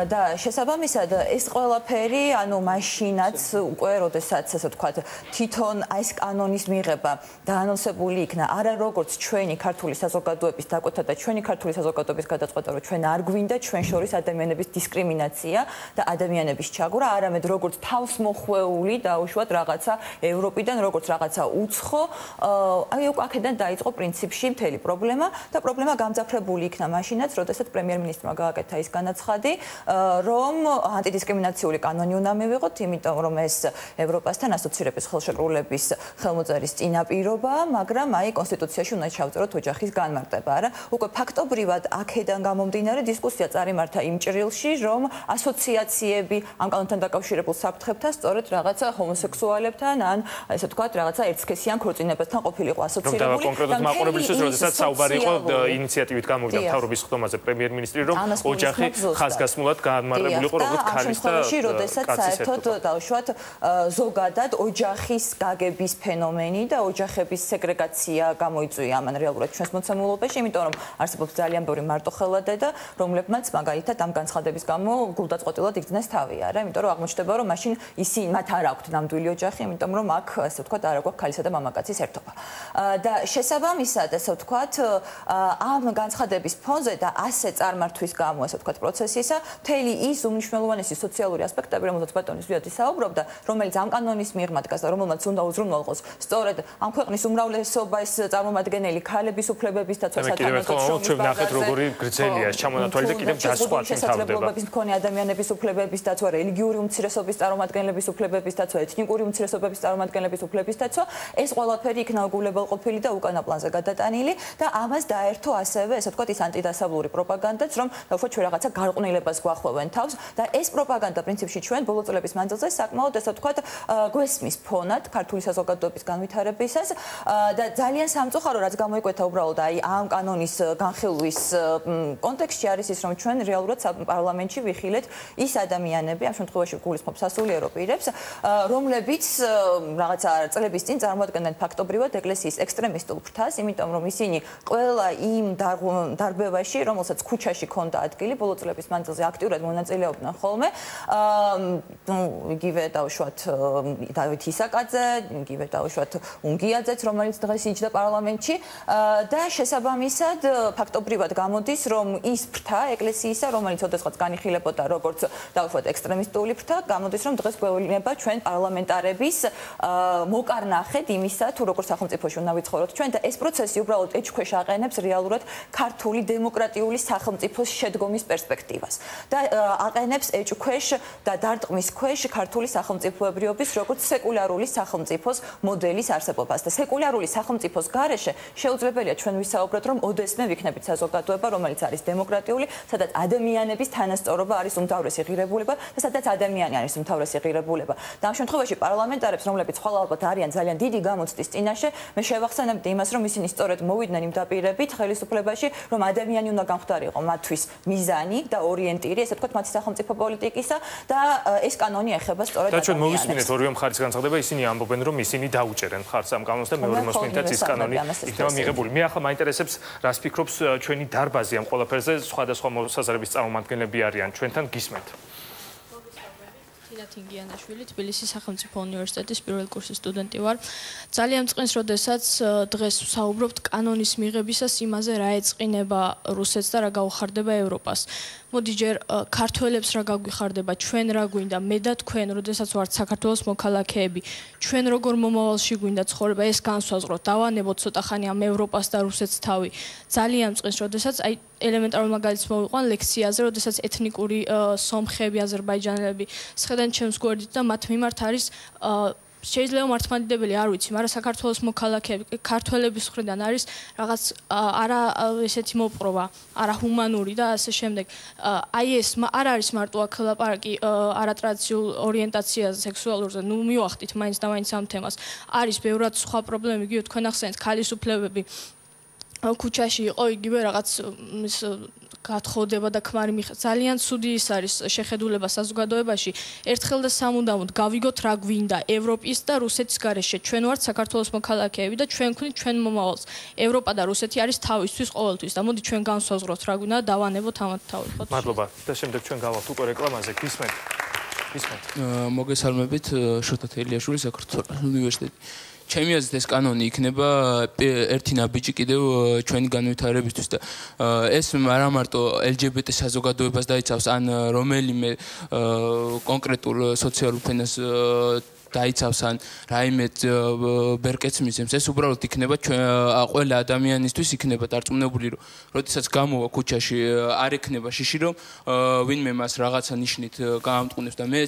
და შესაბამისად ეს ყველაფერი, ანუ მაშინაც უკვე, როდესაც ასე ვთქვათ, თვითონ ეს კანონის მიღება დაანონსებული იქნა, არა როგორც ჩვენი ქართული საზოგადოების დაკვეთა და ჩვენი ქართული საზოგადოების გადაწყვეტა, რომ ჩვენ არ გვინდა ჩვენ შორის ადამიანების დისკრიმინაცია და ადამიანების ჩაგვრა, არამედ როგორც თავს მოხვეული დაუშვათ რაღაცა ევროპიდან, როგორც რაღაცა უცხო, აი უკვე აქედან დაიწყო პრინციპში მთელი პრობლემა და პრობლემა გამძაფრებული იქნა მაშინაც, როდესაც პრემიერ-მინისტრმა გააკეთა ის განაცხადი, რომ ანტიდისკრიმინაციული კანონი უნდა მივიღოთ, იმიტომ რომ ეს ევროპასთან ასოცირების ხელშეკრულების ხელმოწერის წინაპირობაა, მაგრამ აი კონსტიტუციაში უნდა ჩავწეროთ ოჯახის განმარტება, არა? უკვე ფაქტობრივად აქედან გამომდინარე დისკუსია წარიმართა იმ ჭრილში, რომ ასოციაციები ამ კანონთან დაკავშირებულ საფრთხებთან სწორედ რაღაცა ჰომოსექსუალებთან ან ესე ვთქვათ რაღაცა ერთსქესიან ქორწინებასთან ყოფილიყო ასოცირებული და კონკრეტულად მაყურებლისთვის როდესაც საუბარი იყო ინიციატივით გამოვიდა მთავრობის ხდომაზე პრემიერ-მინისტრი რომ ოჯახი ხაზგასმულად გაანმარებულიყო როგორც ქალის და როდესაც საერთოდ დაუშვათ ზოგადად ოჯახის გაგების ფენომენი და ოჯახების სეგრეგაცია გამოიწვია ამან რეალურად ჩვენს მოცემულობაში იმიტომ რომ არსებობს ძალიან ბევრი მარტოხელა დედა რომლებმაც მაგალითად ამ განცხადების გამო გულდაწყვეტილად იგრძნეს თავი არა, იმიტომ რომ აღმოჩნდება, რომ მაშინ ისინი მათ არ აქვთ ნამდვილი ოჯახი, იმიტომ რომ აქ ასე ვთქვათ, არ აქვს ქალისა და მამაკაცის ერთობა. და შესაბამისად, ასე ვთქვათ, ამ განცხადების ფონზე და ასე წარმართვის გამო, ასე ვთქვათ, პროცესისა, მთელი ის უმნიშვნელოვანესი სოციალური ასპექტები, რომელზეც ბატონი ზვიადი საუბრობდა, რომელიც ამ კანონის მიღმა დგას და რომელმაც უნდა უზრუნველყოს, სწორედ ამ ქვეყნის უმრავლესობა ეს წარმომადგენელი ქალების უფლებების და სათანადო შრომის ჩვენ ნახეთ როგორი გრძელია ჩამონათვალი და კიდევ დასხვა თამდება. მქონე ადამიანების უფლებების დაცვა რელიგიური უმცირესობის წარმომადგენლების უფლებების დაცვა, ეთნიკური უმცირესობების წარმომადგენლების უფლებების დაცვა, ეს ყველაფერი იქნა უგულებელ ყოფილი და უკანა პლანზე გადატანილი და ამას დაერთო ასევე, ესე ვთქვათ, ის ანტიდასავლური პროპაგანდაც, რომ დაუშვათ ჩვენ რაღაცა გარყვნილებას გვახვევენ თავს და ეს პროპაგანდა პრინციპში ჩვენ ბოლო წლების მანძილზე საკმაოდ ესე ვთქვათ, გვესმის ფონად ქართული საზოგადოების განვითარებისას და ძალიან სამწუხარო რაც გამოიკვეთა უბრალოდ აი ამ კანონის განხილვის კონტექსტში არის ის, რომ ჩვენ რეალურად პარლამენტში ვიხილეთ ის ადამიანები, ამ შემთხვევაში გულისხმობს სასულიერო პირებს, რომლებიც რაღაცა წლების წინ წარმოადგენდნენ ფაქტობრივად ეკლესიის ექსტრემისტულ ფრთას, იმიტომ რომ ისინი ყველა იმ დარბევაში, რომელსაც ქუჩაში ქონდა ადგილი, ბოლო წლების მანძილზე აქტიურად მონაწილეობდნენ ხოლმე. აა ნუ იგივე დაუშვათ დავით ისაკაძე, იგივე დაუშვათ უნგიაძეც, რომელიც დღეს იჯდა პარლამენტში და შესაბამისად ფაქტობრივად გამოდის, რომ ის ფრთა ეკლესიისა, რომელიც ოდესღაც განიხილებოდა როგორც დაუშვათ ექსტრემისტულ ეკონომისტული ფრთა გამოდის რომ დღეს გვევლინება ჩვენ პარლამენტარების მოკარნახეთ იმისა თუ როგორ სახელმწიფოში უნდა ვიცხოვროთ ჩვენ და ეს პროცესი უბრალოდ ეჭქვეშ აყენებს რეალურად ქართული დემოკრატიული სახელმწიფოს შედგომის პერსპექტივას და აყენებს ეჭქვეშ და დარტყმის ქვეშ ქართული სახელმწიფოებრიობის როგორც სეკულარული სახელმწიფოს მოდელის არსებობას. და სეკულარული სახელმწიფოს გარეშე შეუძლებელია ჩვენ ვისაუბროთ რომ ოდესმე ვიქნებით საზოგადოება რომელიც არის დემოკრატიული სადაც ადამიანების თანასწორობა არის უმთავრესი ღირებულება და სადაც ადამიანი არის უმთავრესი ღირებულება. და ამ შემთხვევაში პარლამენტარებს, რომლებიც ხოლმე ალბათ არიან ძალიან დიდი გამოცდის წინაშე, მე შევახსენებდი იმას, რომ ისინი სწორედ მოვიდნენ იმ დაპირებით ხელისუფლებაში, რომ ადამიანი უნდა გამختارიყო მათთვის მიზანი და ორიენტირი, ესე ვთქვათ, მათი სახელმწიფო პოლიტიკისა და ეს კანონი ეხება სწორედ ადამიანებს. და ჩვენ მოვისმინეთ ორივე მხარის განცხადება, ისინი ამბობენ, რომ ისინი დაუჭერენ მხარს ამ კანონს და მეორე მოსმენითაც ის კანონი იქნება მიღებული. მე ახლა მაინტერესებს, რას ფიქრობს ჩვენი დარბაზი ამ ყველაფერზე, სხვადასხვა მოსაზრების წარმომადგენლები არიან. ჩვენთან გისმენთ. თინგიანაშვილი თბილისის სახელმწიფო უნივერსიტეტის პირველ კურსის სტუდენტი ვარ. ძალიან წყინს, როდესაც დღეს ვსაუბრობთ კანონის მიღებისას იმაზე, რა ეწყინება რუსეთს და რა გაუხარდება ევროპას. მოდი ჯერ ქართველებს რა გაგვიხარდება, ჩვენ რა გვინდა, მე და თქვენ, როდესაც ვართ საქართველოს მოქალაქეები, ჩვენ როგორ მომავალში გვინდა ცხოვრება, ეს განსაზღვროთ, დავანებოთ ცოტა ხანი ამ ევროპას და რუსეთს თავი. ძალიან წყინს, როდესაც აი ელემენტარულ მაგალითს მოვიყვან ლექციაზე, როდესაც ეთნიკური სომხები, აზერბაიჯანელები შეხედან ჩემს გვერდით და მათ მიმართ არის შეიძლება მართლმადიდებელი არ ვიცი, მაგრამ საქართველოს მოქალაქეები, ქართველების ხრიდან არის რაღაც არა ესეთი მოპყრობა, არა ჰუმანური და ასე შემდეგ. აი ეს არ არის მარტო აქლაპარაკი არატრადიციულ ორიენტაციაზე, სექსუალურზე, ნუ მივახტით მაინც და მაინც ამ თემას. არის ბევრად სხვა პრობლემები, გიო თქვენ ახსენეთ ქალის უფლებები. ქუჩაში იყო იგივე რაღაც გათხოვდება და ქმარი მიხ ძალიან ცუდი ის არის შეხედულება საზოგადოებაში. ერთხელ და სამუდამოდ გავიგოთ რა გვინდა ევროპის და რუსეთის გარეშე. ჩვენ ვართ საქართველოს მოქალაქეები და ჩვენ ვქნით ჩვენ მომავალს. ევროპა და რუსეთი არის თავისთვის ყოველთვის. და მოდი ჩვენ განსაზღვროთ რა გვინდა და დავანებოთ ამათ თავი ხო? მადლობა. და შემდეგ ჩვენ გავალთ უკვე რეკლამაზე. გისმენთ. გისმენთ. მოგესალმებით შოთა თელიაშვილი საქართველოს უნივერსიტეტი ჩემი აზრით ეს კანონი იქნება ერთი ნაბიჯი კიდევ ჩვენი განვითარებისთვის და ეს არა მარტო LGBT საზოგადოებას დაიცავს ან რომელიმე კონკრეტულ სოციალურ ფენას დაიცავს ან რაიმე ბერკეტს მისცემს ეს უბრალოდ იქნება ყველა ადამიანისთვის იქნება დარწმუნებული რომ როდესაც გამოვა ქუჩაში არ ექნება შიში რომ ვინმე მას რაღაცა ნიშნით გაამტყუნებს და მე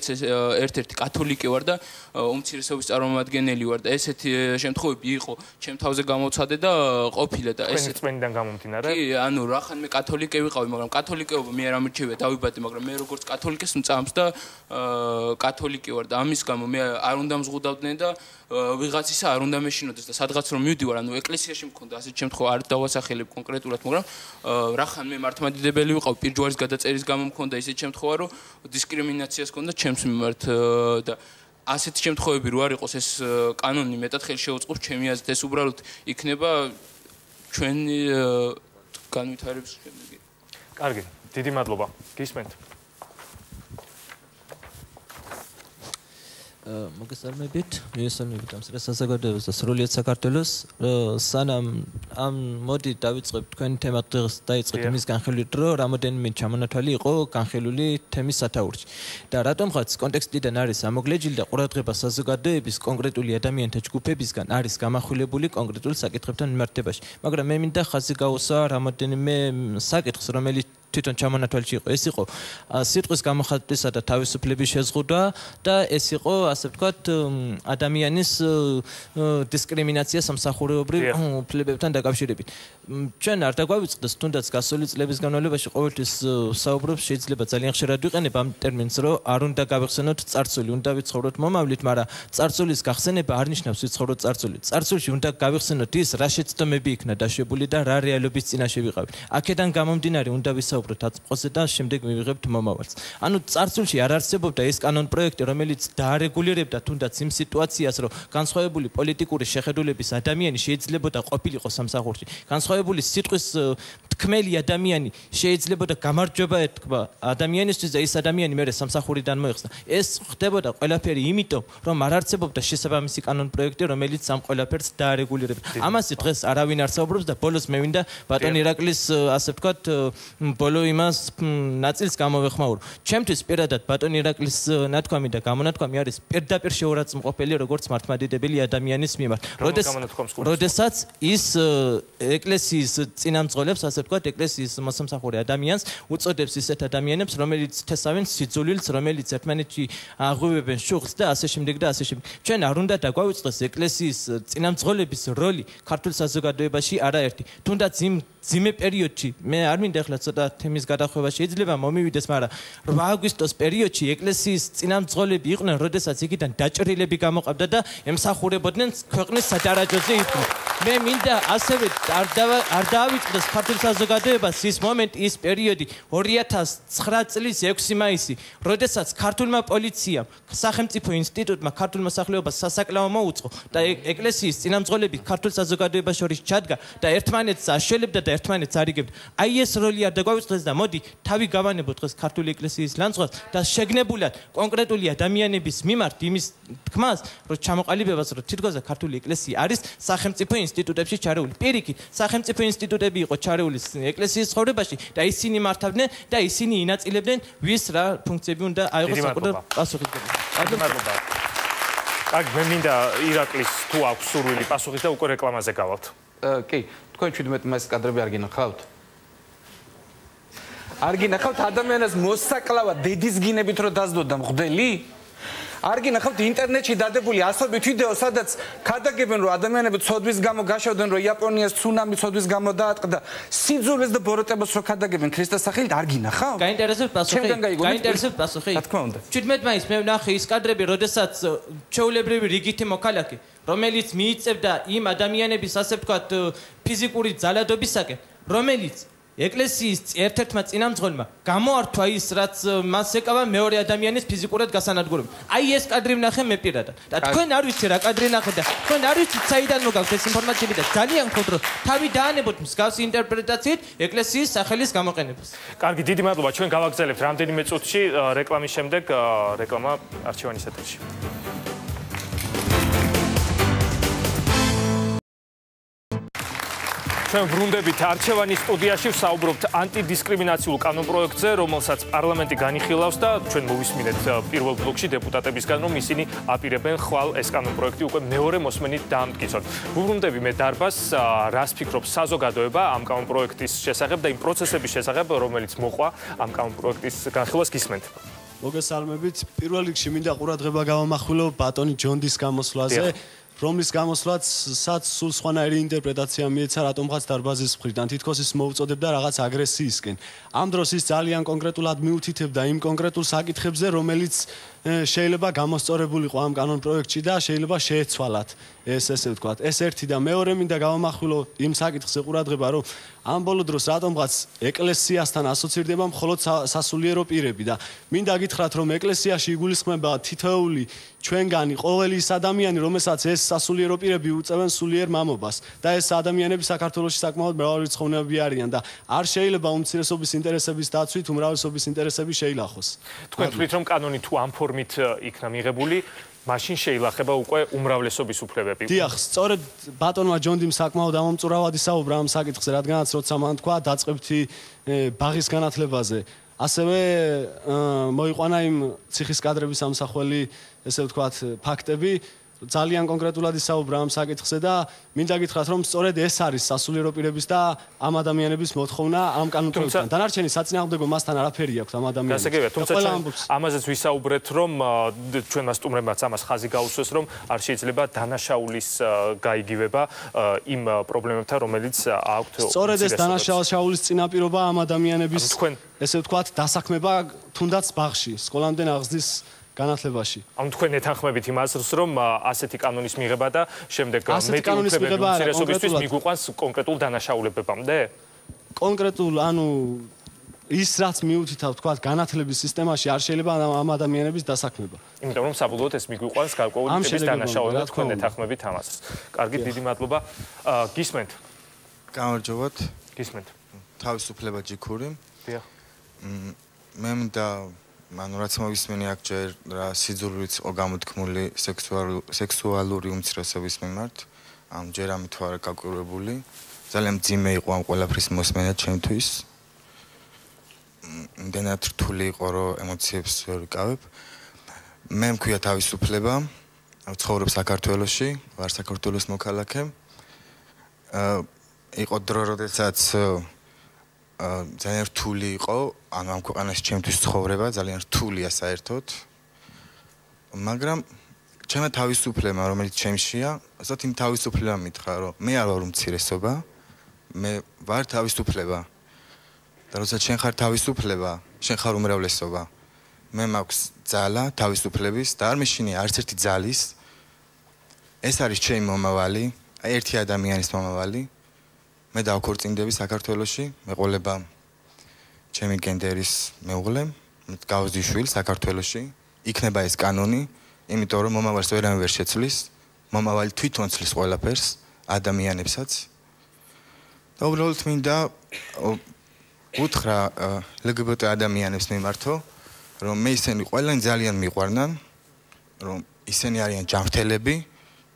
ერთ-ერთი კათოლიკე ვარ და უმცირესობის წარმომადგენელი ვარ და ესეთი შემთხვევები იყო ჩემ თავზე გამოცადე და ყოფილა და ეს წმენიდან გამომდინარე? კი ანუ რახან მე კათოლიკე ვიყავი მაგრამ კათოლიკეობა მე არ ამირჩევია დავიბადე მაგრამ მე როგორც კათოლიკეს მწამს და კათოლიკე ვარ და ამის გამო მე არ უნდა მზღუდავდნენ და ვიღაცისა არ უნდა მეშინოდეს და სადღაც რომ მივდივარ, ანუ ეკლესიაში მქონდა ასეთ შემთხვევა არ დავასახელებ კონკრეტულად, მაგრამ რახან მე მართლმადიდებელი ვიყავ, პირჯვარის გადაწერის გამო მქონდა ისეთ შემთხვევა, რომ დისკრიმინაციას მქონდა ჩემს მიმართ და ასეთი შემთხვევები რო არ იყოს ეს კანონი მეტად ხელ შეუწყობს ჩემი აზრით ეს უბრალოდ იქნება ჩვენი განვითარების შემდეგი. კარგი, დიდი მადლობა. გისმენთ. მოგესალმებით, მიესალმებით ამ საზოგადოებას და სრულიად საქართველოს. სანამ ამ მოდი დავიწყებ თქვენი თემა დღეს დაიწყეთ იმის განხილვით, რომ რამოდენიმე ჩამონათვალი იყო განხილული თემის სათაურში. და რატომღაც კონტექსტიდან არის ამოგლეჯილი და ყურადღება საზოგადოების კონკრეტული ადამიანთა ჯგუფებისგან არის გამახვილებული კონკრეტულ საკითხებთან მიმართებაში. მაგრამ მე მინდა ხაზი გაუსვა რამოდენიმე საკითხს, რომელიც თვითონ ჩამონათვალში იყო. ეს იყო სიტყვის გამოხატვისა და თავისუფლების შეზღუდვა და ეს იყო ასე ვთქვათ ადამიანის დისკრიმინაცია სამსახურეობრივ უფლებებთან დაკავშირებით. ჩვენ არ დაგვავიწყდეს თუნდაც გასული წლების განმავლობაში ყოველთვის საუბრობს შეიძლება ძალიან ხშირად ვიყენებ ამ ტერმინს რომ არ უნდა გავიხსენოთ წარსული უნდა ვიცხოვროთ მომავლით მაგრამ წარსულის გახსენება არ ნიშნავს ვიცხოვროთ წარსული წარსულში უნდა გავიხსენოთ ის რა შეცდომები იქნა დაშვებული და რა რეალობის წინაშე ვიყავით. აქედან გამომდინარე უნდა ვისაუბროთ ვისაუბროთ აწყოზე და შემდეგ მივიღებთ მომავალს. ანუ წარსულში არ არსებობდა ეს კანონ პროექტი, რომელიც დაარეგულირებდა თუნდაც იმ სიტუაციას, რომ განსხვავებული პოლიტიკური შეხედულების ადამიანი შეიძლებოდა ყოფილიყო სამსახურში. განსხვავებული სიტყვის თქმელი ადამიანი შეიძლებოდა გამარჯვება ეთქვა ადამიანისთვის და ეს ადამიანი მეორე სამსახურიდან მოიხსნა. ეს ხდებოდა ყველაფერი იმიტომ, რომ არ არსებობდა შესაბამისი კანონ პროექტი, რომელიც ამ ყველაფერს დაარეგულირებდა. ამასი დღეს არავინ არ საუბრობს და ბოლოს მე მინდა ბატონ ირაკლის ასე ვთქვათ ბოლო იმას ნაწილს გამოვეხმაურ. ჩემთვის პირადად ბატონ ირაკლის ნათქვამი და გამონათქვამი არის პირდაპირ შეურაცხმყოფელი როგორც მართლმადიდებელი ადამიანის მიმართ. როდესაც ის ეკლესიის წინამძღოლებს, ასე ვთქვათ, ეკლესიის მოსამსახურე ადამიანს უწოდებს ისეთ ადამიანებს, რომელიც თესავენ სიძულვილს, რომელიც ერთმანეთში აღვივებენ შუღლს და ასე შემდეგ და ასე შემდეგ. ჩვენ არ უნდა დაგვავიწყდეს ეკლესიის წინამძღოლების როლი ქართულ საზოგადოებაში არაერთი. თუნდაც იმ ძიმე პერიოდში მე არ მინდა ახლა ცოტა თემის გადახვევა შეიძლება მომივიდეს მაგრამ 8 აგვისტოს პერიოდში ეკლესიის წინამძღოლები იყვნენ როდესაც იქიდან დაჭრილები გამოყავდა და ემსახურებოდნენ ქვეყნის საჯარაჯოზე იყვნენ. მე მინდა ასევე არ არ დაავიწყდეს ქართულ საზოგადოებას ის მომენტი ის პერიოდი 2009 წლის 6 მაისი როდესაც ქართულმა პოლიციამ სახელმწიფო ინსტიტუტმა ქართულ მოსახლეობას სასაკლაო მოუწყო და ეკლესიის წინამძღოლები ქართულ საზოგადოებას შორის ჩადგა და ერთმანეთს აშველებდა და ერთმანეთს არიგებდა. აი ეს როლი არ დაგვაუწყდეს და მოდი თავი გავანებოთ დღეს ქართული ეკლესიის ლანძღვას და შეგნებულად კონკრეტული ადამიანების მიმართ იმის თქმას, რომ ჩამოყალიბებას რომ თითქოსა ქართული ეკლესია არის სახელმწიფო ინსტიტუტებში ჩარეული. პირიქით, სახელმწიფო ინსტიტუტები იყო ჩარეული ეკლესიის ცხოვრებაში და ისინი მართავდნენ და ისინი ინაწილებდნენ ვის რა ფუნქციები უნდა აიღოს საკუთარ პასუხისგებლობას. მადლობა. აქ მე მინდა ირაკლის თუ აქვს სურვილი პასუხის და უკვე რეკლამაზე გავალთ. კი, თქვენ 17 მაისის კადრები არ გინახავთ? არ გინახავთ ადამიანას მოსაკლავა დედის გინებით რომ დაძდოდა მღდელი? არ გინახავთ ინტერნეტში დადებული ასობით ვიდეო, სადაც ქადაგებენ რომ ადამიანები ცოდვის გამო გაშავდნენ, რომ იაპონიას ცუნამი ცოდვის გამო დაატყდა. სიძულვეს და ბოროტებას რო ქადაგებენ ქრისტეს სახელით, არ გინახავთ? გაინტერესებს პასუხი? გაინტერესებს პასუხი? რა თქმა უნდა. 17 მაისს მე ვნახე ის კადრები, როდესაც ჩეულებრივი რიგითი მოქალაქე რომელიც მიიწევდა იმ ადამიანების ასე ვთქვათ ფიზიკური ძალადობისაკენ, რომელიც ეკლესიის ერთ-ერთმა წინამძღოლმა გამოართვა ის, რაც მას ეკავა მეორე ადამიანის ფიზიკურად გასანადგურება. აი ეს კადრი ვნახე მე პირადად. და თქვენ არ ვიცი რა კადრი ნახეთ და თქვენ არ ვიცით საიდან მოგაქვთ ეს ინფორმაციები და ძალიან ხოდრო თავი დაანებოთ მსგავსი ინტერპრეტაციით ეკლესიის სახელის გამოყენებას. კარგი, დიდი მადლობა. ჩვენ გავაგზავნებთ რამდენიმე წუთში რეკლამის შემდეგ რეკლამა არჩევანის ეთერში. ჩვენ ვრუნდებით არჩევანის სტუდიაში ვსაუბრობთ ანტიდისკრიმინაციულ კანონპროექტზე, რომელსაც პარლამენტი განიხილავს და ჩვენ მოვისმინეთ პირველ ბლოკში დეპუტატებისგან, რომ ისინი აპირებენ ხვალ ეს კანონპროექტი უკვე მეორე მოსმენით დაამტკიცონ. ვრუნდები მე დარბას, რას ფიქრობს საზოგადოება ამ კანონპროექტის შესახებ და იმ პროცესების შესახებ, რომელიც მოყვა ამ კანონპროექტის განხილვას გისმენთ. მოგესალმებით. პირველ რიგში მინდა ყურადღება გავამახვილო ბატონი ჯონდის გამოსვლაზე. რომლის გამოსვლაც სად სულ სხვანაირი ინტერპრეტაცია მიეცა რატომღაც დარბაზის მხრიდან. თითქოს ის მოუწოდებდა რაღაც აგრესიისკენ. ამ დროს ის ძალიან კონკრეტულად მიუთითებდა იმ კონკრეტულ საკითხებზე რომელიც შეიძლება გამოსწორებულიყო ამ კანონ პროექტში და შეიძლება შეეცვალათ ეს ესე ვთქვათ. ეს ერთი და მეორე მინდა გავამახვილო იმ საკითხზე ყურადღება რომ ამ ბოლო დროს რატომღაც ეკლესიასთან ასოცირდება მხოლოდ სასულიერო პირები და მინდა გითხრათ რომ ეკლესიაში იგულისხმება თითოეული ჩვენგანი ყოველი ის ადამიანი რომელსაც ეს სასულიერო პირები უწევენ სულიერ მამობას და ეს ადამიანები საქართველოსში საკმაოდ მრავალრიცხოვნები არიან და არ შეიძლება უმცირესობის ინტერესების დაცვით უმრავლესობის ინტერესები შეილახოს. თქვენ თვლით რომ კანონი თუ ამ ფორმით იქნა მიღებული მაშინ შეიძლება უკვე უმრავლესობის უფლებები. დიახ, სწორედ ბატონმა ჯონდიმ საკმაოდ ამომწურავად ისაუბრა ამ საკითხზე, რადგანაც როცა მან თქვა დაწყებთი ბაღის განათლებაზე, ასევე მოიყვანა იმ ციხის კადრების ამსახველი, ესე ვთქვათ, ფაქტები, ძალიან კონკრეტულად ისაუბრა ამ საკითხზე და მინდა გითხრათ რომ სწორედ ეს არის სასულიერო პირების და ამ ადამიანების მოთხოვნა ამ კანონპროექტთან. დანარჩენი საწინააღმდეგო მასთან არაფერი აქვს ამ ადამიანებს. გასაგებია, თუმცა ამაზეც ვისაუბრეთ რომ ჩვენ მას სტუმრებმაც ამას ხაზი გაუსვეს რომ არ შეიძლება დანაშაულის გაიგივება იმ პრობლემებთან რომელიც აქვთ სწორედ ეს დანაშაულის წინაპირობა ამ ადამიანების ესე ვთქვათ დასაქმება თუნდაც ბაღში სკოლამდე აღზრდის განათლებაში. ანუ თქვენ ეთანხმებით იმას, რომ ასეთი კანონის მიღება და შემდეგ მეტი უფლებები უმცირესობისთვის მიგვიყვანს კონკრეტულ დანაშაულებებამდე? კონკრეტულ, ანუ ის რაც მიუთითავ თქვა განათლების სისტემაში არ შეიძლება ამ ადამიანების დასაქმება. იმიტომ რომ საბოლოოდ ეს მიგვიყვანს გარკვეული ტიპის დანაშაულება თქვენ ეთანხმებით ამას. კარგი, დიდი მადლობა. გისმენთ? გამარჯობათ. გისმენთ. თავისუფლება ჯიქური. დიახ. მე მინდა ანუ რაც მოვისმენი აქ ჯერ რა სიძულვით იყო გამოთქმული სექსუალური სექსუალური უმცირესობის მიმართ ამ ჯერ ამით ვარ გაკურებული. ძალიან ძიმე იყო ამ ყველაფრის მოსმენა ჩემთვის. იმდენად რთული იყო რომ ემოციებს ვერ ვიკავებ. მე მქვია თავისუფლება ცხოვრობ საქართველოში ვარ საქართველოს მოქალაქე. აა იყო დრო როდესაც ძალიან რთული იყო, ანუ ამ ქვეყანაში ჩემთვის ცხოვრება ძალიან რთულია საერთოდ. მაგრამ ჩემი თავისუფლება, რომელიც ჩემშია, ასეთ იმ თავისუფლება მითხრა, რომ მე არ ვარ უმცირესობა მე ვარ თავისუფლება. და როცა შენ ხარ თავისუფლება, შენ ხარ უმრავლესობა. მე მაქვს ძალა თავისუფლების და არ მეშინია არც ერთი ძალის. ეს არის ჩემი მომავალი, ერთი ადამიანის მომავალი. მე დავქორწინდები საქართველოში, მეყოლება ჩემი გენდერის მეუღლე, გავზი შვილ საქართველოში. იქნება ეს კანონი, იმიტომ რომ მომავალს ვერანაირ ვერ შეცვლის. მომავალი თვითონ ცლის ყველაფერს ადამიანებსაც. და უბრალოდ მინდა უთხრა LGBT ადამიანებს მიმართო, რომ მე ისინი ყველანი ძალიან მიყვარნან, რომ ისინი არიან ჯანმრთელები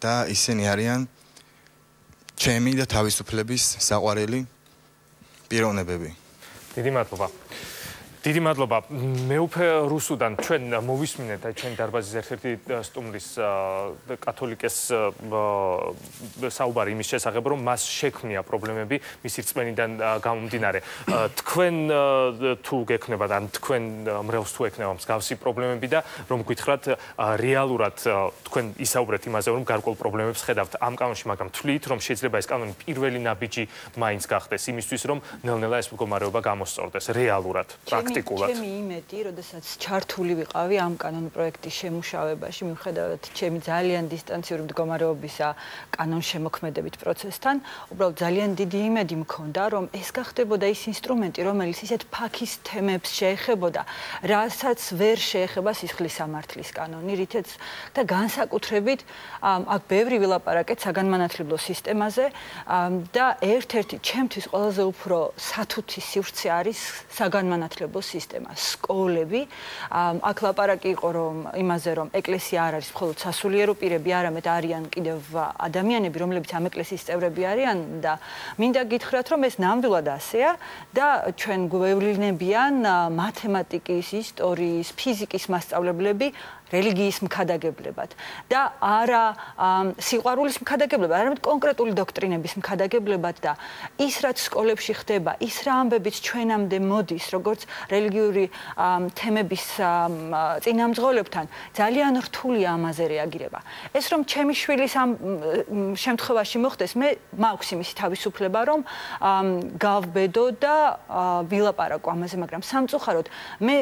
და ისინი არიან ჩემი და თავისუფლების საყვარელი პიროვნებები. დიდი მადლობა. დიდი მადლობა. მე უფე რუსუდან ჩვენ მოვისმინეთ აი ჩვენ დარბაზის ერთ-ერთი სტუმრის კათოლიკეს საუბარი იმის შესახებ, რომ მას შექმნია პრობლემები მისი რწმენიდან გამომდინარე. თქვენ თუ გექნებათ ან თქვენ მრევლს თუ ექნება მსგავსი პრობლემები და რომ გითხრათ რეალურად თქვენ ისაუბრეთ იმაზე, რომ გარკვეულ პრობლემებს ხედავთ ამ კანონში, მაგრამ თვლით, რომ შეიძლება ეს კანონი პირველი ნაბიჯი მაინც გახდეს იმისთვის, რომ ნელ-ნელა ეს მდგომარეობა გამოსწორდეს რეალურად. პრაქტიკულად პრაქტიკულად. ჩემი იმედი, როდესაც ჩართული ვიყავი ამ კანონ პროექტის შემუშავებაში, მიუხედავად ჩემი ძალიან დისტანციური მდგომარეობისა კანონ შემოქმედებით პროცესთან, უბრალოდ ძალიან დიდი იმედი მქონდა, რომ ეს გახდებოდა ის ინსტრუმენტი, რომელიც ისეთ ფაქის თემებს შეეხებოდა, რასაც ვერ შეეხება სისხლის სამართლის კანონი, რითაც და განსაკუთრებით აქ ბევრი ვილაპარაკეთ საგანმანათლებლო სისტემაზე და ერთ-ერთი ჩემთვის ყველაზე უფრო სათუთი სივრცე არის საგანმანათლებლო სისტემა, სკოლები. აქ ლაპარაკი იყო რომ იმაზე რომ ეკლესია არ არის მხოლოდ სასულიერო პირები, არამედ არიან კიდევ ადამიანები, რომლებიც ამ ეკლესიის წევრები არიან და მინდა გითხრათ რომ ეს ნამდვილად ასეა და ჩვენ გვევლინებიან მათემატიკის, ისტორიის, ფიზიკის მასწავლებლები რელიგიის მქადაგებლებად და არა სიყვარულის მქადაგებლებად, არამედ კონკრეტული დოქტრინების მქადაგებლებად და ის რაც სკოლებში ხდება, ის რა ამბებიც ჩვენამდე მოდის, როგორც რელიგიური თემების წინამძღოლებთან, ძალიან რთულია ამაზე რეაგირება. ეს რომ ჩემი შვილის ამ შემთხვევაში მოხდეს, მე მაქვს იმისი თავისუფლება, რომ გავბედო და ვილაპარაკო ამაზე, მაგრამ სამწუხაროდ მე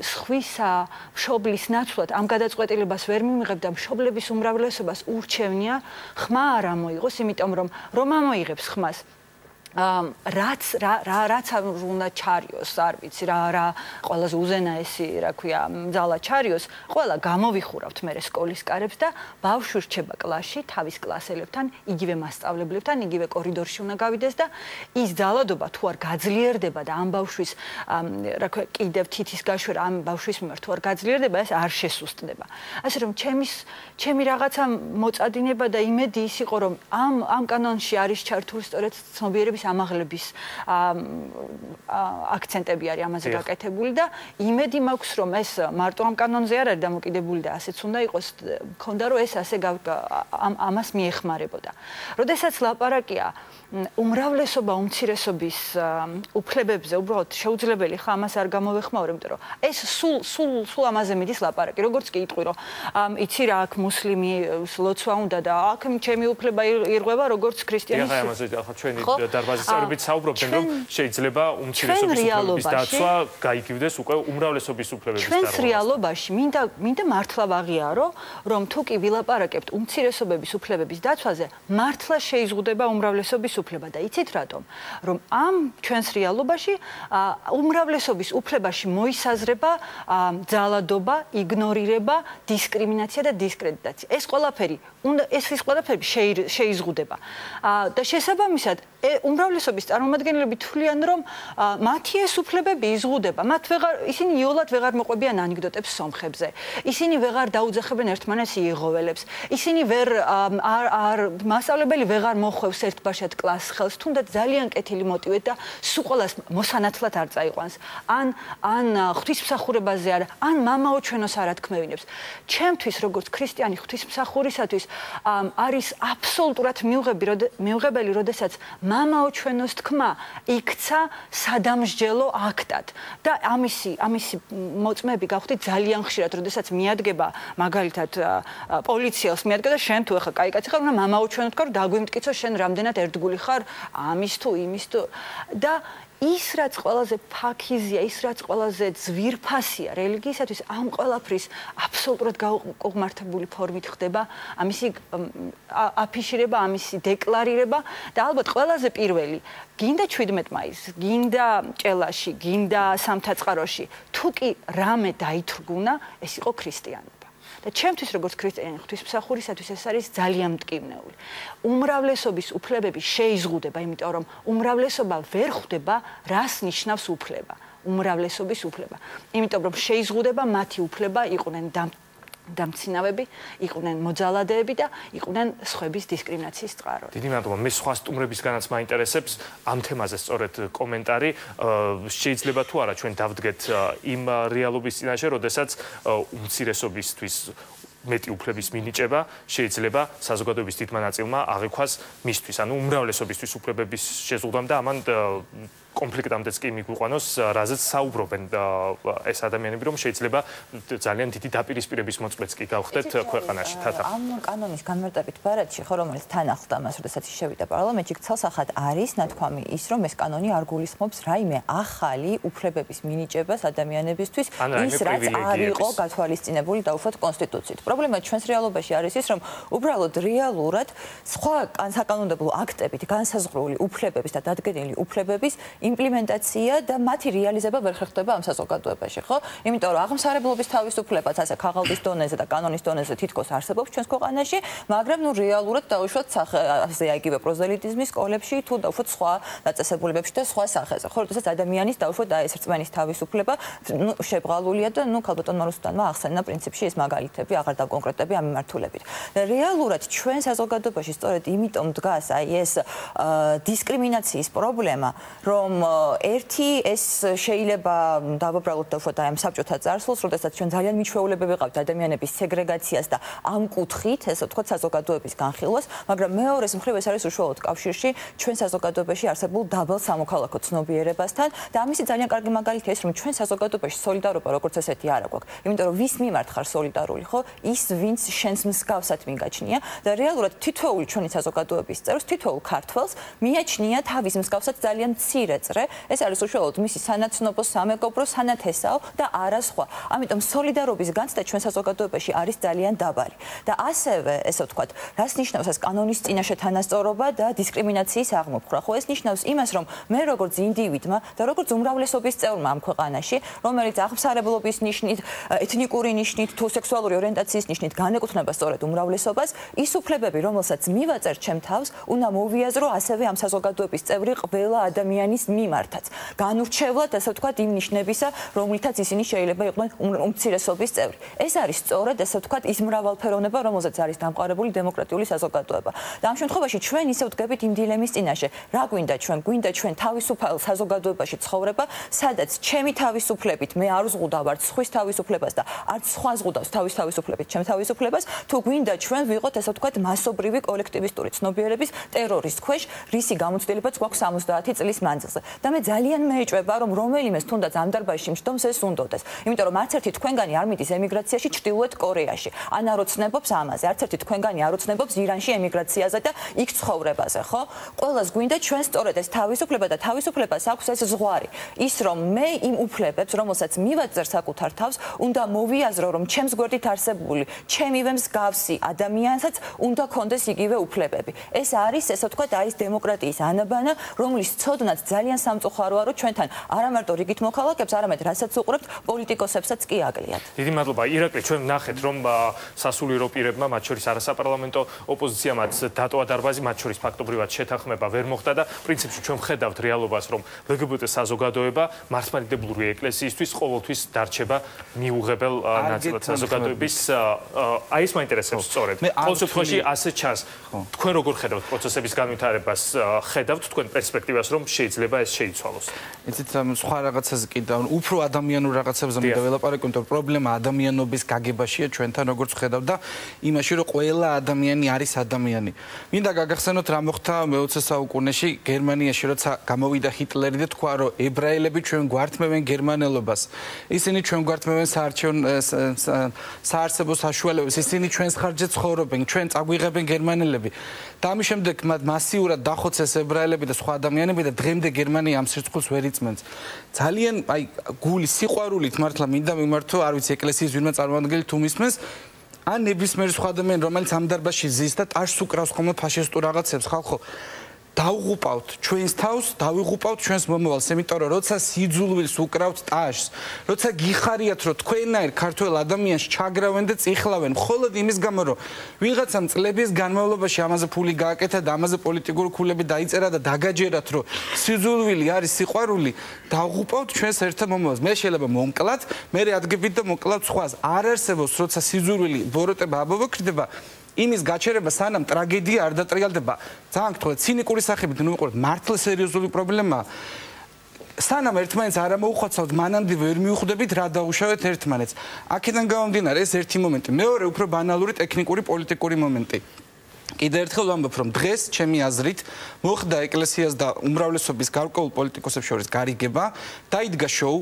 სხვისა მშობლის ნაცვლად ამ გადაწყვეტილებას ვერ მიმიღებ და მშობლების უმრავლესობას ურჩევნია ხმა არ ამოიღოს, იმიტომ რომ რომ ამოიღებს ხმას რაც რა რაც უნდა ჩარიოს, არ ვიცი რა რა ყველაზე უზენაესი, რა ქვია, ძალა ჩარიოს, ყველა გამოვიხურავთ მე სკოლის კარებს და ბავშვი რჩება კლასში თავის კლასელებთან, იგივე მასწავლებლებთან, იგივე კორიდორში უნდა გავიდეს და ის ძალადობა თუ არ გაძლიერდება და ამ ბავშვის რა ქვია, კიდევ თითის გაშვერა ამ ბავშვის მიმართ თუ არ გაძლიერდება, ეს არ შესუსტდება. ასე რომ ჩემის ჩემი რაღაცა მოწადინება და იმედი ის იყო რომ ამ ამ კანონში არის ჩართული სწორედ ცნობიერების ის ამაღლების აქცენტები არის ამაზე გაკეთებული და იმედი მაქვს რომ ეს მარტო ამ კანონზე არ არის დამოკიდებული და ასეც უნდა იყოს მქონდა რომ ეს ასე ამას მიეხმარებოდა. როდესაც ლაპარაკია უმრავლესობა უმცირესობის უფლებებზე უბრალოდ შეუძლებელი ხა ამას არ გამოვეხმაურებ, იმიტომ რომ ეს სულ სულ სულ ამაზე მიდის ლაპარაკი. როგორც კი იტყვი რომ იცი რა აქ მუსლიმი ლოცვა უნდა და აქ ჩემი უფლება ირღვევა როგორც ქრისტიანის. ეხლა ამაზე ახლა ჩვენი დარბაზის წევრებით საუბრობდნენ რომ შეიძლება უმცირესობის უფლებების დაცვა გაიგივდეს უკვე უმრავლესობის უფლებების დაცვა. ჩვენს რეალობაში მინდა მინდა მართლა ვაღიარო რომ თუ კი ვილაპარაკებთ უმცირესობების უფლებების დაცვაზე მართლა შეიზღუდება უმრავლესობის უფლება და იცით რატომ? რომ ამ ჩვენს რეალობაში უმრავლესობის უფლებაში მოისაზრება ძალადობა, იგნორირება, დისკრიმინაცია და დისკრედიტაცია. ეს ყველაფერი უნდა ეს ის ყველაფერი შეიზღუდება. და შესაბამისად, უმრავლესობის წარმომადგენლები თვლიან, რომ მათი ეს უფლებები იზღუდება. მათ ვეღარ ისინი იოლად ვეღარ მოყვებიან ანეკდოტებს სომხებზე. ისინი ვეღარ დაუძახებენ ერთმანეთს იეღოველებს. ისინი ვერ არ არ მასწავლებელი ვეღარ მოხვევს ერთბაშად კლასს ხელს, თუნდაც ძალიან კეთილი მოტივით და სულ ყოველას მოსანათლად არ წაიყვანს. ან ან ღვთისმსახურებაზე არ, ან მამაო ჩვენოს არ ათქმევინებს. ჩემთვის როგორც ქრისტიანი ღვთისმსახურისათვის არის აბსოლუტურად მიუღებელი, როდესაც მამაო ჩვენოს თქმა იქცა სადამსჯელო აქტად. და ამისი ამისი მოწმეები გავხდი ძალიან ხშირად, როდესაც მიადგება მაგალითად პოლიციელს მიადგა და შენ თუ ახლა კაი კაცი ხარ, უნდა მამაო ჩვენო თქმა რომ დაგვიმტკიცო შენ რამდენად ერთგული ხარ ამის თუ იმის თუ. და ის რაც ყველაზე ფაქიზია, ის რაც ყველაზე ძვირფასია რელიგიისათვის, ამ ყველაფრის აბსოლუტურად გაუყმართებული ფორმით ხდება, ამისი აფიშირება, ამისი დეკლარირება და ალბათ ყველაზე პირველი, გინდა 17 მაისს, გინდა ჭელაში, გინდა სამთაწყაროში, თუ კი რამე დაითრგუნა, ეს იყო ქრისტიანი. და ჩემთვის როგორც ქრისტიანი ღვთისმსახურისათვის ეს არის ძალიან მტკივნეული. უმრავლესობის უფლებები შეიზღუდება, იმიტომ რომ უმრავლესობა ვერ ხვდება, რას ნიშნავს უფლება. უმრავლესობის უფლება. იმიტომ რომ შეიზღუდება მათი უფლება იყვნენ დამცინავები, იყვნენ მოძალადეები და იყვნენ სხვების დისკრიმინაციის წყარო. დიდი მადლობა. მე სხვა სტუმრებისგანაც მაინტერესებს ამ თემაზე სწორედ კომენტარი. შეიძლება თუ არა ჩვენ დავდგეთ იმ რეალობის წინაშე, როდესაც უმცირესობისთვის მეტი უფლების მინიჭება შეიძლება საზოგადოების თითმა ნაწილმა აღიქვას მისთვის, ანუ უმრავლესობისთვის უფლებების შეზღუდვა და ამან კონფლიქტამდეც კი მიგვიყვანოს, რაზეც საუბრობენ ეს ადამიანები, რომ შეიძლება ძალიან დიდი დაპირისპირების მოწმეც კი გავხდეთ ქვეყანაში თათა. ამ კანონის განმარტებით ბარათში, ხო რომელიც თან ახლდა მას, როდესაც შევიდა პარლამენტში, ცალსახად არის ნათქვამი ის, რომ ეს კანონი არ გულისხმობს რაიმე ახალი უფლებების მინიჭებას ადამიანებისთვის, ის რაც არ იყო გათვალისწინებული დაუშვათ კონსტიტუციით. პრობლემა ჩვენს რეალობაში არის ის, რომ უბრალოდ რეალურად სხვა საკანონმდებლო აქტებით განსაზღვრული უფლებების და დადგენილი უფლებების იმპლემენტაცია და მათი რეალიზება ვერ ხერხდება ამ საზოგადოებაში, ხო? იმიტომ რომ აღმსარებლობის თავისუფლებაც ასე ქაღალდის დონეზე და კანონის დონეზე თითქოს არსებობს ჩვენს ქვეყანაში, მაგრამ ნუ რეალურად დაუშვათ ასე აიგივე პროზელიტიზმის სკოლებში თუ დაუშვათ სხვა დაწესებულებებში და სხვა სახეზე. ხო, როდესაც ადამიანის დაუშვათ და ეს რწმენის თავისუფლება ნუ შებრალულია და ნუ ქალბატონ მარუსტანმა ახსენა პრინციპში ეს მაგალითები აღარ დაკონკრეტები ამ მიმართულებით. რეალურად ჩვენ საზოგადოებაში სწორედ იმიტომ დგას აი ეს დისკრიმინაციის პრობლემა, რომ რომ ერთი ეს შეიძლება დავაბრალოთ დავშოთ აი ამ საბჭოთა წარსულს, როდესაც ჩვენ ძალიან მიჩვეულებები ვიყავთ ადამიანების სეგრეგაციას და ამ კუთხით, ესე ვთქვათ, საზოგადოების განხილვას, მაგრამ მეორეს მხრივ ეს არის უშუალოდ კავშირში ჩვენ საზოგადოებაში არსებულ დაბალ სამოქალაქო ცნობიერებასთან და ამისი ძალიან კარგი მაგალითია ის, რომ ჩვენ საზოგადოებაში სოლიდარობა როგორც ესეთი არ აქვს, იმიტომ რომ ვის მიმართ ხარ სოლიდარული, ხო? ის ვინც შენს მსგავსად მიგაჩნია და რეალურად თითოეული ჩვენი საზოგადოების წევრს, თითოეულ ქართველს მიაჩნია თავის მსგავსად ძალიან მცირე წრე, ეს არის უშუალოდ მისი სანაცნობო სამეგობრო სანათესაო და არა სხვა. ამიტომ სოლიდარობის განცდა ჩვენ საზოგადოებაში არის ძალიან დაბალი. და ასევე, ესე ვთქვათ, რას ნიშნავს ეს კანონის წინაშე თანასწორობა და დისკრიმინაციის აღმოფხვრა? ხო, ეს ნიშნავს იმას, რომ მე როგორც ინდივიდმა და როგორც უმრავლესობის წევრმა ამ ქვეყანაში, რომელიც აღმსარებლობის ნიშნით, ეთნიკური ნიშნით თუ სექსუალური ორიენტაციის ნიშნით განეკუთვნება სწორედ უმრავლესობას, ის უფლებები, რომელსაც მივაწერ ჩემ თავს, უნდა მოვიაზრო ასევე ამ საზოგადოების წევრი ყველა ადამიანის მიმართაც. განურჩევლად, ასე ვთქვათ, იმ ნიშნებისა, რომლითაც ისინი შეიძლება იყვნენ უმცირესობის წევრი. ეს არის სწორედ, ასე ვთქვათ, ის მრავალფეროვნება, რომელზეც არის დამყარებული დემოკრატიული საზოგადოება. და ამ შემთხვევაში ჩვენ ისე ვდგებით იმ დილემის წინაშე, რა გვინდა ჩვენ, გვინდა ჩვენ თავისუფალ საზოგადოებაში ცხოვრება, სადაც ჩემი თავისუფლებით მე არ ზღუდავ არც სხვის თავისუფლებას და არც სხვა ზღუდავს თავის თავისუფლებით ჩემ თავისუფლებას, თუ გვინდა ჩვენ ვიყოთ, ასე ვთქვათ, მასობრივი კოლექტივისტური ცნობიერების ტერორის ქვეშ, რისი გამოცდილებაც გვაქვს 70 წლის მანძილზე. და მე ძალიან მეეჭვება რომ რომელიმეს თუნდაც ამ დარბაზში მშდომს ეს უნდოდეს. იმიტომ რომ არც ერთი თქვენგანი არ მიდის ემიგრაციაში ჩრდილოეთ კორეაში. ან არ ოცნებობს ამაზე. არც ერთი თქვენგანი არ ოცნებობს ირანში ემიგრაციაზე და იქ ცხოვრებაზე ხო? ყოველას გვინდა ჩვენ სწორედ ეს თავისუფლება და თავისუფლებას აქვს ეს ზღვარი. ის რომ მე იმ უფლებებს რომელსაც მივაწერს საკუთარ თავს უნდა მოვიაზრო რომ ჩემს გვერდით არსებული ჩემივე მსგავსი ადამიანსაც უნდა კონდეს იგივე უფლებები. ეს არის ესე ვთქვათ არის დემოკრატიის ანაბანა რომლის ცოდნაც ძალიან ძალიან სამწუხაროა რომ ჩვენთან არა მარტო რიგით მოქალაქებს, არამედ რასაც უყურებთ პოლიტიკოსებსაც კი აკლიათ. დიდი მადლობა ირაკლი, ჩვენ ნახეთ რომ სასულიერო პირებმა, მათ შორის არასაპარლამენტო ოპოზიციამაც დატოვა დარბაზი, მათ შორის ფაქტობრივად შეთანხმება ვერ მოხდა და პრინციპში ჩვენ ხედავთ რეალობას, რომ LGBT საზოგადოება მართლმადიდებლური ეკლესიისთვის ყოველთვის დარჩება მიუღებელ ნაწილად საზოგადოების აი ეს მაინტერესებს სწორედ. ყოველ შემთხვევაში ასე ჩანს. თქვენ როგორ ხედავთ პროცესების განვითარებას? ხედავთ თქვენ პერსპექტივას რომ შეიძლება ეს შეიცვალოს. იცით სხვა რაღაცაზე კიდე უფრო ადამიანურ რაღაცებზე მინდა ველაპარაკო, იმიტომ რომ პრობლემა ადამიანობის გაგებაშია ჩვენთან როგორც ხედავ და იმაში რომ ყველა ადამიანი არის ადამიანი. მინდა გაგახსენოთ რა მოხდა მე-20 საუკუნეში გერმანიაში, როცა გამოვიდა ჰიტლერი და თქვა რომ ებრაელები ჩვენ გვართმევენ გერმანელობას. ისინი ჩვენ გვართმევენ საარჩევნო საარსებო საშუალებებს, ისინი ჩვენს ხარჯზე ცხოვრობენ, ჩვენ წაგვიღებენ გერმანელები. და ამის შემდეგ მათ მასიურად დახოცეს ებრაელები და სხვა ადამიანები და დღემდე გერმანია ამ სირცხულს ვერ იწმენს. ძალიან აი გული სიყვარულით მართლა მინდა მიმართო, არ ვიცი ეკლესიის ვინმე წარმომადგენელი თუ მისმენს ან ნებისმიერ სხვა ადამიანი რომელიც ამ დარბაზში ზის და ტაშს უკრავს ხოლმე ფაშისტურ რაღაცებს ხალხო დავღუპავთ ჩვენს თავს, დავიღუპავთ ჩვენს მომავალს, იმიტომ რომ როცა სიძულვილს უკრავთ ტაშს, როცა გიხარიათ, რომ თქვენნაირ ქართულ ადამიანს ჩაგრავენ და წიხლავენ, მხოლოდ იმის გამო, რომ ვიღაცამ წლების განმავლობაში ამაზე ფული გააკეთა და ამაზე პოლიტიკური ქულები დაიწერა და დაგაჯერათ, რომ სიძულვილი არის სიყვარული, დავღუპავთ ჩვენს ერთ მომავალს. მე შეიძლება მომკლათ, მე ადგებით და მოკლავთ სხვას. არ არსებობს, როცა სიძულვილი ბოროტება აბობოქრდება, იმის გაჩერება სანამ ტრაგედია არ დატრიალდება. ძალიან გთხოვთ ცინიკური სახებით ნუ ვიყურეთ მართლა სერიოზული პრობლემაა. სანამ ერთმანეთს არ ამოუხვაცავთ მანამდე ვერ მიუხვდებით რა დაუშავეთ ერთმანეთს. აქედან გამომდინარე ეს ერთი მომენტი. მეორე უფრო ბანალური ტექნიკური პოლიტიკური მომენტი კიდე ერთხელ ვამბობ, რომ დღეს ჩემი აზრით მოხდა ეკლესიას და უმრავლესობის გარკვეულ პოლიტიკოსებს შორის გარიგება, დაიდგა შოუ,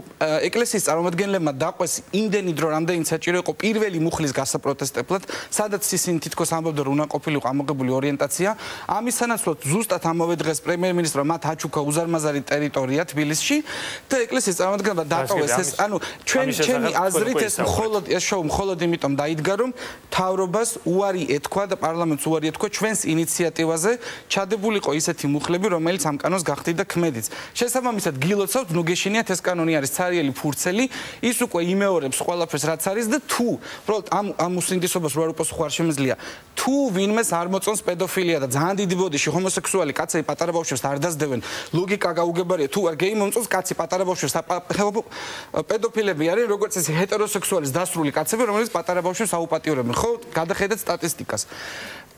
ეკლესიის წარმომადგენლებმა დაყვეს იმდენი დრო, რამდენიც საჭირო იყო პირველი მუხლის გასაპროტესტებლად, სადაც ისინი თითქოს ამბობდნენ, რომ უნდა ყოფილიყო ამოღებული ორიენტაცია. ამის სანაცვლოდ ზუსტად ამავე დღეს პრემიერ-მინისტრმა მათ აჩუქა უზარმაზარი ტერიტორია თბილისში და ეკლესიის წარმომადგენლებმა დაყვეს ეს, ანუ ჩვენ ჩემი აზრით ეს მხოლოდ ეს შოუ მხოლოდ იმიტომ დაიდგა, რომ თავრობას უარი ეთქვა და პარლამენტს უარი ეთქვა თქვა ჩვენს ინიციატივაზე ჩადებულიყო ისეთი მუხლები, რომელიც ამ კანონს გახდიდა ქმედიც. შესაბამისად გილოცავთ, ნუ გეშინიათ ეს კანონი არის ცარიელი ფურცელი, ის უკვე იმეორებს ყველაფერს რაც არის და თუ უბრალოდ ამ ამ უსინდისობას რო არ უპოს ხوار შემიძლია. თუ ვინმეს არ მოწონს პედოფილია და ძალიან დიდი ბოდიში ჰომოსექსუალი კაცები პატარა ბავშვებს არ დასდებენ, ლოგიკა გაუგებარია. თუ არ გეი მომწონს კაცი პატარა ბავშვებს პედოფილები არიან, როგორც ეს ჰეტეროსექსუალის დასრული კაცები, რომლებიც პატარა ბავშვებს აუპატიურებენ. ხო, გადახედეთ სტატისტიკას.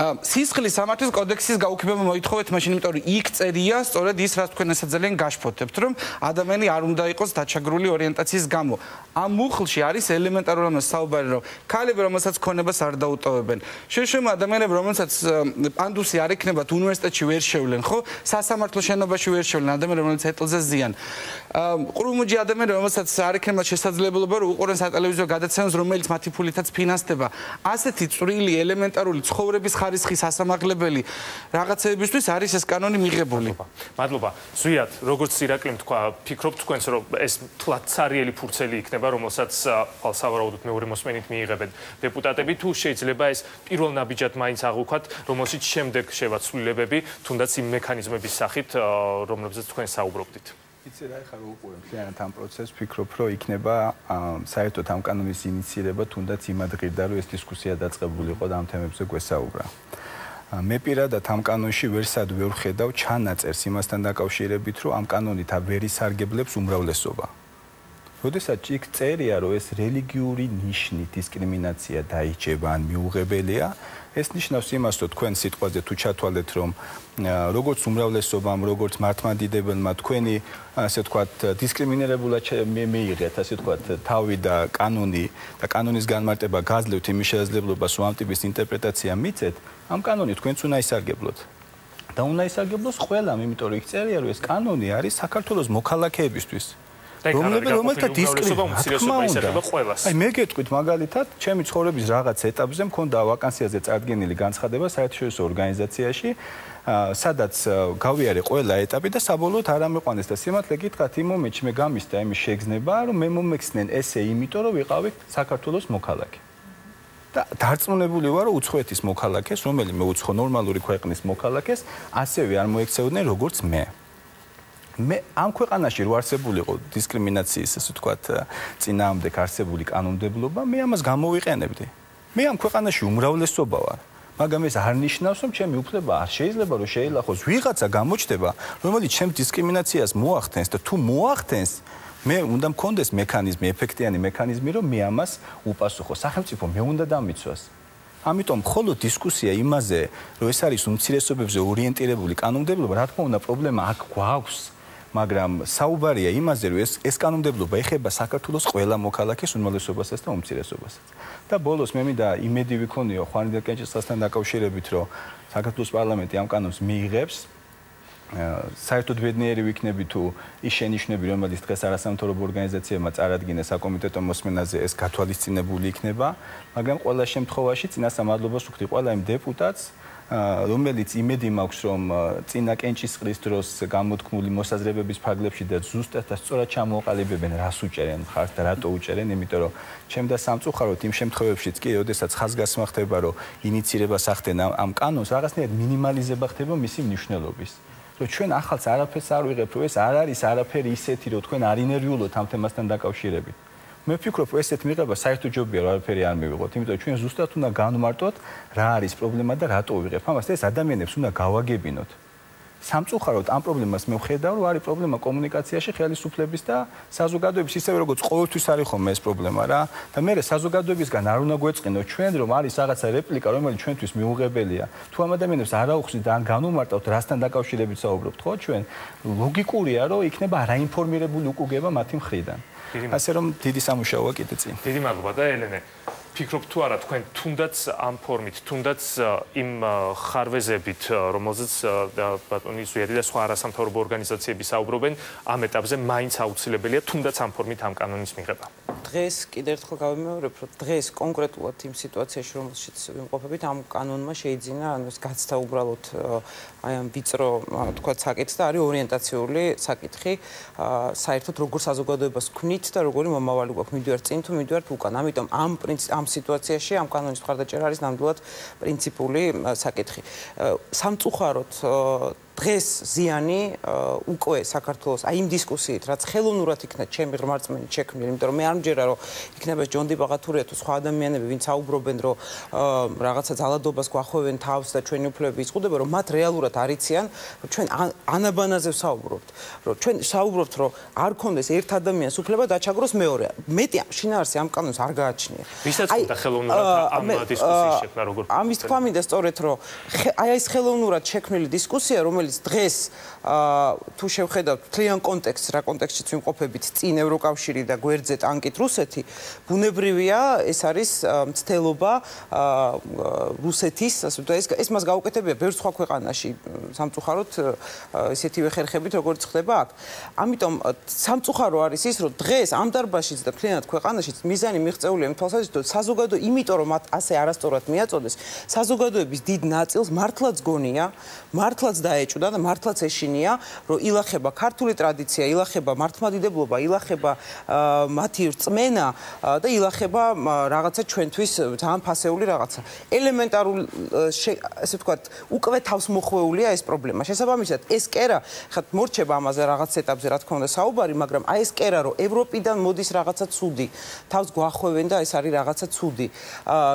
სისხლის სამართლის კოდექსის გაუქმება მოითხოვეთ მაშინ იმიტომ რომ იქ წერია სწორედ ის რაც თქვენ ესაძალენ გაშფოთებთ რომ ადამიანი არ უნდა იყოს დაჩაგრული ორიენტაციის გამო. ამ მუხლში არის ელემენტარული ამას საუბარი რომ ქალები რომელსაც ქონებას არ დაუტოვებენ შეშემო ადამიანები რომელსაც პანდუსი არ ექნებათ უნივერსიტეტში ვერ შევლენ ხო? სასამართლო შენობაში ვერ შევლენ ადამიანები რომელიც ეტლზე ზიან ყრუმუჯი ადამიანები რომელსაც არ ექნებათ შესაძლებლობა რომ უყურեն სატელევიზიო გადაცემას რომელიც მათი ფულითაც ფინანსდება. ასეთი წვრილი ელემენტარული ცხოვრების ხარისხის ასამაღლებელი რაღაცეებისთვის არის ეს კანონი მიღებული. მადლობა. ზვიად, როგორც ირაკლიმ თქვა, ფიქრობ თქვენს რომ ეს თლაც цаრიელი ფურცელი იქნება, რომელსაც ფალსავარაუდოდ მეორე მოსმენით მიიღებენ დეპუტატები, თუ შეიძლება ეს პირველ ნაბიჯად მაინც აღვქვათ, რომელშიც შემდეგ შევაცვლილებები, თუნდაც იმ მექანიზმების სახით, რომლებზეც თქვენ საუბრობდით. იცი რა ხარ უყურე მთლიანად ამ პროცესს ფიქრობ რომ იქნება საერთოდ ამ კანონის ინიცირება თუნდაც იმადღირდა რომ ეს დისკუსია დაწყებულიყო და ამ თემებზე გვესაუბრა. მე პირადად ამ კანონში ვერსად ვერ ხედავ ჩანაწერს იმასთან დაკავშირებით რომ ამ კანონით ვერ ისარგებლებს უმრავლესობა როდესაც იქ წერია რომ ეს რელიგიური ნიშნი დისკრიმინაცია დაიჭება ან მიუღებელია ეს ნიშნავს იმას რომ თქვენ სიტყვაზე თუ ჩათვალეთ რომ როგორც უმრავლესობამ როგორც მართლმადიდებელმა თქვენი ასე ვთქვათ დისკრიმინირებულად მეიღეთ ასე ვთქვათ თავი და კანონი და კანონის განმარტება გაძლევთ იმის შესაძლებლობას რომ ამ ტიპის ინტერპრეტაცია მიცეთ ამ კანონი თქვენც უნდა ისარგებლოთ. და უნდა ისარგებლოს ყველამ იმიტომ რომ იქ წერია რომ ეს კანონი არის საქართველოს მოქალაქეებისთვის რომლებიც რომელთა დისკრიმინაცია ისეხება ყველას. აი მე გეტყვით მაგალითად, ჩემი ცხოვრების რაღაც ეტაპზე მქონდა ვაკანსიაზე წარდგენილი განცხადება საერთაშორისო ორგანიზაციაში, სადაც გავიარე ყველა ეტაპი და საბოლოოდ არ ამიყვანეს და სიმართლე გითხრათ, იმ მომენტში მე გამისდა იმის შეგზნება, რომ მე მომექცნენ ესე იმიტომ, რომ ვიყავი საქართველოს მოქალაქე. და დარწმუნებული ვარ, რომ უცხოეთის მოქალაქეს, რომელიმე უცხო ნორმალური ქვეყნის მოქალაქეს, ასევე არ მოექცეოდნენ როგორც მე. მე ამ ქვეყანაში რო არსებულიყო დისკრიმინაციის ასე ვთქვათ წინააღმდეგ არსებული კანონმდებლობა, მე ამას გამოვიყენებდი. მე ამ ქვეყანაში უმრავლესობა ვარ. მაგრამ ეს არ ნიშნავს, რომ ჩემი უფლება არ შეიძლება რომ შეილახოს ვიღაცა გამოჩდება, რომელიც ჩემ დისკრიმინაციას მოახდენს და თუ მოახდენს, მე უნდა მქონდეს მექანიზმი, ეფექტიანი მექანიზმი, რომ მე ამას უპასუხო. სახელმწიფო მე უნდა დამიცვას. ამიტომ მხოლოდ დისკუსია იმაზე, რომ ეს არის უმცირესობებზე ორიენტირებული კანონმდებლობა, რა თქმა უნდა, პრობლემა აქ გვაქვს. მაგრამ საუბარია იმაზე, რომ ეს ეს კანონმდებლობა ეხება საქართველოს ყველა მოქალაქეს უმრავლესობასაც და უმცირესობასაც. და ბოლოს მე მინდა იმედი ვიქონიო ხვანიდელ კენჭისყრასთან დაკავშირებით, რომ საქართველოს პარლამენტი ამ კანონს მიიღებს. საერთოდ ბედნიერი ვიქნები თუ ის შენიშვნები, რომელიც დღეს არასამთავრობო ორგანიზაციებმა წარადგინეს საკომიტეტო მოსმენაზე, ეს გათვალისწინებული იქნება, მაგრამ ყველა შემთხვევაში წინასამადლობას ვუხდი ყველა იმ დეპუტატს, რომელიც იმედი მაქვს რომ წინა კენჭისყრის დროს გამოთქმული მოსაზრებების ფარგლებში და ზუსტად და სწორად ჩამოყალიბებენ რას უჭერენ ხართ და რატო უჭერენ იმიტომ რომ ჩემ და სამწუხაროდ იმ შემთხვევებშიც კი ოდესაც ხაზგასმა ხდება რომ ინიცირებას ახდენ ამ კანონს რაღაცნაირად მინიმალიზება ხდება მისი მნიშვნელობის. რომ ჩვენ ახალს არაფერს არ ვიღებ რომ ეს არ არის არაფერი ისეთი რომ თქვენ არ ინერვიულოთ ამ თემასთან დაკავშირებით მე ვფიქრობ, ესეთ მიღება საერთოდ ჯობია რა ვაფერი არ მივიღოთ, იმიტომ რომ ჩვენ ზუსტად უნდა განვმარტოთ რა არის პრობლემა და რატო ვიღებ ამას ეს ადამიანებს უნდა გავაგებინოთ. სამწუხაროდ ამ პრობლემას მე ვხედავ, რომ არის პრობლემა კომუნიკაციაში, ხელისუფლების და საზოგადოების, ისევე როგორც ყოველთვის არის ხოლმე ეს პრობლემა რა. და მე საზოგადოებისგან არ უნდა გვეწყინო ჩვენ, რომ არის რაღაცა რეპლიკა, რომელიც ჩვენთვის მიუღებელია. თუ ამ ადამიანებს არ აუხსნით და ან განუმარტავთ, რასთან დაკავშირებით საუბრობთ, ხო ჩვენ? ლოგიკურია, რომ იქნება არაინფორმირებული უკუგება მათი მხრიდან. ასე რომ დიდი სამუშაოა კიდე წინ. დიდი მადლობა და ელენე. ფიქრობ თუ არა თქვენ თუნდაც ამ ფორმით, თუნდაც იმ ხარვეზებით, რომელზეც ბატონი ზვიადი და სხვა არასამთავრობო ორგანიზაციები საუბრობენ, ამ ეტაპზე მაინც აუცილებელია თუნდაც ამ ფორმით ამ კანონის მიღება. დღეს კიდევ ერთხელ გავიმეორებ, რომ დღეს კონკრეტულად იმ სიტუაციაში, რომელშიც ვიმყოფებით, ამ კანონმა შეიძინა, ანუ ეს გაცდა უბრალოდ აი ამ ვიწრო, თქვა, საკითხს და არის ორიენტაციული საკითხი, საერთოდ როგორ საზოგადოებას ქმნით და როგორი მომავალი გვაქვს, მიდივართ წინ თუ მიდივართ უკან. ამიტომ ამ ამ სიტუაციაში ამ კანონის მხარდაჭერა არის ნამდვილად პრინციპული საკითხი. სამწუხაროდ დღეს ზიანი უკვე საქართველოს აი იმ დისკუსიით რაც ხელოვნურად იქნა ჩემი ღმერთმენი შექმნილი, იმიტომ რომ მე არ მჯერა რომ იქნება ჯონდი ბაღათურია თუ სხვა ადამიანები ვინც აუბრობენ რომ რაღაცა ძალადობას გვახვევენ თავს და ჩვენი უფლებები იზღუდება რომ მათ რეალურად არიციან რომ ჩვენ ანაბანაზე ვსაუბრობთ რომ ჩვენ საუბრობთ რომ არ კონდეს ერთ ადამიანს უფლება დაჩაგროს მეორე. მეტი შინაარსი ამ კანონს არ გააჩნია. ვისაც უნდა ხელოვნურად ამ დისკუსიის შექმნა როგორ ამის თქვა მინდა სწორედ რომ აი ეს ხელოვნურად შექმნილი დისკუსია რომელიც რომელიც დღეს თუ შევხედავთ თლიან კონტექსტს, რა კონტექსტშიც ვიმყოფებით, წინ ევროკავშირი და გვერდზე ტანკით რუსეთი, ბუნებრივია, ეს არის მცდელობა რუსეთის, ასე ვთქვათ, ეს ეს მას გაუკეთებია ბევრ სხვა ქვეყანაში, სამწუხაროდ ესეთივე ხერხებით, როგორც ხდება აქ. ამიტომ სამწუხარო არის ის, რომ დღეს ამ დარბაზშიც და თლიანად ქვეყანაშიც მიზანი მიღწეულია იმ თვალსაზრისით, საზოგადო, იმიტომ რომ მათ ასე არასწორად მიაწოდეს, საზოგადოების დიდ ნაწილს მართლაც გონია, მართლაც დაეჭვ და მართლაც ეშინია, რომ ილახება ქართული ტრადიცია, ილახება მართლმადიდებლობა, ilახება მათი რწმენა და ilახება რაღაცა ჩვენთვის ძალიან ფასეული რაღაცა. ელემენტარულ ესე ვთქვათ, უკვე თავს მოხვეულია ეს პრობლემა. შესაბამისად, ეს კერა, ხათ მორჩება ამაზე რაღაც ეტაპზე, რა თქმა უნდა, საუბარი, მაგრამ აი ეს კერა, რომ ევროპიდან მოდის რაღაცა ცუდი, თავს გვახვევენ და ეს არის რაღაცა ცუდი,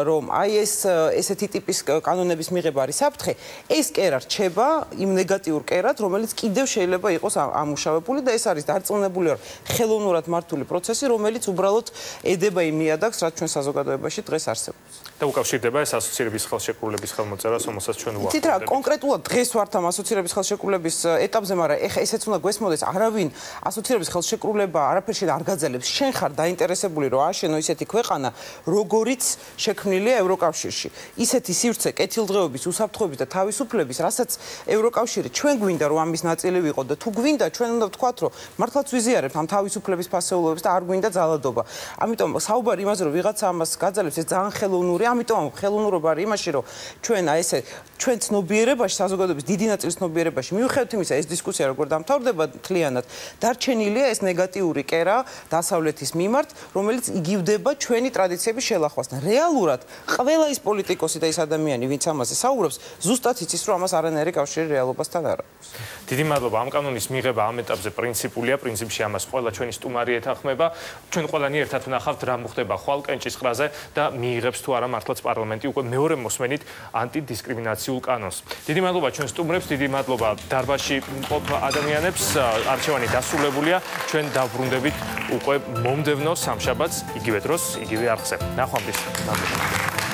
რომ აი ეს ესეთი ტიპის კანონების მიღება არის საფრთხე, ეს კერა რჩება იმ ნეგატიურ კერად, რომელიც კიდევ შეიძლება იყოს ამუშავებული და ეს არის დარწმუნებული ვარ, ხელოვნურად მართული პროცესი, რომელიც უბრალოდ ედება იმ ნიადაგს, რაც ჩვენ საზოგადოებაში დღეს არსებობს. და უკავშირდება ეს ასოცირების ხელშეკრულების ხელმოწერას, რომელსაც ჩვენ უახლოვდებით. თითქოს კონკრეტულად დღეს ვართ ამ ასოცირების ხელშეკრულების ეტაპზე, მაგრამ ეხა ესეც უნდა გვესმოდეს, არავინ ასოცირების ხელშეკრულება არაფერში არ გაძლევს. შენ ხარ დაინტერესებული, რომ აშენო ისეთი ქვეყანა, როგორიც შექმნილია ევროკავშირში. ისეთი სივრცე, კეთილდღეობის, უსაფრთხოების და თავისუფლების, რასაც ევროკავშირი ხშირი ჩვენ გვინდა რომ ამის ნაწილი ვიყოთ და თუ გვინდა ჩვენ უნდა ვთქვათ რომ მართლაც ვიზიარებთ ამ თავისუფლების ფასეულობებს და არ გვინდა ძალადობა. ამიტომ საუბარი იმაზე რომ ვიღაცა ამას გაძლევს ეს ძალიან ხელოვნური, ამიტომ ხელოვნურობა არის იმაში რომ ჩვენ აი ესე ჩვენ ცნობიერებაში საზოგადოების დიდი ნაწილის ცნობიერებაში მიუხედავად იმისა ეს დისკუსია როგორ დამთავრდება თლიანად დარჩენილია ეს ნეგატიური კერა დასავლეთის მიმართ რომელიც იგივდება ჩვენი ტრადიციების შელახვასთან. რეალურად ყველა ის პოლიტიკოსი და ის ადამიანი ვინც ამაზე საუბრობს ზუსტად იცის რომ ამას არანაირი კავშირი რეალობასთან ამასთან არ აქვს. დიდი მადლობა ამ კანონის მიღება ამ ეტაპზე პრინციპულია, პრინციპში ამას ყველა ჩვენი სტუმარი ეთანხმება. ჩვენ ყველანი ერთად ვნახავთ რა მოხდება ხვალ კენჭისყრაზე და მიიღებს თუ არა მართლაც პარლამენტი უკვე მეორე მოსმენით ანტიდისკრიმინაციულ კანონს. დიდი მადლობა ჩვენ სტუმრებს, დიდი მადლობა დარბაზში მყოფ ადამიანებს. არჩევანი დასრულებულია. ჩვენ დაბრუნდებით უკვე მომდევნო სამშაბათს, იგივე დროს, იგივე არხზე. ნახვამდის. მადლობა.